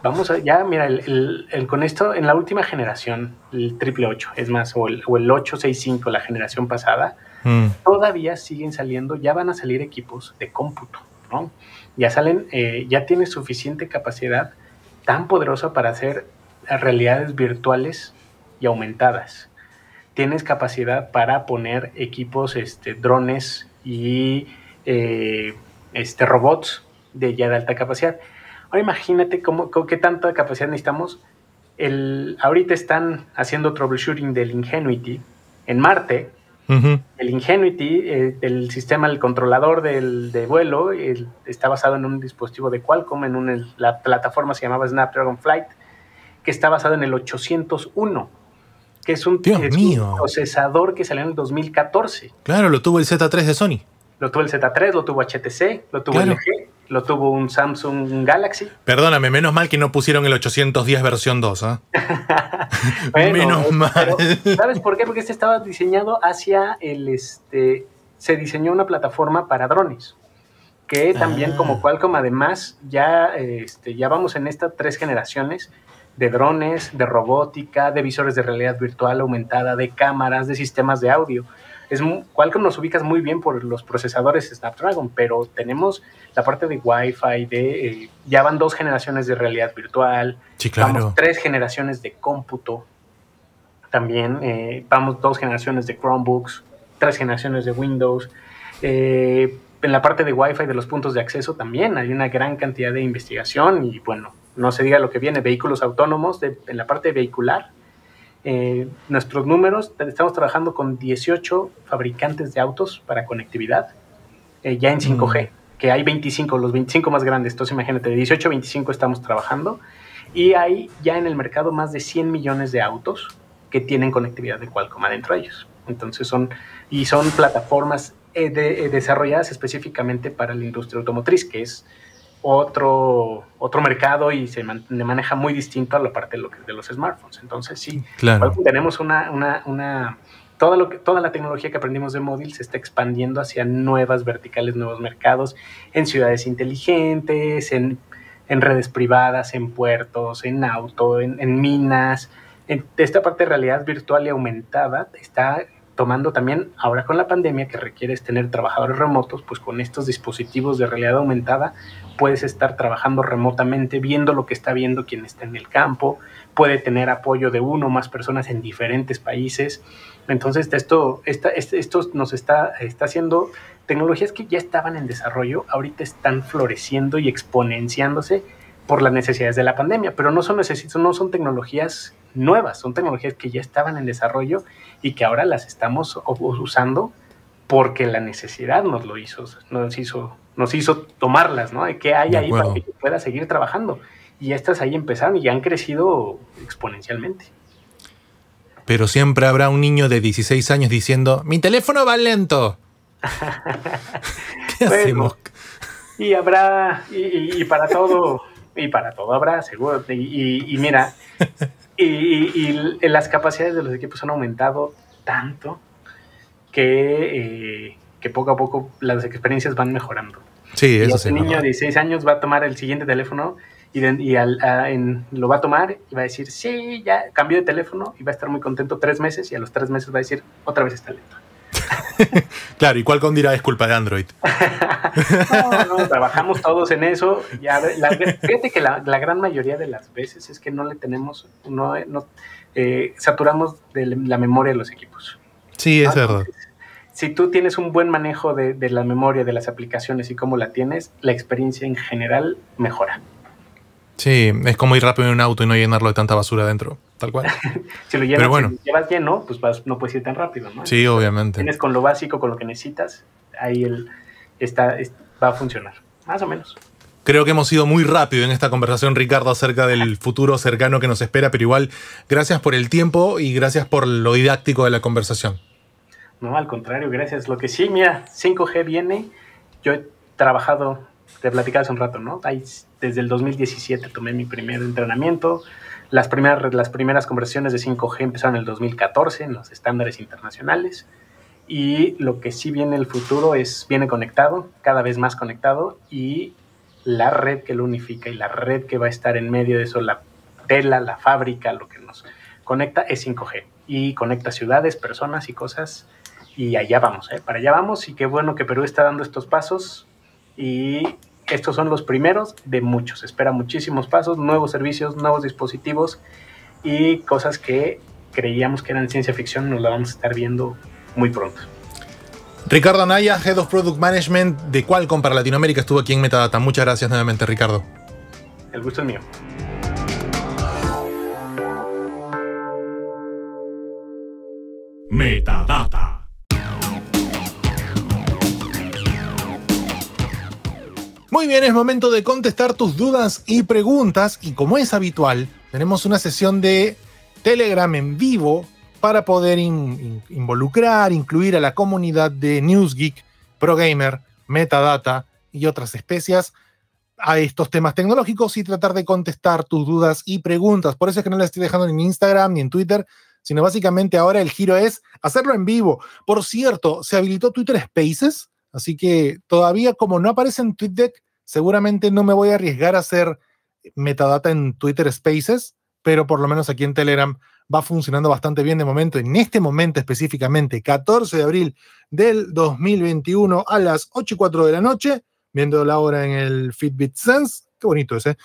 S4: vamos a, ya, mira, el, con esto, en la última generación, el triple 8, es más, o el, o el 865, la generación pasada, mm. todavía siguen saliendo, ya van a salir equipos de cómputo, ¿no? Ya salen, eh, ya tiene suficiente capacidad tan poderosa para hacer realidades virtuales y aumentadas. Tienes capacidad para poner equipos, este, drones y eh, este, robots de ya de alta capacidad. Ahora imagínate cómo, qué tanta capacidad necesitamos. El, ahorita están haciendo troubleshooting del Ingenuity en Marte. El Ingenuity, eh, el sistema, el controlador del, de vuelo, está basado en un dispositivo de Qualcomm, en un, la plataforma se llamaba Snapdragon Flight, que está basado en el 801, que es un, procesador que salió en el 2014.
S1: Claro, lo tuvo el Z3 de Sony.
S4: Lo tuvo el Z3, lo tuvo HTC, lo tuvo LG, lo tuvo un Samsung Galaxy.
S1: Perdóname, menos mal que no pusieron el 810 versión 2. ¿ah?
S4: menos mal. ¿Sabes por qué? Porque este estaba diseñado hacia el. este Se diseñó una plataforma para drones. Que también, ah. como Qualcomm, además, ya, este, ya vamos en estas tres generaciones de drones, de robótica, de visores de realidad virtual aumentada, de cámaras, de sistemas de audio es Qualcomm nos ubicas muy bien por los procesadores Snapdragon, pero tenemos la parte de Wi-Fi, de, eh, ya van dos generaciones de realidad virtual, vamos tres generaciones de cómputo, también eh, vamos dos generaciones de Chromebooks, tres generaciones de Windows. Eh, en la parte de Wi-Fi de los puntos de acceso también hay una gran cantidad de investigación y bueno, no se diga lo que viene, vehículos autónomos en la parte vehicular eh, nuestros números, estamos trabajando con 18 fabricantes de autos para conectividad, eh, ya en 5G, mm. que hay 25, los 25 más grandes, entonces imagínate, de 18 a 25 estamos trabajando y hay ya en el mercado más de 100 millones de autos que tienen conectividad de Qualcomm adentro de ellos. Entonces son, y son plataformas eh, desarrolladas específicamente para la industria automotriz, que es otro, otro mercado y se maneja muy distinto a la parte de, los smartphones. Entonces, sí, tenemos una, una, una todo lo que, toda la tecnología que aprendimos de móvil se está expandiendo hacia nuevas verticales, nuevos mercados, en ciudades inteligentes, en, en redes privadas, en puertos, en auto, en, en minas. En, esta parte de realidad virtual y aumentada está tomando también ahora con la pandemia que requieres tener trabajadores remotos, pues con estos dispositivos de realidad aumentada puedes estar trabajando remotamente, viendo lo que está viendo quien está en el campo, puede tener apoyo de uno o más personas en diferentes países. Entonces, esto, esta, esto nos está, está haciendo tecnologías que ya estaban en desarrollo, ahorita están floreciendo y exponenciándose por las necesidades de la pandemia, pero no son, no son tecnologías nuevas, son tecnologías que ya estaban en desarrollo y que ahora las estamos usando porque la necesidad nos lo hizo, nos hizo, nos hizo tomarlas, ¿no? ¿Qué hay ahí para que pueda seguir trabajando? Y estas ahí empezaron y han crecido exponencialmente.
S1: Pero siempre habrá un niño de 16 años diciendo, mi teléfono va lento.
S4: ¿Qué hacemos? Y habrá, y, para todo, y para todo habrá, seguro. Y, mira, y, las capacidades de los equipos han aumentado tanto que, eh, que poco a poco las experiencias van mejorando.
S1: Sí, eso sí.
S4: Un niño de 16 años va a tomar el siguiente teléfono y, lo va a tomar y va a decir, sí, ya cambió de teléfono y va a estar muy contento tres meses y a los tres meses va a decir, otra vez está lento.
S1: claro, ¿y cuál con dirá es culpa de Android?
S4: no, no, trabajamos todos en eso. Ya, fíjate que la, gran mayoría de las veces es que no le tenemos, no, eh, saturamos de la memoria de los equipos.
S1: Sí, es verdad.
S4: Si tú tienes un buen manejo de, la memoria, de las aplicaciones y cómo la tienes, la experiencia en general mejora.
S1: Sí, es como ir rápido en un auto y no llenarlo de tanta basura dentro, tal cual.
S4: si lo llevas, lleno, pues no puedes ir tan rápido, ¿no?
S1: Sí, obviamente.
S4: Tienes con lo básico, con lo que necesitas, ahí el, está, va a funcionar, más o menos.
S1: Creo que hemos sido muy rápido en esta conversación, Ricardo, acerca del futuro cercano que nos espera, pero igual, gracias por el tiempo y gracias por lo didáctico de la conversación.
S4: No, al contrario, gracias. Lo que sí, mira, 5G viene. Yo he trabajado te platicaba hace un rato, ¿no? Ahí, desde el 2017 tomé mi primer entrenamiento. Las primeras, las primeras conversaciones de 5G empezaron en el 2014 en los estándares internacionales. Y lo que sí viene el futuro es, viene conectado, cada vez más conectado, y la red que lo unifica y la red que va a estar en medio de eso, la tela, la fábrica, lo que nos conecta es 5G. Y conecta ciudades, personas y cosas. Y allá vamos, ¿eh? para allá vamos. Y qué bueno que Perú está dando estos pasos. Y estos son los primeros de muchos. Espera muchísimos pasos, nuevos servicios, nuevos dispositivos y cosas que creíamos que eran ciencia ficción, nos la vamos a estar viendo muy pronto.
S1: Ricardo Anaya, Head of Product Management de Qualcomm para Latinoamérica, estuvo aquí en Metadata. Muchas gracias nuevamente, Ricardo.
S4: El gusto es mío.
S2: Metadata.
S1: Muy bien, es momento de contestar tus dudas y preguntas y como es habitual, tenemos una sesión de Telegram en vivo para poder involucrar, incluir a la comunidad de NewsGeek, ProGamer, Metadata y otras especias a estos temas tecnológicos y tratar de contestar tus dudas y preguntas. Por eso es que no las estoy dejando ni en Instagram ni en Twitter, sino básicamente ahora el giro es hacerlo en vivo. Por cierto, se habilitó Twitter Spaces, así que todavía como no aparece en TweetDeck, seguramente no me voy a arriesgar a hacer metadata en Twitter Spaces, pero por lo menos aquí en Telegram va funcionando bastante bien de momento. En este momento específicamente, 14 de abril del 2021 a las 8 y 4 de la noche, viendo la hora en el Fitbit Sense. Qué bonito ese.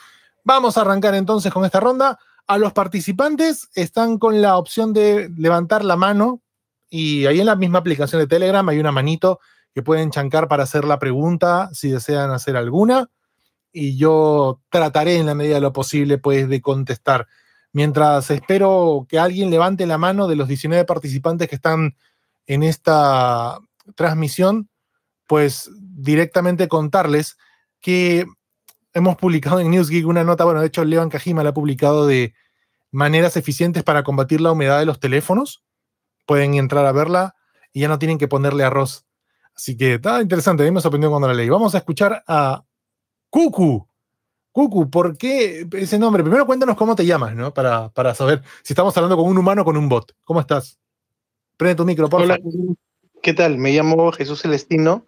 S1: Vamos a arrancar entonces con esta ronda. A los participantes están con la opción de levantar la mano y ahí en la misma aplicación de Telegram hay una manito que pueden chancar para hacer la pregunta si desean hacer alguna y yo trataré en la medida de lo posible pues de contestar. Mientras espero que alguien levante la mano de los 19 participantes que están en esta transmisión, pues directamente contarles que hemos publicado en Newsgeek una nota, bueno, de hecho Levan Kajima la ha publicado de maneras eficientes para combatir la humedad de los teléfonos. Pueden entrar a verla y ya no tienen que ponerle arroz. Así que está interesante, a mí me sorprendió cuando la leí. Vamos a escuchar a Cucu. Cucu, ¿por qué ese nombre? Primero cuéntanos cómo te llamas, ¿no? Para, para saber si estamos hablando con un humano o con un bot. ¿Cómo estás? Prende tu micro, por
S5: Hola, ¿qué tal? Me llamo Jesús Celestino.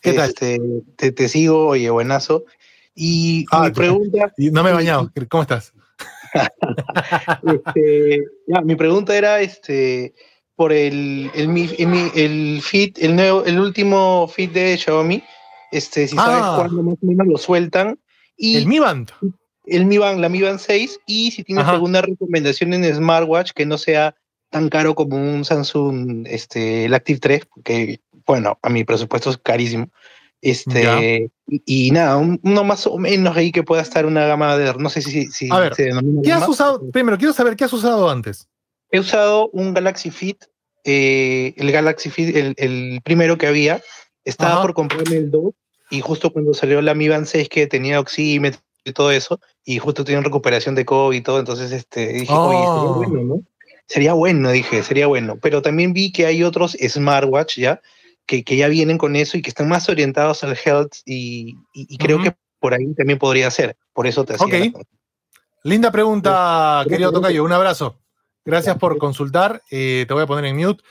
S1: ¿Qué tal?
S5: Este, te, te, sigo, oye, buenazo. Y
S1: ah,
S5: mi pregunta...
S1: No me he bañado. ¿Cómo estás?
S5: este, ya, mi pregunta era este, por el, el, el, el feed, el, nuevo, el último feed de Xiaomi, este, si sabes
S1: Ah.
S5: cuándo más o menos lo sueltan. Y
S1: El Mi Band.
S5: el Mi Band, la Mi Band 6, y si tienes
S1: Ajá.
S5: alguna recomendación en smartwatch que no sea tan caro como un Samsung, este, el Active 3, porque, bueno, a mi presupuesto es carísimo. Este, y, y nada, un- uno más o menos ahí que pueda estar una gama de, no sé si, si
S1: A ver,
S5: se
S1: ¿Qué has usado? Primero, quiero saber qué has usado antes.
S5: He usado un Galaxy Fit, eh, el Galaxy Fit, el, el primero que había. Estaba
S1: Ajá.
S5: por comprarme el 2 y justo cuando salió la Mi Band 6 que tenía oxímetro y todo eso, y justo tenía recuperación de COVID y todo, entonces este, dije, oye, sería
S1: Oh.
S5: bueno, ¿no? Sería bueno, dije, sería bueno. Pero también vi que hay otros smartwatch ya, que, que ya vienen con eso y que están más orientados al health y, y- y creo que por ahí también podría ser. Por eso te hacía.
S1: Linda pregunta, querido. Tocayo. Un abrazo. Gracias por consultar. Eh, te voy a poner en mute.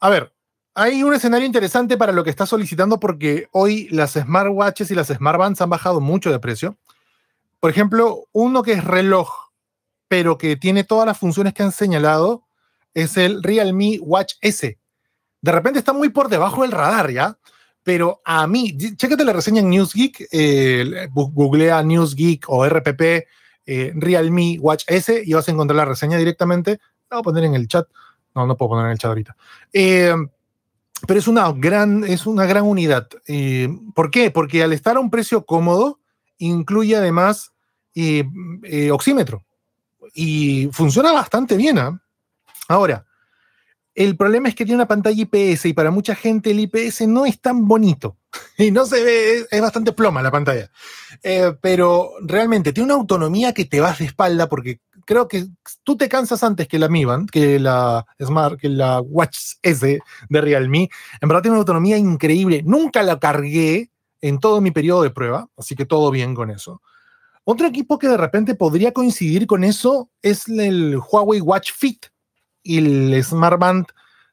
S1: A ver, hay un escenario interesante para lo que estás solicitando porque hoy las smartwatches y las smartbands han bajado mucho de precio. Por ejemplo, uno que es reloj, pero que tiene todas las funciones que han señalado, es el Realme Watch S. De repente está muy por debajo del radar, ¿ya? Pero a mí, chécate la reseña en Newsgeek, eh, googlea Newsgeek o RPP, eh, Realme Watch S y vas a encontrar la reseña directamente. La voy a poner en el chat. No, no puedo poner en el chat ahorita. Eh, pero es una gran, es una gran unidad. Eh, ¿Por qué? Porque al estar a un precio cómodo, incluye además eh, oxímetro. Y funciona bastante bien. ¿ah? Ahora, el problema es que tiene una pantalla IPS y para mucha gente el IPS no es tan bonito. Y no se ve, es, es bastante ploma la pantalla. Pero realmente tiene una autonomía que te vas de espalda porque creo que tú te cansas antes que la Mi Band, que la Smart, que la Watch S de Realme. En verdad tiene una autonomía increíble. Nunca la cargué en todo mi periodo de prueba, así que todo bien con eso. Otro equipo que de repente podría coincidir con eso es el Huawei Watch Fit y el Smart Band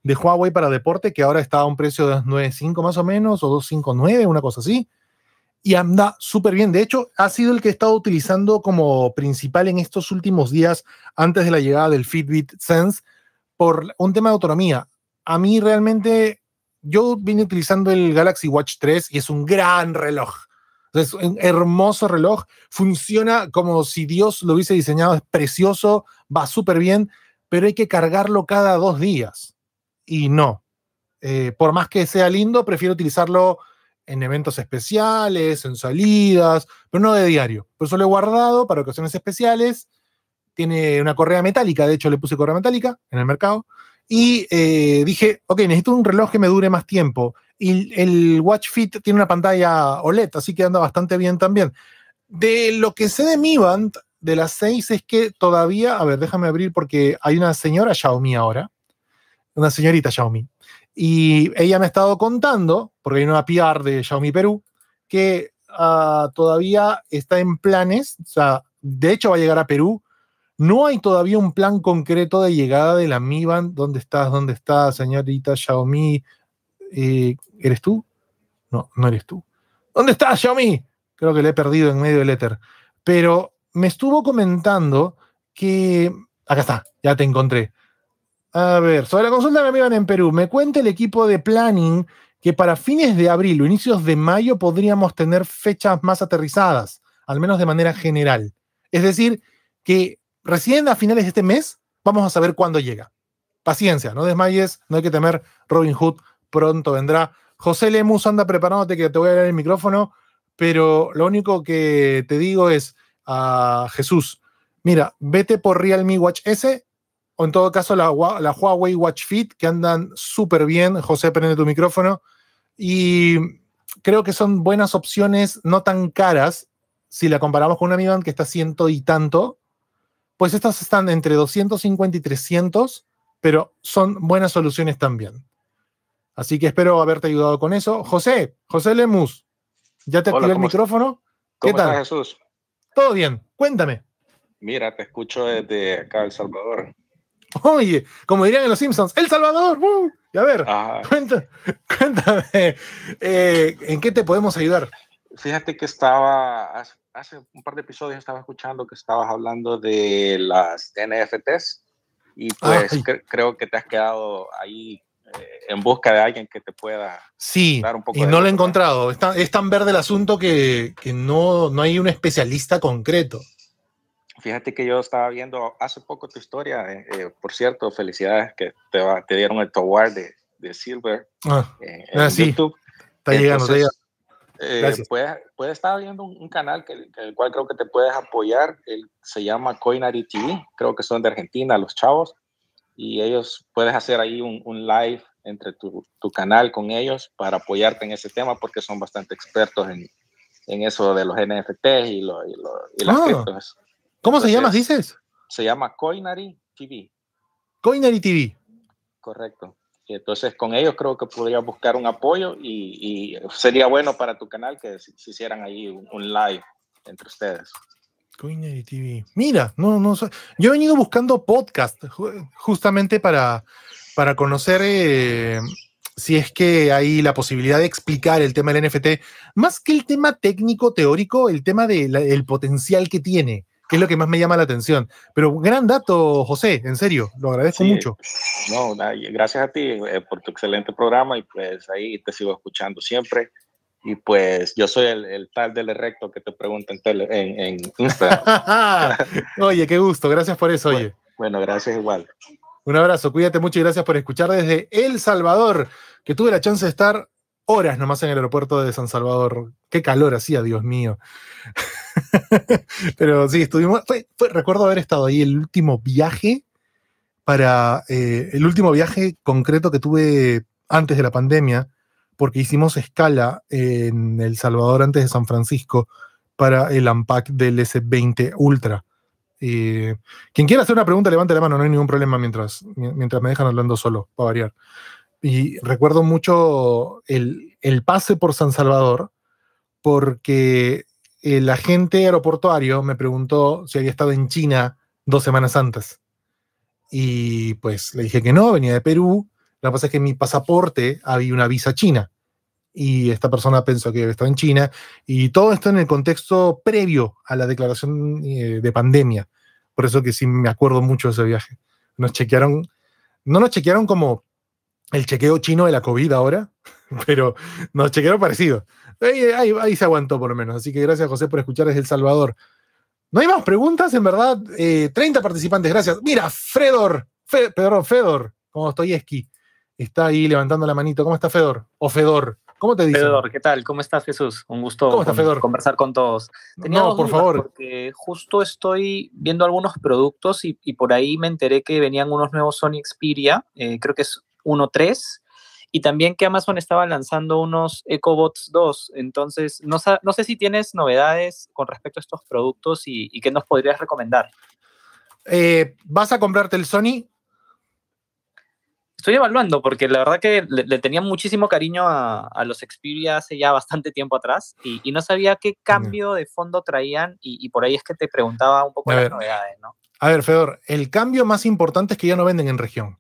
S1: de Huawei para deporte, que ahora está a un precio de 295 más o menos, o 259, una cosa así. Y anda súper bien. De hecho, ha sido el que he estado utilizando como principal en estos últimos días antes de la llegada del Fitbit Sense por un tema de autonomía. A mí realmente, yo vine utilizando el Galaxy Watch 3 y es un gran reloj. Es un hermoso reloj, funciona como si Dios lo hubiese diseñado, es precioso, va súper bien, pero hay que cargarlo cada dos días. Y no, eh, por más que sea lindo, prefiero utilizarlo en eventos especiales, en salidas, pero no de diario. Por eso lo he guardado para ocasiones especiales. Tiene una correa metálica, de hecho le puse correa metálica en el mercado. Y eh, dije, ok, necesito un reloj que me dure más tiempo. Y el Watch Fit tiene una pantalla OLED, así que anda bastante bien también. De lo que sé de Mi Band, de las seis, es que todavía, a ver, déjame abrir porque hay una señora Xiaomi ahora, una señorita Xiaomi, y ella me ha estado contando, porque hay una PR de Xiaomi Perú, que uh, todavía está en planes, o sea, de hecho va a llegar a Perú. No hay todavía un plan concreto de llegada de la Mi Band. ¿Dónde estás? ¿Dónde está, señorita Xiaomi? Eh, ¿Eres tú? No, no eres tú. ¿Dónde estás, Xiaomi? Creo que le he perdido en medio del éter. Pero me estuvo comentando que. Acá está, ya te encontré. A ver, sobre la consulta me iban en Perú, me cuenta el equipo de planning que para fines de abril o inicios de mayo podríamos tener fechas más aterrizadas, al menos de manera general. Es decir, que recién a finales de este mes vamos a saber cuándo llega. Paciencia, no desmayes, no hay que temer Robin Hood pronto vendrá. José Lemus anda preparándote que te voy a dar el micrófono, pero lo único que te digo es a Jesús, mira, vete por Realme Watch S o en todo caso la, la Huawei Watch Fit, que andan súper bien. José, prende tu micrófono. Y creo que son buenas opciones, no tan caras, si la comparamos con una Mi Band que está ciento y tanto. Pues estas están entre 250 y 300, pero son buenas soluciones también. Así que espero haberte ayudado con eso. José, José Lemus, ¿ya te activé el micrófono?
S6: ¿Qué tal? Jesús?
S1: Todo bien, cuéntame.
S6: Mira, te escucho desde acá, El Salvador.
S1: Oye, como dirían en Los Simpsons, El Salvador. Y a ver, cuéntame, eh, ¿en qué te podemos ayudar?
S6: Fíjate que estaba, hace, un par de episodios estaba escuchando que estabas hablando de las NFTs y pues creo que te has quedado ahí eh, en busca de alguien que te pueda
S1: sí, dar un poco y no lo he encontrado. es tan verde el asunto que, que, no, no hay un especialista concreto.
S6: Fíjate que yo estaba viendo hace poco tu historia, eh, eh, por cierto, felicidades que te, te dieron el award de, de Silver
S1: ah, en ah, YouTube. Está llegando,
S6: Entonces, puedes, puedes, estar viendo un, canal que, el cual creo que te puedes apoyar. se llama Coinary TV, creo que son de Argentina, los chavos y ellos puedes hacer ahí un, un live entre tu, tu, canal con ellos para apoyarte en ese tema porque son bastante expertos en, en eso de los NFTs y, lo, y, lo, y las
S1: ah, ¿Cómo se llama, dices?
S6: Se llama Coinary TV.
S1: Coinary TV.
S6: Correcto. Entonces con ellos creo que podrías buscar un apoyo y, y sería bueno para tu canal que se, hicieran ahí un, un live entre ustedes.
S1: Coinery TV. Mira, no, no, yo he venido buscando podcast justamente para, para conocer eh, si es que hay la posibilidad de explicar el tema del NFT, más que el tema técnico, teórico, el tema del potencial que tiene, que es lo que más me llama la atención. Pero gran dato, José, en serio, lo agradezco mucho.
S6: No, gracias a ti eh, por tu excelente programa y pues ahí te sigo escuchando siempre. Y pues yo soy el, tal del recto que te pregunta en, en, Instagram.
S1: oye, qué gusto, gracias por eso, oye.
S6: Bueno, gracias igual.
S1: Un abrazo, cuídate mucho y gracias por escuchar desde El Salvador, que tuve la chance de estar horas nomás en el aeropuerto de San Salvador. Qué calor hacía, Dios mío. Pero sí, estuvimos, recuerdo haber estado ahí el último viaje para, eh, el último viaje concreto que tuve antes de la pandemia porque hicimos escala en El Salvador antes de San Francisco para el Unpack del S20 Ultra. Eh, quien quiera hacer una pregunta, levante la mano, no hay ningún problema mientras, mientras me dejan hablando solo, para variar. Y recuerdo mucho el, el pase por San Salvador, porque el agente aeroportuario me preguntó si había estado en China dos semanas antes. Y pues le dije que no, venía de Perú. Lo que es que en mi pasaporte había una visa china. Y esta persona pensó que estaba en China. Y todo esto en el contexto previo a la declaración eh, de pandemia. Por eso que sí me acuerdo mucho de ese viaje. Nos chequearon, no nos chequearon como el chequeo chino de la COVID ahora, pero nos chequearon parecido. Ahí, se aguantó por lo menos. Así que gracias, José, por escuchar desde El Salvador. No hay más preguntas, en verdad. 30 eh, participantes, gracias. Mira, Fedor, Pedro Fedor, como estoy esqui, está ahí levantando la manito. ¿Cómo está Fedor? O Fedor. ¿Cómo te dice?
S7: Fedor, ¿qué tal? ¿Cómo estás, Jesús? Un gusto conversar con todos.
S1: no, por favor.
S7: Porque justo estoy viendo algunos productos y, por ahí me enteré que venían unos nuevos Sony Xperia, eh, creo que es 1.3, y también que Amazon estaba lanzando unos EcoBots 2. Entonces, no, no sé si tienes novedades con respecto a estos productos y, qué nos podrías recomendar.
S1: Eh, ¿Vas a comprarte el Sony?
S7: Estoy evaluando porque la verdad que le, tenía muchísimo cariño a, los Xperia hace ya bastante tiempo atrás y, no sabía qué cambio de fondo traían y, por ahí es que te preguntaba un poco las novedades, ¿no?
S1: A ver, Fedor, el cambio más importante es que ya no venden en región.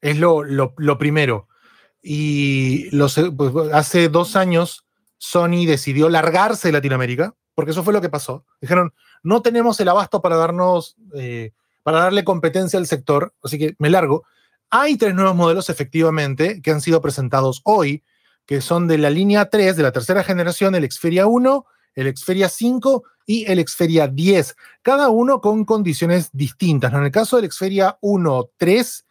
S1: Es lo, lo primero. Y los, pues, hace dos años Sony decidió largarse de Latinoamérica, porque eso fue lo que pasó. Dijeron, no tenemos el abasto para darnos, eh, para darle competencia al sector, así que me largo. Hay tres nuevos modelos efectivamente que han sido presentados hoy, que son de la línea 3 de la tercera generación, el Xperia 1, el Xperia 5 y el Xperia 10, cada uno con condiciones distintas. En el caso del Xperia 1 3,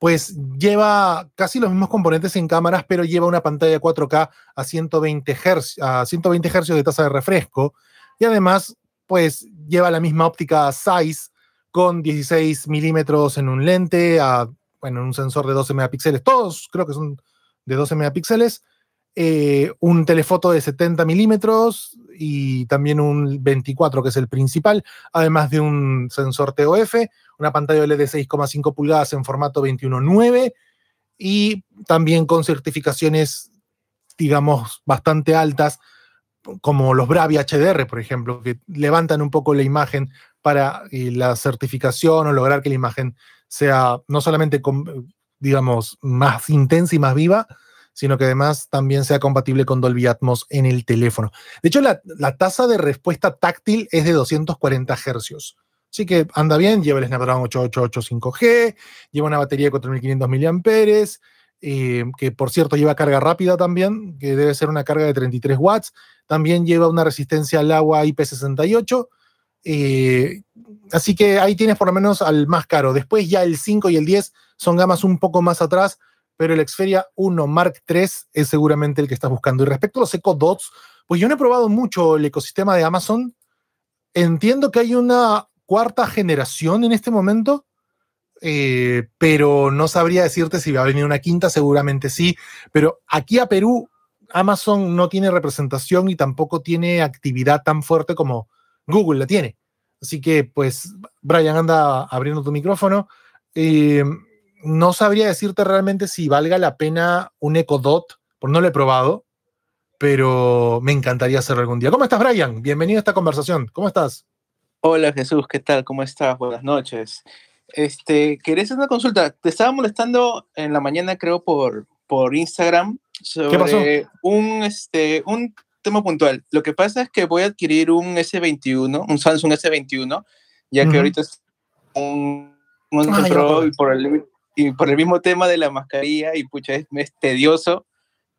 S1: pues lleva casi los mismos componentes en cámaras, pero lleva una pantalla 4K a 120 Hz, a 120 Hz de tasa de refresco. Y además pues lleva la misma óptica size con 16 milímetros en un lente, a, bueno, un sensor de 12 megapíxeles, todos creo que son de 12 megapíxeles, eh, un telefoto de 70 milímetros y también un 24, que es el principal, además de un sensor TOF, una pantalla OLED de 6,5 pulgadas en formato 21.9 y también con certificaciones, digamos, bastante altas, como los Bravia HDR, por ejemplo, que levantan un poco la imagen para eh, la certificación o lograr que la imagen sea no solamente, digamos, más intensa y más viva, sino que además también sea compatible con Dolby Atmos en el teléfono. De hecho, la, tasa de respuesta táctil es de 240 Hz. Así que anda bien, lleva el Snapdragon 8885G, lleva una batería de 4500 mAh, eh, que por cierto lleva carga rápida también, que debe ser una carga de 33 watts. También lleva una resistencia al agua IP68. Eh, así que ahí tienes por lo menos al más caro. Después ya el 5 y el 10 son gamas un poco más atrás, pero el Xperia 1 Mark III es seguramente el que estás buscando. Y respecto a los Echo Dots, pues yo no he probado mucho el ecosistema de Amazon. Entiendo que hay una cuarta generación en este momento, eh, pero no sabría decirte si va a venir una quinta, seguramente sí, pero aquí a Perú Amazon no tiene representación y tampoco tiene actividad tan fuerte como Google la tiene. Así que, pues, Brian, anda abriendo tu micrófono. Eh, no sabría decirte realmente si valga la pena un Echo Dot, porque no lo he probado, pero me encantaría hacerlo algún día. ¿Cómo estás, Brian? Bienvenido a esta conversación. ¿Cómo estás?
S8: Hola Jesús, ¿qué tal? ¿Cómo estás? Buenas noches. Este, quería hacer una consulta. Te estaba molestando en la mañana, creo, por, por Instagram sobre un este un tema puntual. Lo que pasa es que voy a adquirir un S21, un Samsung S21, ya que ahorita es un, un ah, y por el y por el mismo tema de la mascarilla y pucha es, es tedioso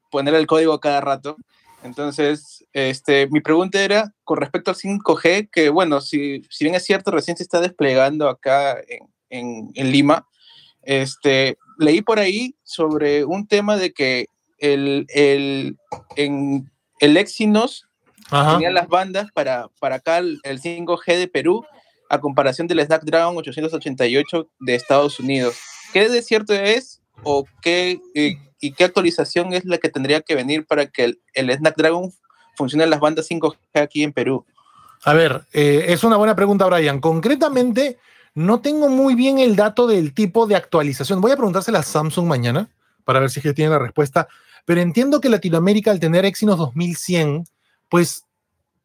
S8: poner el código cada rato. Entonces, este, mi pregunta era con respecto al 5G, que bueno, si, si bien es cierto, recién se está desplegando acá en, en, en Lima, este, leí por ahí sobre un tema de que el, el, en, el Exynos tenía las bandas para, para acá el, 5G de Perú a comparación del Snapdragon 888 de Estados Unidos. ¿Qué de cierto es o qué... Y qué actualización es la que tendría que venir para que el, el Snapdragon funcione en las bandas 5G aquí en Perú?
S1: A ver, eh, es una buena pregunta, Brian. Concretamente, no tengo muy bien el dato del tipo de actualización. Voy a preguntársela a Samsung mañana para ver si es que tiene la respuesta. Pero entiendo que Latinoamérica, al tener Exynos 2100, pues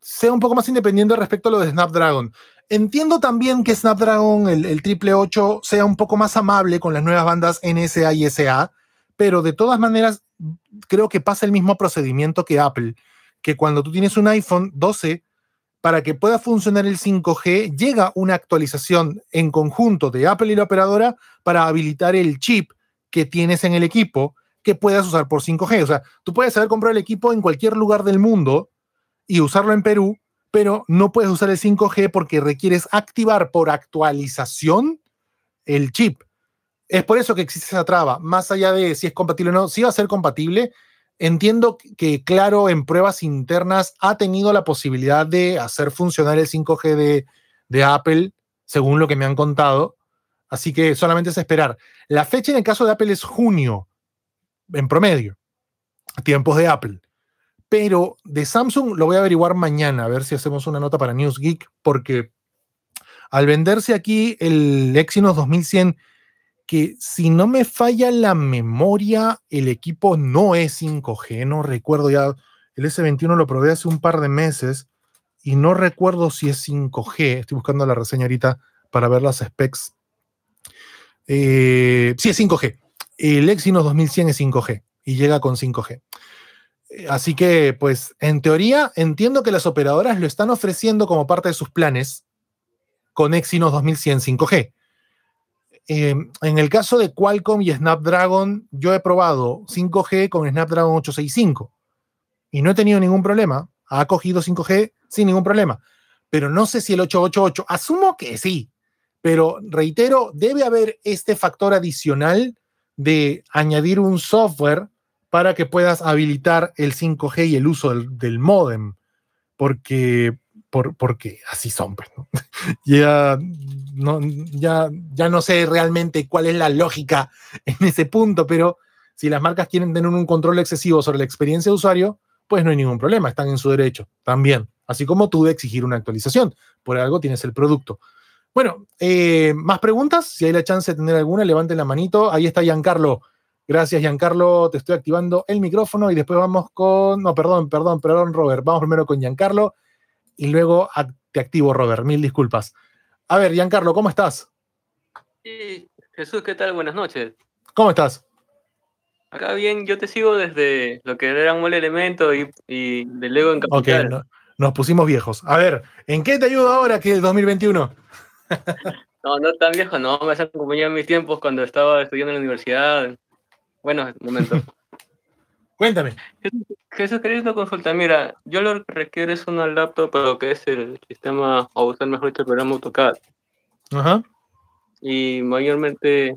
S1: sea un poco más independiente respecto a lo de Snapdragon. Entiendo también que Snapdragon, el, el triple 8, sea un poco más amable con las nuevas bandas NSA y SA, pero de todas maneras creo que pasa el mismo procedimiento que Apple, que cuando tú tienes un iPhone 12, para que pueda funcionar el 5G, llega una actualización en conjunto de Apple y la operadora para habilitar el chip que tienes en el equipo que puedas usar por 5G. O sea, tú puedes haber comprado el equipo en cualquier lugar del mundo y usarlo en Perú, pero no puedes usar el 5G porque requieres activar por actualización el chip. Es por eso que existe esa traba, más allá de si es compatible o no, si va a ser compatible. Entiendo que, claro, en pruebas internas ha tenido la posibilidad de hacer funcionar el 5G de, de Apple, según lo que me han contado. Así que solamente es esperar. La fecha en el caso de Apple es junio, en promedio, tiempos de Apple. Pero de Samsung lo voy a averiguar mañana, a ver si hacemos una nota para NewsGeek, porque al venderse aquí el Exynos 2100, que si no me falla la memoria, el equipo no es 5G, no recuerdo ya, el S21 lo probé hace un par de meses y no recuerdo si es 5G, estoy buscando la reseña ahorita para ver las specs. Eh, sí, es 5G. El Exynos 2100 es 5G y llega con 5G. Eh, así que, pues, en teoría, entiendo que las operadoras lo están ofreciendo como parte de sus planes con Exynos 2100 5G. Em, en el caso de Qualcomm y Snapdragon, yo he probado 5G con Snapdragon 865 y no he tenido ningún problema. Ha cogido 5G sin ningún problema. Pero no sé si el 888, asumo que sí, pero reitero, debe haber este factor adicional de añadir un software para que puedas habilitar el 5G y el uso del, modem, porque, porque así son. Pues, ya, no, ya, ya no sé realmente cuál es la lógica en ese punto, pero si las marcas quieren tener un control excesivo sobre la experiencia de usuario, pues no hay ningún problema, están en su derecho también, así como tú de exigir una actualización. Por algo tienes el producto. Bueno, eh, más preguntas. Si hay la chance de tener alguna, levanten la manito. Ahí está Giancarlo. Gracias, Giancarlo. Te estoy activando el micrófono y después vamos con. No, perdón, perdón, perdón, Robert. Vamos primero con Giancarlo y luego te activo, Robert. Mil disculpas. A ver, Giancarlo, ¿cómo estás?
S9: Sí, Jesús, ¿qué tal? Buenas noches.
S1: ¿Cómo estás?
S9: Acá bien, yo te sigo desde lo que era un buen elemento y, y de Lego en Capital.
S1: Ok, nos pusimos viejos. A ver, ¿en qué te ayudo ahora que es 2021?
S9: No, no tan viejo, no, me hacen compañía en mis tiempos cuando estaba estudiando en la universidad. Bueno, momento.
S1: Cuéntame.
S9: Jesús, una consulta. Mira, yo lo que requiero es una laptop para lo que es el sistema, o usar mejor dicho, el programa AutoCAD.
S1: Ajá.
S9: Y mayormente,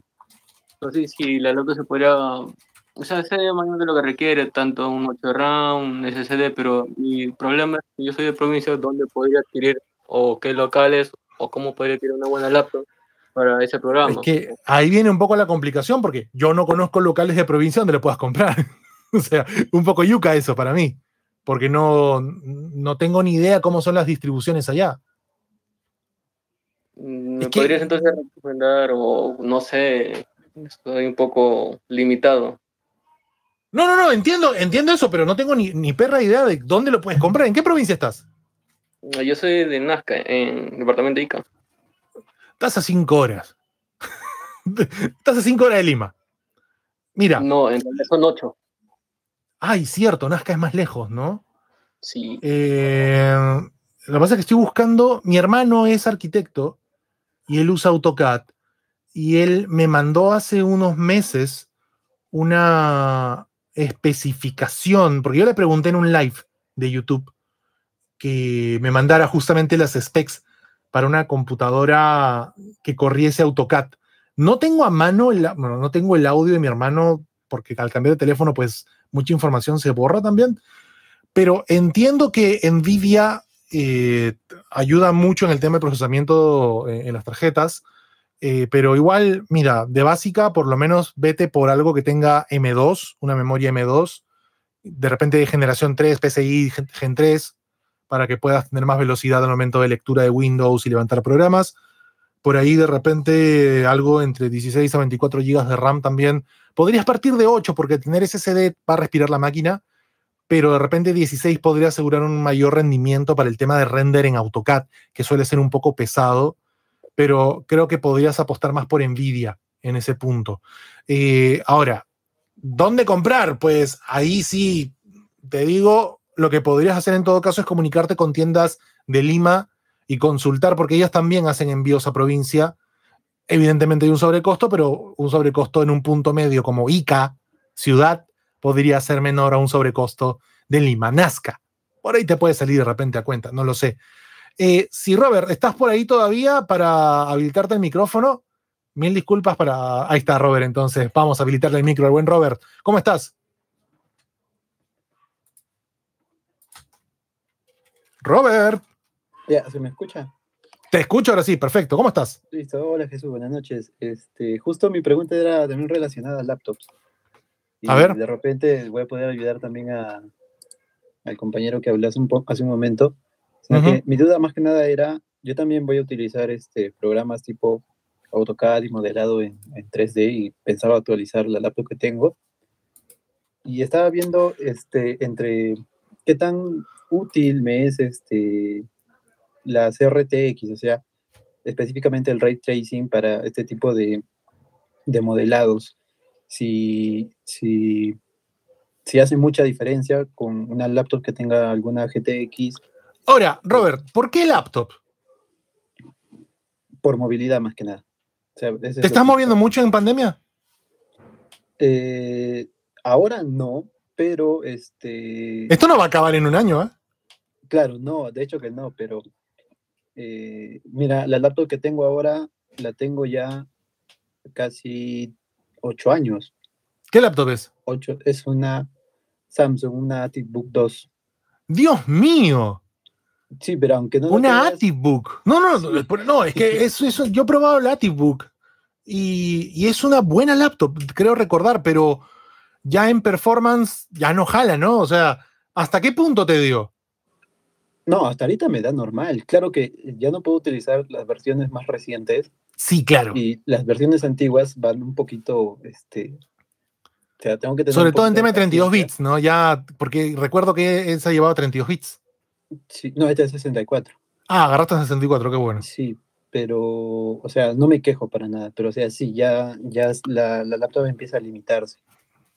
S9: no sé si la laptop se podría, o sea, sé mayormente lo que requiere, tanto un 8 RAM, un SSD, pero mi problema es que yo soy de provincia donde podría adquirir o qué locales o cómo podría tener una buena laptop para ese programa.
S1: Es que ahí viene un poco la complicación porque yo no conozco locales de provincia donde le puedas comprar. o sea, un poco yuca eso para mí, porque no, no tengo ni idea cómo son las distribuciones allá.
S9: Mm, ¿Me podrías entonces recomendar o no sé, estoy un poco limitado?
S1: No, no, no, entiendo, entiendo eso, pero no tengo ni, ni perra idea de dónde lo puedes comprar. ¿En qué provincia estás?
S9: Yo soy de Nazca, en el departamento de Ica.
S1: Estás a cinco horas. Estás a cinco horas de Lima. Mira.
S9: No, en realidad son ocho.
S1: Ay, cierto, Nazca es más lejos, ¿no?
S9: Sí.
S1: Eh, lo que pasa es que estoy buscando. Mi hermano es arquitecto y él usa AutoCAD. Y él me mandó hace unos meses una especificación, porque yo le pregunté en un live de YouTube que me mandara justamente las specs para una computadora que corriese AutoCAD. No tengo a mano, el, no tengo el audio de mi hermano porque al cambiar de teléfono pues mucha información se borra también, pero entiendo que Nvidia eh, ayuda mucho en el tema de procesamiento en, en las tarjetas, eh, pero igual, mira, de básica por lo menos vete por algo que tenga M2, una memoria M2, de repente de generación 3, PCI Gen 3, para que puedas tener más velocidad al momento de lectura de Windows y levantar programas. Por ahí de repente algo entre 16 a 24 GB de RAM también. Podrías partir de 8 porque tener SSD va a respirar la máquina, pero de repente 16 podría asegurar un mayor rendimiento para el tema de render en AutoCAD, que suele ser un poco pesado, pero creo que podrías apostar más por Nvidia en ese punto. Eh, ahora, ¿dónde comprar? Pues ahí sí, te digo, lo que podrías hacer en todo caso es comunicarte con tiendas de Lima y consultar, porque ellas también hacen envíos a provincia. Evidentemente hay un sobrecosto, pero un sobrecosto en un punto medio como Ica, ciudad, podría ser menor a un sobrecosto de Lima. Nazca. Por ahí te puede salir de repente a cuenta, no lo sé. Eh, si Robert, ¿estás por ahí todavía para habilitarte el micrófono? Mil disculpas para... Ahí está Robert, entonces vamos a habilitarle el micro al buen Robert. ¿Cómo estás? Robert.
S10: Ya, ¿se me escucha?
S1: Te escucho ahora sí, perfecto. ¿Cómo estás?
S10: Listo, hola Jesús, buenas noches. Este, justo mi pregunta era también relacionada a laptops a ver. De repente voy a poder ayudar también a, al compañero que habló hace un, hace un momento. mi duda más que nada era, yo también voy a utilizar este, programas tipo AutoCAD y modelado en, en 3D y pensaba actualizar la laptop que tengo. Y estaba viendo este, entre qué tan útil me es este, la CRTX, o sea, específicamente el ray tracing para este tipo de, de modelados si, si, si hace mucha diferencia con una laptop que tenga alguna GTX.
S1: Ahora, Robert, ¿por qué laptop?
S10: Por movilidad más que nada.
S1: ¿Te estás moviendo mucho en pandemia?
S10: Eh, ahora no, pero este...
S1: Esto no va a acabar en un año, ¿eh?
S10: Claro, no, de hecho que no, pero eh, mira, la laptop que tengo ahora la tengo ya casi ocho años.
S1: ¿Qué laptop es?
S10: Ocho, es una Samsung, una AtiBook 2.
S1: Dios mío.
S10: Sí, pero aunque no.
S1: Una AtiBook. No, no, no, es que eso, eso, yo he probado la AtiBook y, y, es una buena laptop, creo recordar, pero ya en performance ya no jala, ¿no? O sea, ¿hasta qué punto te dio?
S10: No, hasta ahorita me da normal. Claro que ya no puedo utilizar las versiones más recientes
S1: Sí, claro.
S10: Y las versiones antiguas van un poquito, este,
S1: o sea, tengo que tener Sobre todo en tema de 32 bits, ¿no? Ya, porque recuerdo que esa llevaba 32 bits.
S10: Sí, no, esta es 64.
S1: Ah, agarraste 64, qué bueno.
S10: Sí, pero, o sea, no me quejo para nada, pero o sea, sí, ya, ya la, la laptop empieza a limitarse.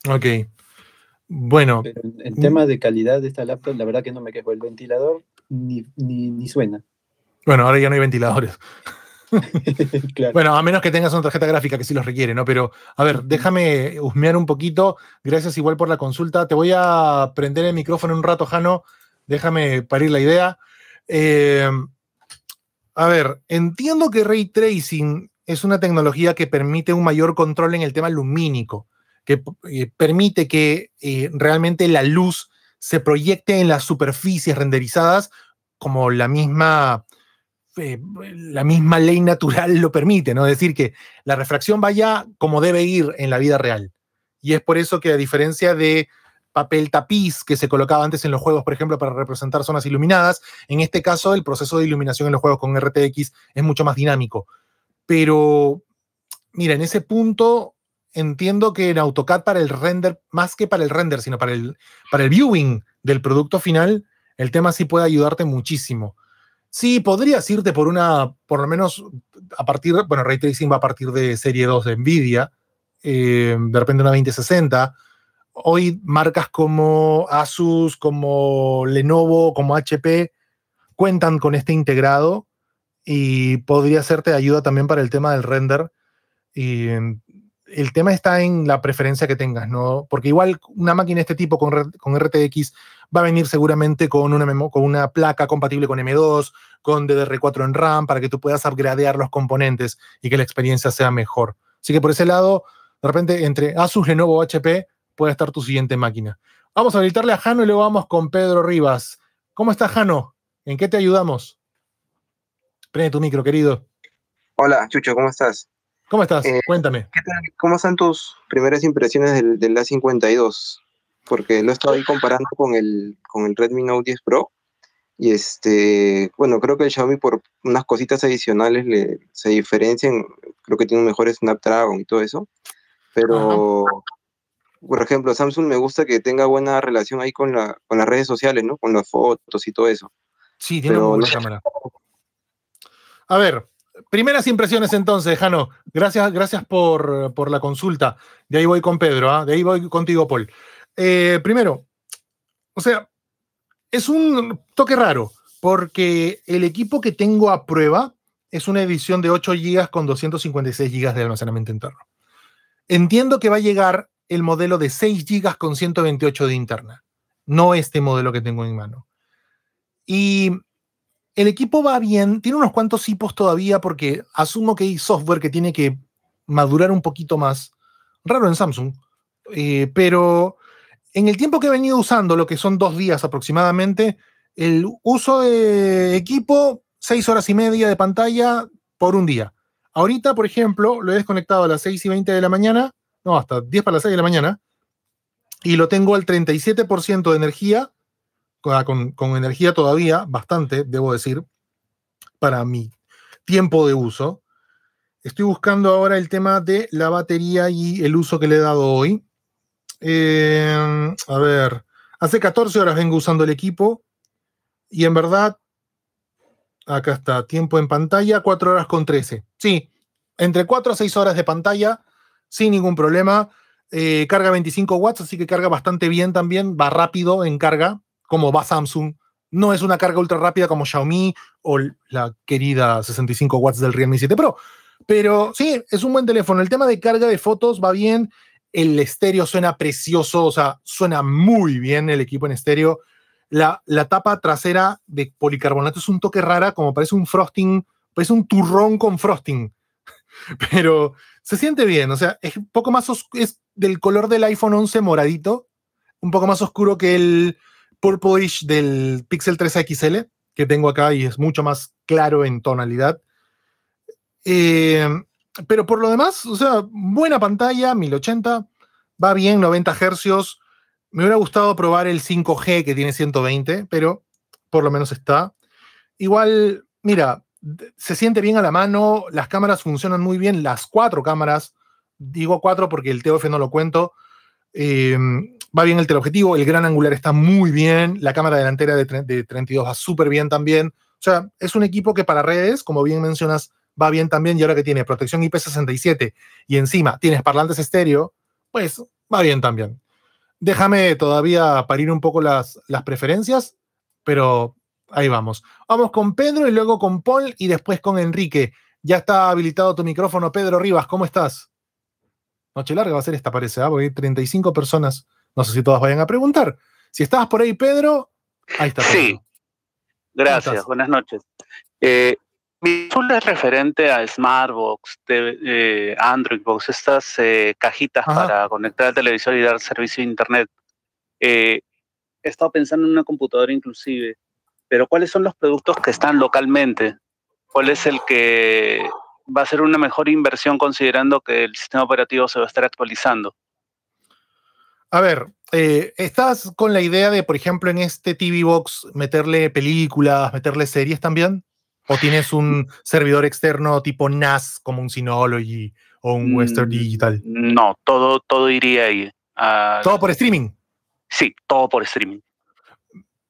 S1: Ok. Bueno.
S10: Pero en, tema de calidad de esta laptop, la verdad que no me quejo. El ventilador ni, ni, ni suena.
S1: Bueno, ahora ya no hay ventiladores. Bueno, a menos que tengas una tarjeta gráfica que sí los requiere, ¿no? Pero, a ver, déjame husmear un poquito. Gracias igual por la consulta. Te voy a prender el micrófono un rato, Jano. Déjame parir la idea. Eh, a ver, entiendo que ray tracing es una tecnología que permite un mayor control en el tema lumínico, que eh, permite que eh, realmente la luz se proyecte en las superficies renderizadas como la misma eh, la misma ley natural lo permite, ¿no? Es decir, que la refracción vaya como debe ir en la vida real. Y es por eso que a diferencia de papel tapiz que se colocaba antes en los juegos, por ejemplo, para representar zonas iluminadas, en este caso el proceso de iluminación en los juegos con RTX es mucho más dinámico. Pero, mira, en ese punto entiendo que en AutoCAD para el render, más que para el render, sino para el, para el viewing del producto final, el tema sí puede ayudarte muchísimo. Sí, podrías irte por una, por lo menos a partir, bueno, Ray Tracing va a partir de serie 2 de Nvidia, eh, de repente una 2060. Hoy marcas como Asus, como Lenovo, como HP cuentan con este integrado y podría hacerte de ayuda también para el tema del render. Y el tema está en la preferencia que tengas, ¿no? Porque igual una máquina de este tipo con, con RTX va a venir seguramente con una, con una placa compatible con M2, con DDR4 en RAM, para que tú puedas upgradear los componentes y que la experiencia sea mejor. Así que por ese lado, de repente, entre Asus, Lenovo HP, puede estar tu siguiente máquina. Vamos a habilitarle a Jano y luego vamos con Pedro Rivas. ¿Cómo estás, Jano? ¿En qué te ayudamos? Prende tu micro, querido.
S11: Hola, Chucho, ¿cómo estás?
S1: ¿Cómo estás? Eh, Cuéntame.
S11: ¿Cómo están tus primeras impresiones del, del, A52? Porque lo he estado ahí comparando con el, con el Redmi Note 10 Pro. Y este, bueno, creo que el Xiaomi por unas cositas adicionales le, se diferencian. Creo que tiene un mejor Snapdragon y todo eso. Pero por ejemplo, Samsung me gusta que tenga buena relación ahí con, la, con las redes sociales, ¿no? Con las fotos y todo eso.
S1: Sí, tiene una buena cámara. A ver, primeras impresiones entonces, Jano. Gracias, gracias por, la consulta. De ahí voy con Pedro, ¿ah? de ahí voy contigo, Paul. Eh, primero, o sea, es un toque raro, porque el equipo que tengo a prueba es una edición de 8 GB con 256 GB de almacenamiento interno. Entiendo que va a llegar el modelo de 6 GB con 128 de interna, no este modelo que tengo en mano. Y el equipo va bien, tiene unos cuantos hipos todavía porque asumo que hay software que tiene que madurar un poquito más. Raro en Samsung, eh, pero en el tiempo que he venido usando, lo que son dos días aproximadamente, el uso de equipo, seis horas y media de pantalla por un día. Ahorita, por ejemplo, lo he desconectado a las 6 y 20 de la mañana, no, hasta 10 para las 6 de la mañana, y lo tengo al 37% de energía, con, energía todavía, bastante, debo decir, para mi tiempo de uso. Estoy buscando ahora el tema de la batería y el uso que le he dado hoy. Eh, a ver, hace 14 horas vengo usando el equipo y en verdad, acá está, tiempo en pantalla, 4 horas con 13. Sí, entre 4 a 6 horas de pantalla, sin ningún problema. Eh, carga 25 watts, así que carga bastante bien también, va rápido en carga, como va Samsung. No es una carga ultra rápida como Xiaomi o la querida 65 watts del Realme 7 Pro. Pero sí, es un buen teléfono. El tema de carga de fotos va bien el estéreo suena precioso, o sea, suena muy bien el equipo en estéreo. La, la tapa trasera de policarbonato es un toque rara, como parece un frosting, parece un turrón con frosting. Pero se siente bien, o sea, es un poco más es del color del iPhone 11 moradito, un poco más oscuro que el purplish del Pixel 3 XL que tengo acá y es mucho más claro en tonalidad. Eh, pero por lo demás, o sea, buena pantalla, 1080, va bien, 90 Hz. Me hubiera gustado probar el 5G que tiene 120, pero por lo menos está. Igual, mira, se siente bien a la mano, las cámaras funcionan muy bien, las cuatro cámaras, digo cuatro porque el TOF no lo cuento, eh, va bien el teleobjetivo, el gran angular está muy bien, la cámara delantera de, de 32 va súper bien también. O sea, es un equipo que para redes, como bien mencionas, va bien también y ahora que tiene protección IP67 y encima tienes parlantes estéreo, pues va bien también. Déjame todavía parir un poco las, las preferencias, pero ahí vamos. Vamos con Pedro y luego con Paul y después con Enrique. Ya está habilitado tu micrófono, Pedro Rivas, ¿cómo estás? Noche larga va a ser esta, parece, ¿ah? porque hay 35 personas. No sé si todas vayan a preguntar. Si estabas por ahí, Pedro, ahí está.
S12: Sí. Gracias, buenas noches. Eh, mi consulta es referente a Smartbox, de, eh, Android Box, estas eh, cajitas para conectar al televisor y dar servicio a Internet. Eh, he estado pensando en una computadora inclusive, pero ¿cuáles son los productos que están localmente? ¿Cuál es el que va a ser una mejor inversión considerando que el sistema operativo se va a estar actualizando?
S1: A ver, ¿estás con la idea de, por ejemplo, en este TV Box meterle películas, meterle series también? ¿O tienes un servidor externo tipo NAS como un Synology o un Western mm, Digital?
S12: No, todo, todo iría ahí.
S1: ¿Todo por streaming?
S12: Sí, todo por streaming.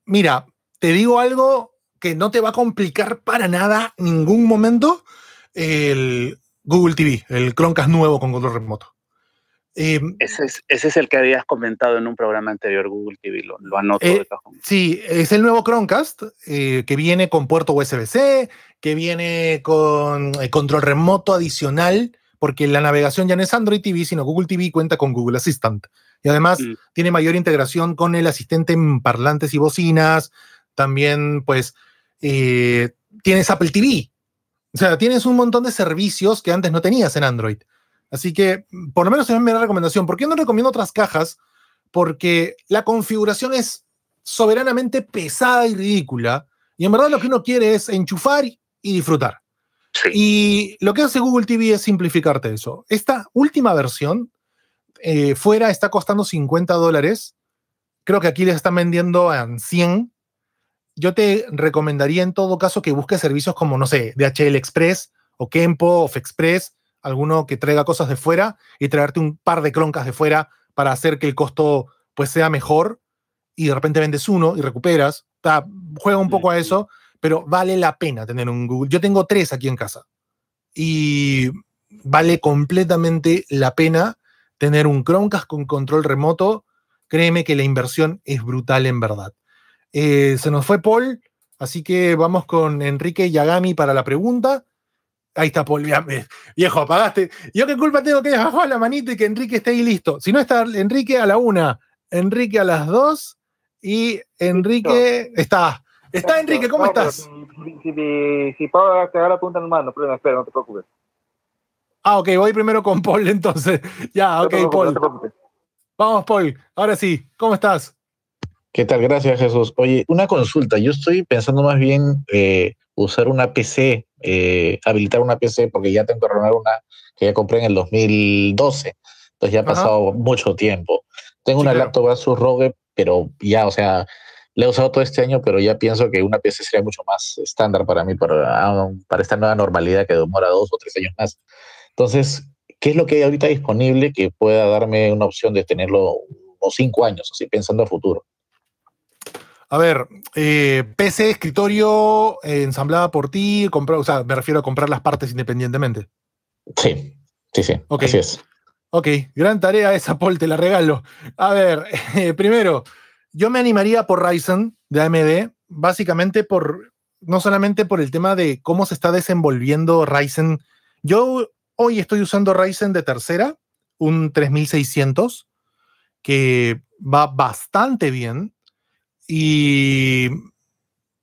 S1: Mira, te digo algo que no te va a complicar para nada ningún momento el Google TV, el Chromecast nuevo con control remoto.
S12: Em, ese, es, el que habías comentado en un programa anterior, Google TV, lo, lo anoto
S1: eh, Sí, es el nuevo Chromecast eh, que viene con puerto USB-C, que viene con eh, control remoto adicional, porque la navegación ya no es Android TV, sino Google TV cuenta con Google Assistant. Y además mm. tiene mayor integración con el asistente en parlantes y bocinas. También, pues, tienes Apple TV. O sea, tienes un montón de servicios que antes no tenías en Android. Así que, por lo menos es mi recomendación. ¿Por qué no recomiendo otras cajas? Porque la configuración es soberanamente pesada y ridícula. Y en verdad lo que uno quiere es enchufar y disfrutar. Y lo que hace Google TV es simplificarte eso. Esta última versión, eh, fuera está costando 50 dólares. Creo que aquí les están vendiendo en 100. Yo te recomendaría en todo caso que busques servicios como, no sé, DHL Express o Kempo o FEXpress alguno que traiga cosas de fuera y traerte un par de croncas de fuera para hacer que el costo pues sea mejor y de repente vendes uno y recuperas. juega un poco a eso, pero vale la pena tener un Google. Yo tengo tres aquí en casa y vale completamente la pena tener un Chromecast con control remoto. Créeme que la inversión es brutal en verdad. Eh, se nos fue Paul, así que vamos con Enrique Yagami para la pregunta. Ahí está Paul, viejo, apagaste. Yo qué culpa tengo que bajar la manita y que Enrique esté ahí listo. Si no está Enrique a la una, Enrique a las dos y Enrique está. Está Enrique, ¿cómo estás?
S13: Si, si, si, puedo te la punta en mano, pero espera, no te preocupes.
S1: Ah, ok, voy primero con Paul entonces. Ya, ok, Paul. Vamos, Paul. Ahora sí, ¿cómo estás?
S14: ¿Qué tal? Gracias, Jesús. Oye, una consulta. Yo estoy pensando más bien eh, usar una PC, eh, habilitar una PC, porque ya tengo que renovar una que ya compré en el 2012. Entonces ya ha pasado mucho tiempo. Tengo una laptop Asus ROG, pero ya, o sea, la he usado todo este año, pero ya pienso que una PC sería mucho más estándar para mí, para, para esta nueva normalidad que demora dos o tres años más. Entonces, ¿qué es lo que hay ahorita disponible que pueda darme una opción de tenerlo unos cinco años, así pensando a futuro?
S1: A ver, eh, PC, escritorio, eh, ensamblada por ti, comprar, o sea, me refiero a comprar las partes independientemente.
S14: Sí, sí, sí. Así es.
S1: Ok, gran tarea esa, Paul, te la regalo. A ver, eh, primero, yo me animaría por Ryzen de AMD, básicamente por, no solamente por el tema de cómo se está desenvolviendo Ryzen. Yo hoy estoy usando Ryzen de tercera, un 3600, que va bastante bien y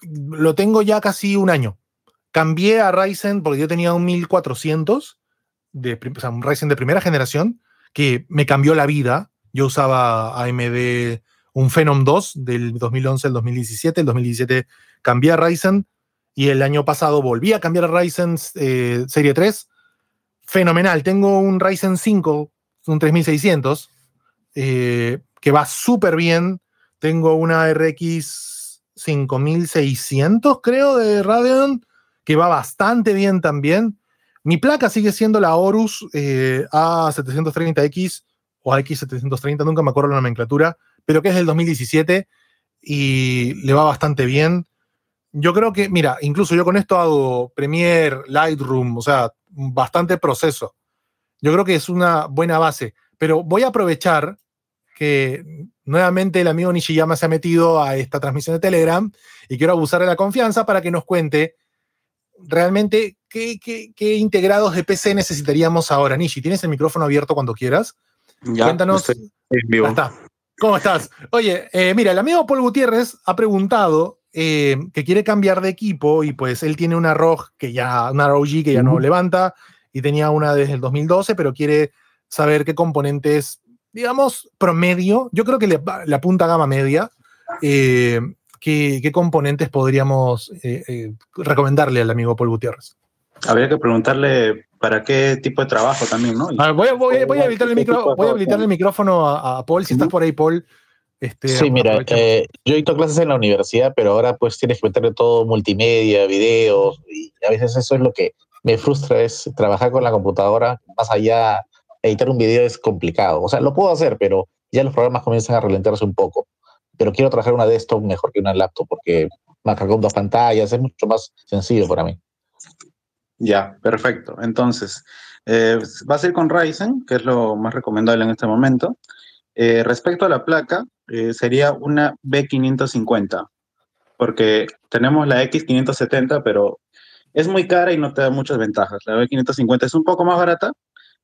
S1: lo tengo ya casi un año. Cambié a Ryzen porque yo tenía un 1400, de, o sea, un Ryzen de primera generación, que me cambió la vida. Yo usaba AMD, un Phenom 2 del 2011 al 2017. El 2017 cambié a Ryzen y el año pasado volví a cambiar a Ryzen eh, Serie 3. Fenomenal. Tengo un Ryzen 5, un 3600, eh, que va súper bien tengo una RX 5600, creo, de Radeon, que va bastante bien también. Mi placa sigue siendo la Horus eh, A730X o X730, nunca me acuerdo la nomenclatura, pero que es del 2017 y le va bastante bien. Yo creo que, mira, incluso yo con esto hago Premiere, Lightroom, o sea, bastante proceso. Yo creo que es una buena base, pero voy a aprovechar que nuevamente el amigo Nishiyama se ha metido a esta transmisión de Telegram y quiero abusar de la confianza para que nos cuente realmente qué, integrados de PC necesitaríamos ahora. Nishi, tienes el micrófono abierto cuando quieras. Ya, Cuéntanos. Está. ¿Cómo estás? Oye, eh, mira, el amigo Paul Gutiérrez ha preguntado eh, que quiere cambiar de equipo y pues él tiene una ROG que ya, una ROG que ya no levanta y tenía una desde el 2012, pero quiere saber qué componentes digamos, promedio, yo creo que la punta gama media, eh, ¿qué, componentes podríamos eh, eh, recomendarle al amigo Paul Gutiérrez?
S6: Habría que preguntarle para qué tipo de trabajo también, ¿no?
S1: voy, a habilitar el, micrófono a, Paul, si estás por ahí, Paul. Este,
S14: sí, mira, yo he visto clases en la universidad, pero ahora pues tienes que meterle todo multimedia, videos, y a veces eso es lo que me frustra, es trabajar con la computadora más allá editar un video es complicado. O sea, lo puedo hacer, pero ya los programas comienzan a ralentarse un poco. Pero quiero trabajar una desktop mejor que una laptop porque marcar con dos pantallas es mucho más sencillo para mí.
S6: Ya, perfecto. Entonces, eh, va a ser con Ryzen, que es lo más recomendable en este momento. Eh, respecto a la placa, eh, sería una B550, porque tenemos la X570, pero es muy cara y no te da muchas ventajas. La B550 es un poco más barata,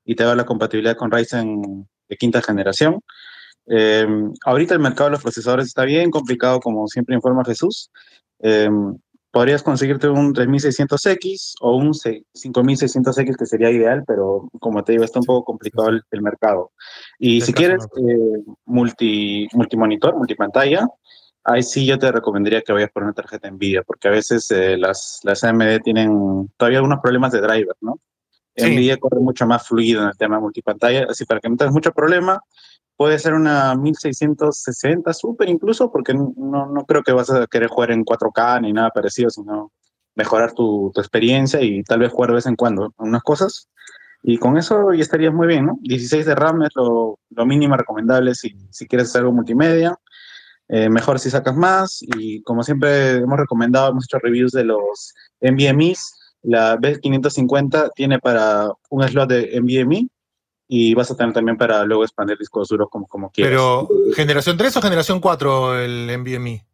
S6: y te da la compatibilidad con Ryzen de quinta generación. Eh, ahorita el mercado de los procesadores está bien complicado, como siempre informa Jesús. Eh, podrías conseguirte un 3600X o un 5600X, que sería ideal, pero como te digo, está un poco complicado el, mercado. Y si quieres eh, multi, multimonitor, multipantalla, ahí sí yo te recomendaría que vayas por una tarjeta NVIDIA, porque a veces las, las AMD tienen todavía algunos problemas de driver, ¿no? NVIDIA corre mucho más fluido en el tema multipantalla, así para que no tengas mucho problema, puede ser una 1660 super incluso, porque no, no creo que vas a querer jugar en 4K ni nada parecido, sino mejorar tu, tu, experiencia y tal vez jugar de vez en cuando unas cosas. Y con eso ya estaría muy bien, ¿no? 16 de RAM es lo, lo mínimo recomendable si, si quieres hacer algo multimedia. Eh, mejor si sacas más. Y como siempre hemos recomendado, hemos hecho reviews de los NVMe's. La B550 tiene para un slot de NVMe y vas a tener también para luego expandir discos duros como, como quieras.
S1: Pero, ¿generación 3 o generación 4 el NVMe?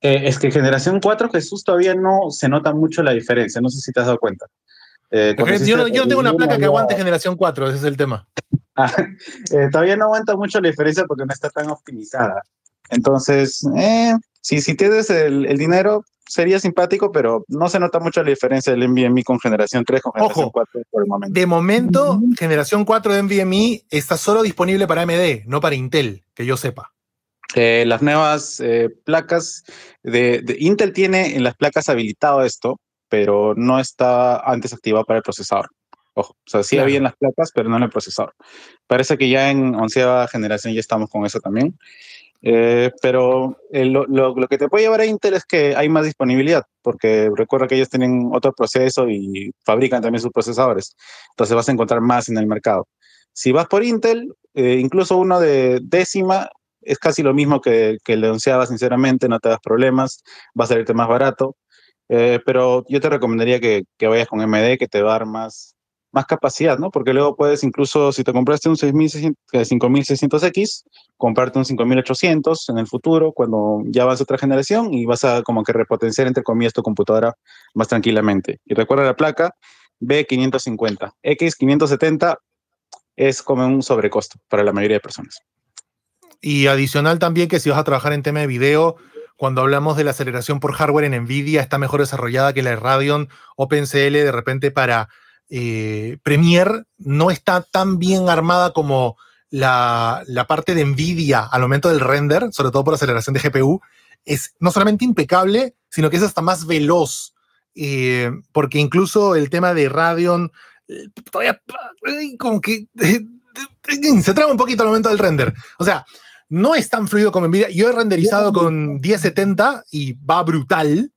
S6: Eh, es que generación 4, Jesús, todavía no se nota mucho la diferencia. No sé si te has dado cuenta.
S1: Eh, yo, no, yo, tengo una placa que aguante generación 4, ese es el tema.
S6: Ah, eh, todavía no aguanta mucho la diferencia porque no está tan optimizada. Entonces, eh, si, si tienes el, el, dinero, sería simpático, pero no se nota mucho la diferencia del NVMe con generación 3 con generación 4 por el momento.
S1: De momento, generación 4 de NVMe está solo disponible para AMD, no para Intel, que yo sepa.
S6: Eh, las nuevas eh, placas de, de, Intel tiene en las placas habilitado esto, pero no está antes activado para el procesador. Ojo, o sea, sí claro. había en las placas, pero no en el procesador. Parece que ya en onceava generación ya estamos con eso también. Eh, pero eh, lo, lo, lo, que te puede llevar a Intel es que hay más disponibilidad, porque recuerda que ellos tienen otro proceso y fabrican también sus procesadores. Entonces vas a encontrar más en el mercado. Si vas por Intel, eh, incluso uno de décima es casi lo mismo que, que el de onceava, sinceramente, no te das problemas, va a salirte más barato. Eh, pero yo te recomendaría que, que, vayas con MD, que te va a dar más, más capacidad, ¿no? Porque luego puedes incluso, si te compraste un 5600X, comprarte un 5800 en el futuro, cuando ya vas a otra generación y vas a como que repotenciar, entre comillas, tu computadora más tranquilamente. Y recuerda la placa B550. X570 es como un sobrecosto para la mayoría de personas.
S1: Y adicional también que si vas a trabajar en tema de video, cuando hablamos de la aceleración por hardware en NVIDIA, está mejor desarrollada que la de Radeon OpenCL de repente para eh, Premiere no está tan bien armada como la, la, parte de NVIDIA al momento del render, sobre todo por aceleración de GPU, es no solamente impecable, sino que es hasta más veloz, eh, porque incluso el tema de Radeon eh, todavía como que se traba un poquito al momento del render. O sea, no es tan fluido como NVIDIA. Yo he renderizado con 1070 y va brutal.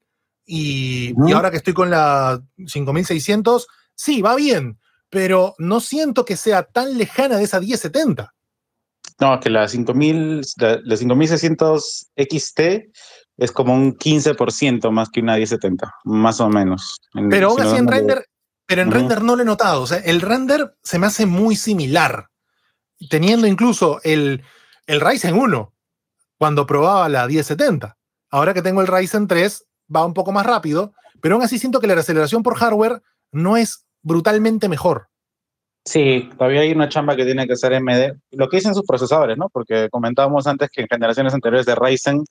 S1: Y, y, ahora que estoy con la 5600, sí, va bien, pero no siento que sea tan lejana de esa 1070.
S6: No, que la 5000, la, la 5600 XT es como un 15% más que una 1070, más o menos.
S1: En, pero aún si así no en render, pero en uh -huh. render no lo he notado. O sea, el render se me hace muy similar, teniendo incluso el, el Ryzen 1 cuando probaba la 1070. Ahora que tengo el Ryzen 3 va un poco más rápido, pero aún así siento que la aceleración por hardware no es brutalmente mejor.
S6: Sí, todavía hay una chamba que tiene que hacer MD. Lo que dicen sus procesadores, ¿no? Porque comentábamos antes que en generaciones anteriores de Ryzen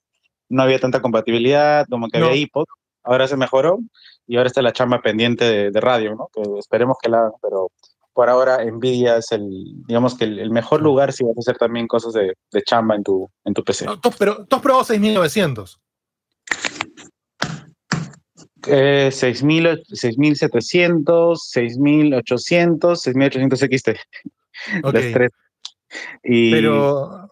S6: no había tanta compatibilidad, como que no. había iPod. Ahora se mejoró y ahora está la chamba pendiente de, de radio, ¿no? Que esperemos que la hagan, pero por ahora Nvidia es el, digamos que el, el, mejor lugar si vas a hacer también cosas de, de chamba en tu, en tu PC.
S1: No, pero tú has probado 6900.
S6: Eh, 6700, 6800, 6800 XT.
S1: Okay.
S6: tres. Y
S1: pero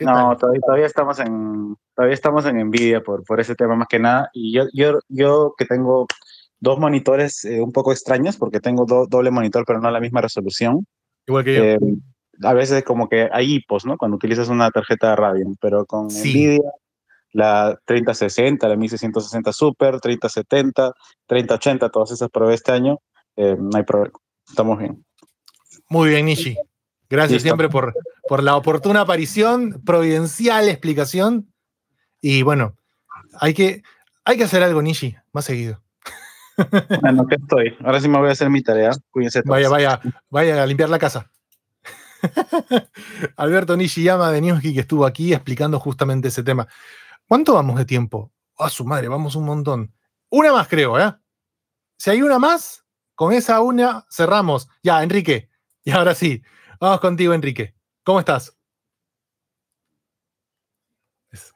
S6: no, todavía, todavía, estamos en todavía estamos en Nvidia por, por ese tema más que nada. Y yo, yo, yo que tengo dos monitores eh, un poco extraños porque tengo do, doble monitor pero no la misma resolución.
S1: Igual que yo.
S6: Eh, a veces como que hay hipos, ¿no? Cuando utilizas una tarjeta de radio, pero con sí. Nvidia la 3060, la 1660 Super, 3070, 3080, todas esas probé este año, eh, no hay problema, estamos bien.
S1: Muy bien, Nishi. Gracias Listo. siempre por, por la oportuna aparición, providencial explicación. Y bueno, hay que, hay que hacer algo, Nishi, más seguido.
S6: Bueno, que estoy. Ahora sí me voy a hacer mi tarea. Cuídense todos.
S1: Vaya, vaya, vaya a limpiar la casa. Alberto Nishiyama de Newsky que estuvo aquí explicando justamente ese tema. ¿Cuánto vamos de tiempo? A oh, su madre, vamos un montón. Una más, creo, ¿eh? Si hay una más, con esa una cerramos. Ya, Enrique. Y ahora sí, vamos contigo, Enrique. ¿Cómo estás?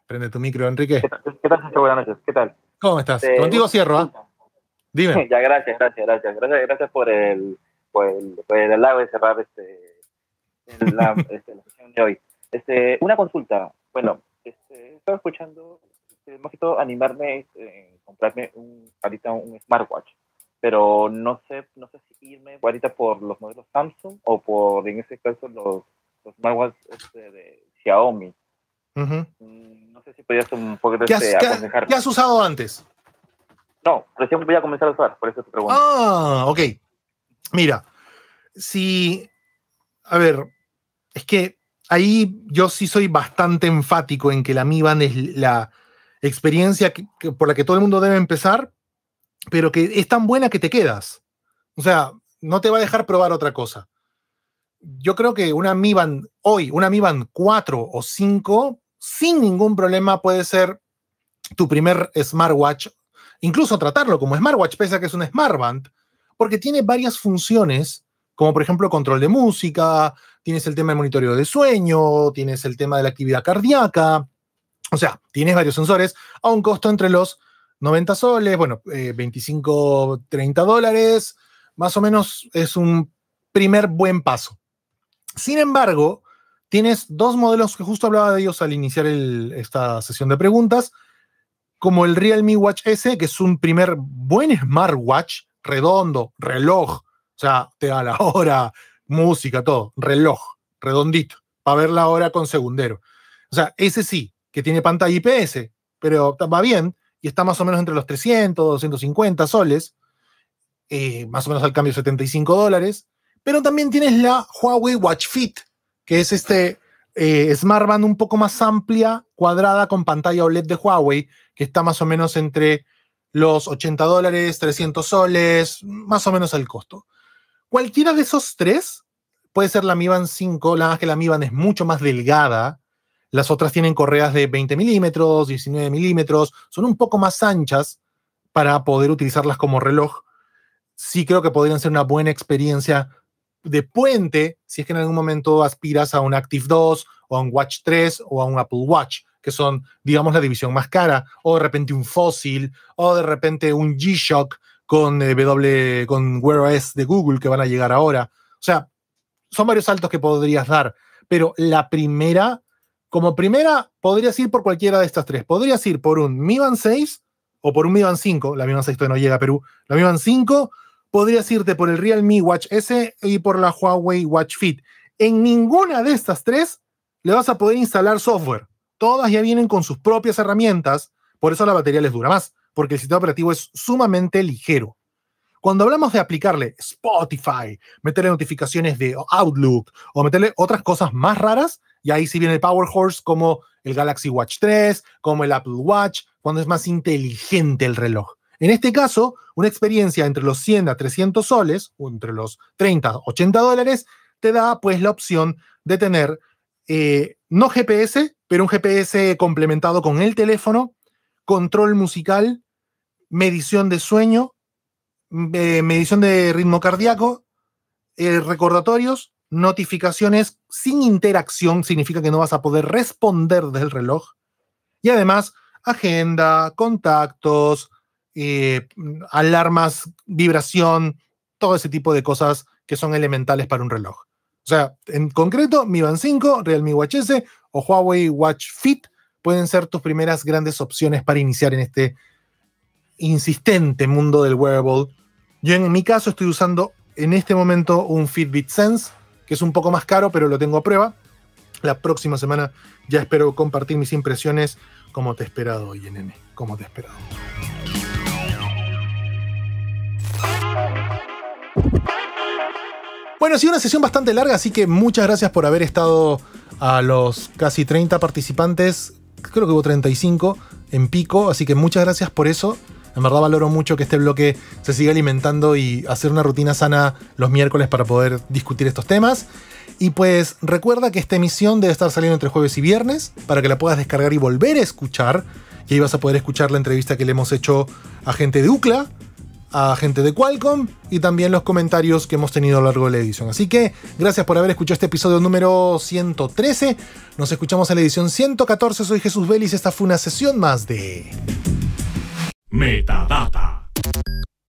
S1: Prende tu micro, Enrique.
S13: ¿Qué tal, ¿Qué tal Buenas noches. ¿Qué tal?
S1: ¿Cómo estás? Eh, Contigo cierro, ¿ah? ¿eh? Dime.
S13: Ya, gracias, gracias, gracias. Gracias, gracias por el, por el, por el halago de cerrar este, la, este, la sesión de hoy. Este, una consulta. Bueno, este, estaba escuchando, este, más que todo, animarme a este, comprarme un, ahorita un smartwatch. pero no sé, no sé si irme ahorita por los modelos Samsung o por, en este caso, los, los smartwatch este, de Xiaomi. Mm, no sé si podrías un poco
S1: ¿Qué has, ¿qué, has usado antes?
S13: No, recién voy a comenzar a usar, por eso te pregunto.
S1: Ah, ok. Mira, si. A ver, es que ahí yo sí soy bastante enfático en que la Mi Band es la experiencia por la que todo el mundo debe empezar, pero que es tan buena que te quedas. O sea, no te va a dejar probar otra cosa. Yo creo que una Mi Band hoy, una Mi Band 4 o 5, sin ningún problema puede ser tu primer smartwatch, incluso tratarlo como smartwatch, pese a que es un smartband, porque tiene varias funciones, como por ejemplo control de música, tienes el tema del monitoreo de sueño, tienes el tema de la actividad cardíaca, o sea, tienes varios sensores a un costo entre los 90 soles, bueno, 25, eh, 30 dólares, más o menos es un primer buen paso. Sin embargo, tienes dos modelos que justo hablaba de ellos al iniciar esta sesión de preguntas, como el Realme Watch S, que es un primer buen smartwatch, redondo, reloj, o sea, te da la hora, música, todo, reloj, redondito, para ver la hora con segundero. O sea, ese sí, que tiene pantalla IPS, pero va bien y está más o menos entre los 300, 250 soles, eh, más o menos al cambio 75 dólares. Pero también tienes la Huawei Watch Fit, que es este eh, smartband un poco más amplia, cuadrada con pantalla OLED de Huawei, que está más o menos entre los 80 dólares, 300 soles, más o menos el costo. Cualquiera de esos tres puede ser la Mi Band 5, la más que la Mi Band es mucho más delgada. Las otras tienen correas de 20 milímetros, 19 milímetros, son un poco más anchas para poder utilizarlas como reloj. Sí creo que podrían ser una buena experiencia de puente si es que en algún momento aspiras a un Active 2 o a un Watch 3 o a un Apple Watch, que son, digamos, la división más cara, o de repente un Fossil, o de repente un G-Shock con, eh, con Wear OS de Google que van a llegar ahora. O sea, son varios saltos que podrías dar, pero la primera, como primera, podrías ir por cualquiera de estas tres. Podrías ir por un Mi Band 6 o por un Mi Band 5, la Mi Band 6 todavía no llega a Perú, la Mi Band 5 podrías irte por el Realme Watch S y por la Huawei Watch Fit. En ninguna de estas tres le vas a poder instalar software. Todas ya vienen con sus propias herramientas, por eso la batería les dura más, porque el sistema operativo es sumamente ligero. Cuando hablamos de aplicarle Spotify, meterle notificaciones de Outlook o meterle otras cosas más raras, y ahí sí viene el Power Horse como el Galaxy Watch 3, como el Apple Watch, cuando es más inteligente el reloj. En este caso, una experiencia entre los 100 a 300 soles, o entre los 30 a 80 dólares, te da pues la opción de tener eh, no GPS, pero un GPS complementado con el teléfono, control musical, medición de sueño, eh, medición de ritmo cardíaco, eh, recordatorios, notificaciones sin interacción, significa que no vas a poder responder del reloj, y además agenda, contactos, eh, alarmas, vibración, todo ese tipo de cosas que son elementales para un reloj. O sea, en concreto, Mi Band 5, Realme Watch S o Huawei Watch Fit pueden ser tus primeras grandes opciones para iniciar en este insistente mundo del wearable. Yo en mi caso estoy usando en este momento un Fitbit Sense, que es un poco más caro, pero lo tengo a prueba. La próxima semana ya espero compartir mis impresiones como te he esperado hoy, nene, como te he esperado. Bueno, ha sido una sesión bastante larga, así que muchas gracias por haber estado a los casi 30 participantes. Creo que hubo 35 en pico, así que muchas gracias por eso. En verdad valoro mucho que este bloque se siga alimentando y hacer una rutina sana los miércoles para poder discutir estos temas. Y pues recuerda que esta emisión debe estar saliendo entre jueves y viernes para que la puedas descargar y volver a escuchar. Y ahí vas a poder escuchar la entrevista que le hemos hecho a gente de UCLA, a gente de Qualcomm y también los comentarios que hemos tenido a lo largo de la edición. Así que gracias por haber escuchado este episodio número 113. Nos escuchamos en la edición 114. Soy Jesús Vélez. Esta fue una sesión más de
S2: Metadata.